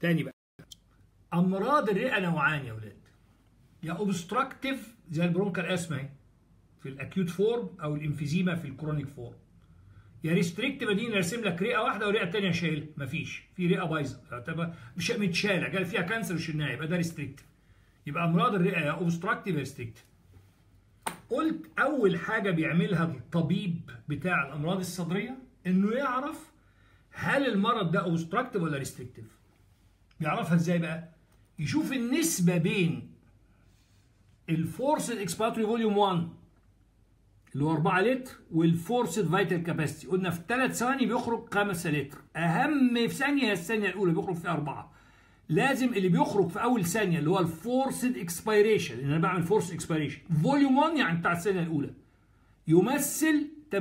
تاني بقى. أمراض الرئة نوعان يا ولاد. يا obstructive زي ال bronchial asthma في ال acute form أو ال emphysema في ال chronic form. يا restrictive اديني راسم لك رئة واحدة ورئة ثانية شايل. مفيش. في رئة بايظة. مش متشالة. جال فيها cancer وشلناها يبقى ده restrictive يبقى امراض الرئة obstructive يا restrictive قلت أول حاجة بيعملها الطبيب بتاع الأمراض الصدرية إنه يعرف هل المرض ده obstructive ولا restrictive يعرفها إزاي بقى؟ يشوف النسبة بين ال forced expiratory volume 1 اللي هو 4 لتر وال forced vital capacity قلنا في 3 ثواني بيخرج 5 لتر. أهم في ثانية هي الثانية الأولى بيخرج فيها 4 لازم اللي بيخرج في أول ثانية اللي هو ال forced expiration اللي أنا بعمل forced expiration volume 1 يعني بتاع الثانية الأولى. يمثل 80%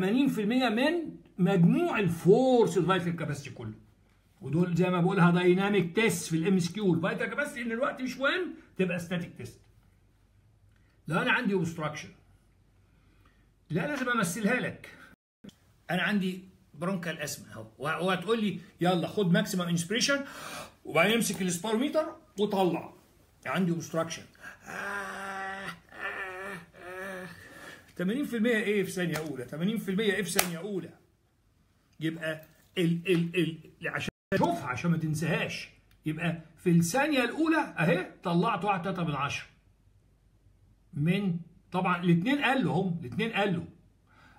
من مجموع ال forced vital capacity كله. ودول زي ما بقولها dynamic test في ال MCQ ال vital capacity إن الوقت مش مهم تبقى static test لو أنا عندي obstruction لا لازم أمثلها لك. أنا عندي bronchial asthma أهو. وهتقول لي يلا خد maximum inspiration وبعدين امسك ال spirometer وطلع. عندي obstruction 80% إيه في ثانية أولى؟ 80% إيه في ثانية أولى؟ يبقى ال ال ال عشان تشوفها عشان ما تنساهاش. يبقى في الثانية الأولى أهي طلعت 1 3 من 10 من طبعا الاثنين قالوا هم الاثنين قالوا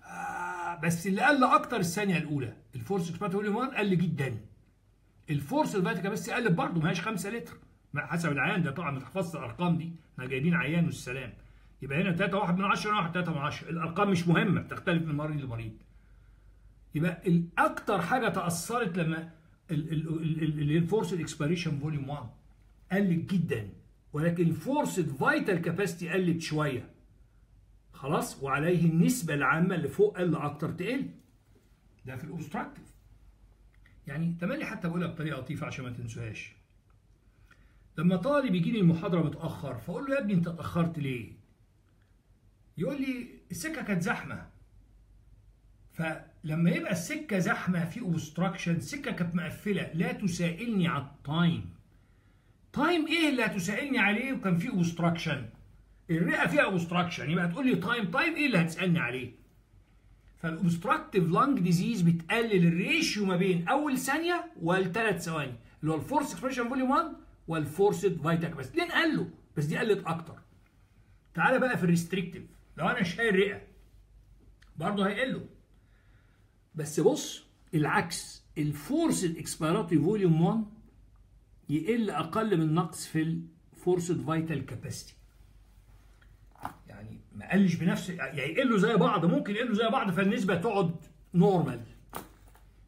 آه بس اللي قل أكتر الثانية الأولى. ال forced expiratory 1 قل جدا. ال forced vital capacity قلت برضه ما هياش 5 لتر. حسب العيان ده طبعا ما تحفظش الأرقام دي. إحنا جايبين عيان والسلام. يبقى هنا 3 1 من 10 1 3 من 10 الأرقام مش مهمة بتختلف من مريض لمريض. يبقى الأكتر حاجة تأثرت لما ال forced expiration volume 1 قلت جدا. ولكن ال forced vital capacity قلت شوية. خلاص؟ وعليه النسبة العامة اللي فوق قل أكتر تقل. ده في ال obstructive يعني تملي حتى بقولها بطريقة لطيفة عشان ما تنسوهاش. لما طالب يجي لي المحاضرة متأخر فأقول له يا ابني أنت اتأخرت ليه؟ يقول لي السكة كانت زحمة. فلما يبقى السكة زحمة في obstruction السكه كانت مقفلة لا تسائلني على ال time time إيه اللي هتسالني عليه؟ وكان فيه obstruction الرئة فيها obstruction يبقى تقول لي time time إيه اللي هتسألني عليه؟ فال obstructive lung disease بتقلل ال ratio ما بين أول ثانية والثلاث ثواني اللي هو ال forced expiration volume 1 وال forced vital capacity الاثنين قلوا بس دي قلت أكتر. تعالى بقى في ال restrictive لو أنا شايل رئة برضه هيقلوا. بس بص العكس ال forced expiratory volume 1 يقل أقل من نقص في ال forced vital capacity ما قلش بنفس يعني يقلوا زي بعض ممكن يقلوا زي بعض فالنسبة تقعد normal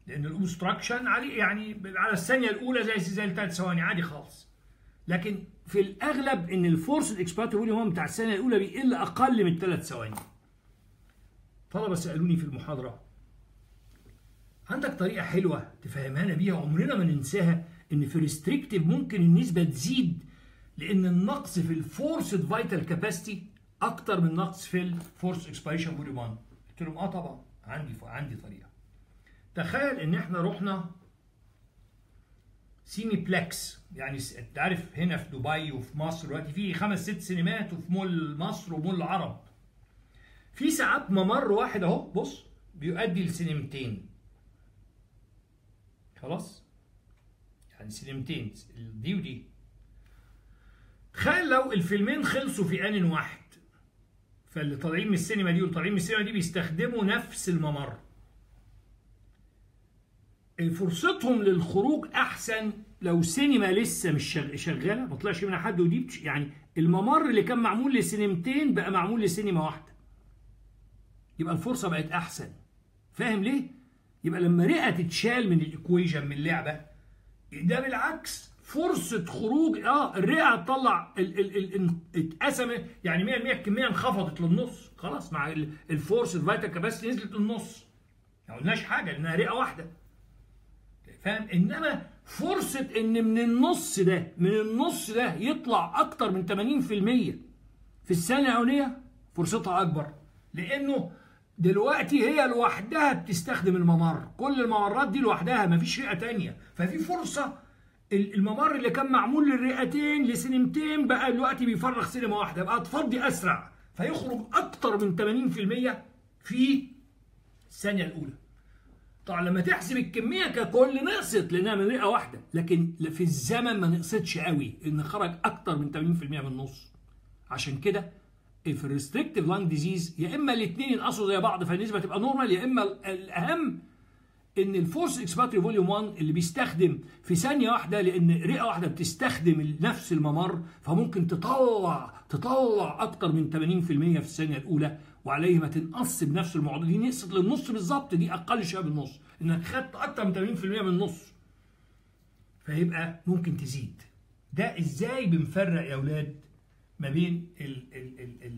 لأن ال obstruction عليه يعني على الثانية الأولى زي زي الثلاث ثواني عادي خالص. لكن في الأغلب إن ال forced expiratory volume بتاع الثانية الأولى بيقل أقل من ثلاث ثواني. طلبة سألوني في المحاضرة عندك طريقة حلوة تفهمها بيها؟ عمرنا ما ننساها إن في restrictive ممكن النسبة تزيد لأن النقص في ال forced vital capacity أكتر من نقص في ال forced expiration volume 1 قلت لهم آه طبعا عندي عندي طريقة. تخيل إن إحنا رحنا cineplex يعني أنت عارف هنا في دبي وفي مصر دلوقتي في خمس ست سينمات وفي مول مصر ومول العرب. في ساعات ممر واحد أهو بص بيؤدي لسينمتين. خلاص؟ يعني سينمتين دي ودي. تخيل لو الفيلمين خلصوا في آن واحد. فاللي طالعين من السينما دي واللي طالعين من السينما دي بيستخدموا نفس الممر. فرصتهم للخروج أحسن لو سينما لسه مش شغالة ما طلعش منها حد ودي يعني الممر اللي كان معمول لسينمتين بقى معمول لسينما واحدة. يبقى الفرصة بقت أحسن. فاهم ليه؟ يبقى لما رئة تتشال من ال equation من اللعبة ده بالعكس فرصة خروج آه الرئة هتطلع اتقسم يعني 100% الكميه انخفضت للنص. خلاص مع ال forced vital capacity نزلت للنص. ما قلناش حاجة لأنها رئة واحدة. فاهم؟ إنما فرصة إن من النص ده من النص ده يطلع أكتر من 80% في الثانية الاولانيه فرصتها أكبر. لأنه دلوقتي هي لوحدها بتستخدم الممر. كل الممرات دي لوحدها مفيش رئة تانية. ففي فرصة الممر اللي كان معمول للرئتين لسينمتين بقى دلوقتي بيفرغ سينما واحدة بقى تفضي أسرع فيخرج أكتر من 80% في الثانية الأولى. طبعا لما تحسب الكمية ككل نقصت لأنها من رئة واحدة لكن في الزمن ما نقصتش قوي إن خرج أكتر من 80% من النص. عشان كده في ال restrictive lung disease يا إما الاثنين ينقصوا زي بعض فالنسبة تبقى normal يا إما الأهم إن ال forced expiratory volume 1 اللي بيستخدم في ثانية واحدة لأن رئة واحدة بتستخدم نفس الممر فممكن تطلع تطلع أكتر من 80% في الثانية الأولى وعليه ما تنقص بنفس المعدل دي نقصت للنص بالظبط دي أقل شوية بالنص إنك خدت أكتر من 80% من النص فيبقى ممكن تزيد. ده إزاي بنفرق يا أولاد ما بين ال ال ال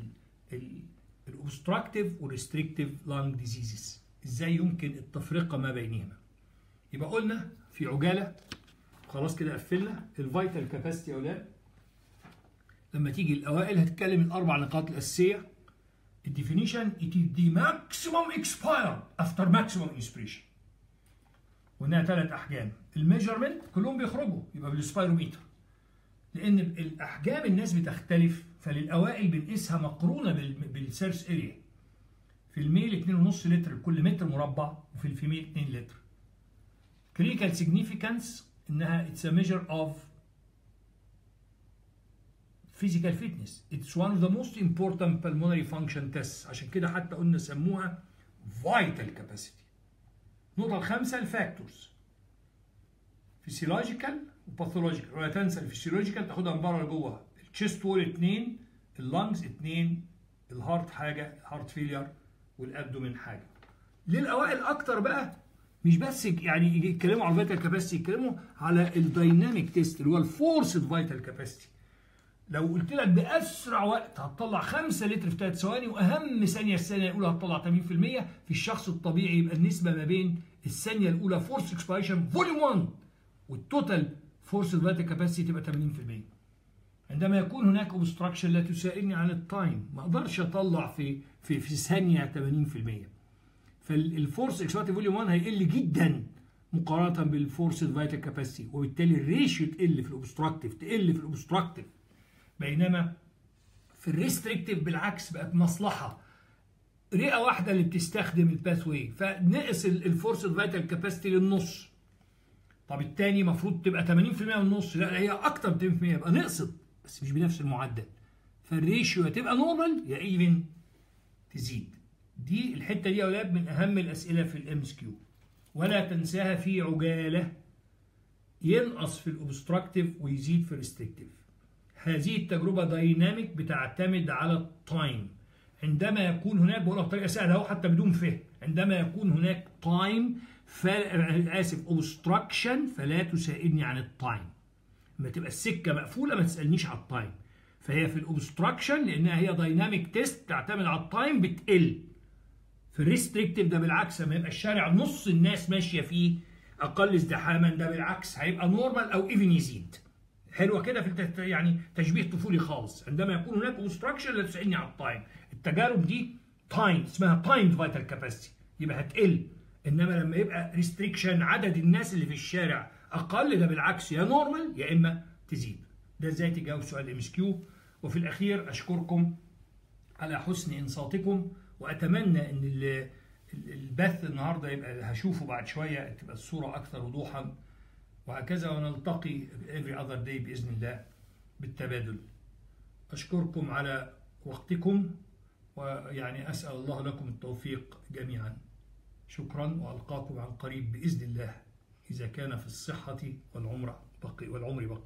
ال ال obstructive وال restrictive lung diseases إزاي يمكن التفرقة ما بينهما. يبقى قلنا في عجالة خلاص كده قفلنا. ال vital capacity يا أولاد لما تيجي الأوائل هتتكلم الأربع نقاط الأساسية. ال definition it is the maximum expired after maximum وانها ثلاث أحجام. ال measurement كلهم بيخرجوا يبقى بال spirometer. لأن الأحجام الناس بتختلف فللأوائل بنقيسها مقرونة بال surface area في ال male 2.5 لتر لكل متر مربع وفي ال female 2 لتر. clinical significance إنها it's a measure of physical fitness. It's one of the most important pulmonary function tests. عشان كده حتى قلنا سموها vital capacity. النقطة الخامسة ال factors physiological و pathological ولا تنسى ال physiological تاخدها من بره لجوه. ال chest wall اثنين ال lungs اثنين ال heart حاجة ال heart failure وال abdomen حاجة. للأوائل أكتر بقى مش بس يعني يتكلموا على ال vital capacity يتكلموا على ال dynamic test اللي هو ال forced vital capacity لو قلت لك بأسرع وقت هتطلع 5 لتر في 3 ثواني وأهم ثانية الثانية الأولى هتطلع 80% في الشخص الطبيعي يبقى النسبة ما بين الثانية الأولى forced expiration volume 1 وال total forced vital capacity تبقى 80% عندما يكون هناك obstruction لا تسائلني عن ال time ما أقدرش أطلع في في في ثانية 80% فال forced expiration volume 1 هيقل جدا مقارنة بال forced vital capacity وبالتالي ال ratio تقل في ال obstructive تقل في ال obstructive بينما في ال restrictive بالعكس بقت مصلحة. رئة واحدة اللي بتستخدم ال pathway فنقص ال forced vital capacity للنص. طب الثاني المفروض تبقى 80% من النص لا هي أكتر من 80% يبقى نقصت بس مش بنفس المعدل. فال ratio يا تبقى normal يا even تزيد. دي الحتة دي يا أولاد من أهم الأسئلة في ال MCQ ولا تنساها في عجالة. ينقص في ال obstructive ويزيد في ال restrictive هذه التجربة dynamic بتعتمد على ال time عندما يكون هناك بقولها بطريقة سهلة أهو حتى بدون فهم عندما يكون هناك time ف... آسف obstruction فلا تسائلني عن ال time لما تبقى السكة مقفولة ما تسألنيش على ال time فهي في ال obstruction لأنها هي dynamic test تعتمد على ال time بتقل. في ال restrictive ده بالعكس لما يبقى الشارع نص الناس ماشية فيه أقل ازدحاما ده بالعكس هيبقى normal أو even يزيد. حلوة كده في. يعني تشبيه طفولي خالص. عندما يكون هناك obstruction لا تسألني على ال time التجارب دي time اسمها timed vital capacity يبقى هتقل. إنما لما يبقى restriction عدد الناس اللي في الشارع أقل ده بالعكس يا normal يا إما تزيد. ده إزاي تجاوب سؤال MCQ وفي الأخير أشكركم على حسن إنصاتكم وأتمنى إن البث النهارده يبقى هشوفه بعد شوية تبقى الصورة أكثر وضوحا. وهكذا ونلتقي every other day بإذن الله بالتبادل. أشكركم على وقتكم ويعني أسأل الله لكم التوفيق جميعا. شكرا وألقاكم عن قريب بإذن الله. إذا كان في الصحة والعمر بقي والعمر بقي.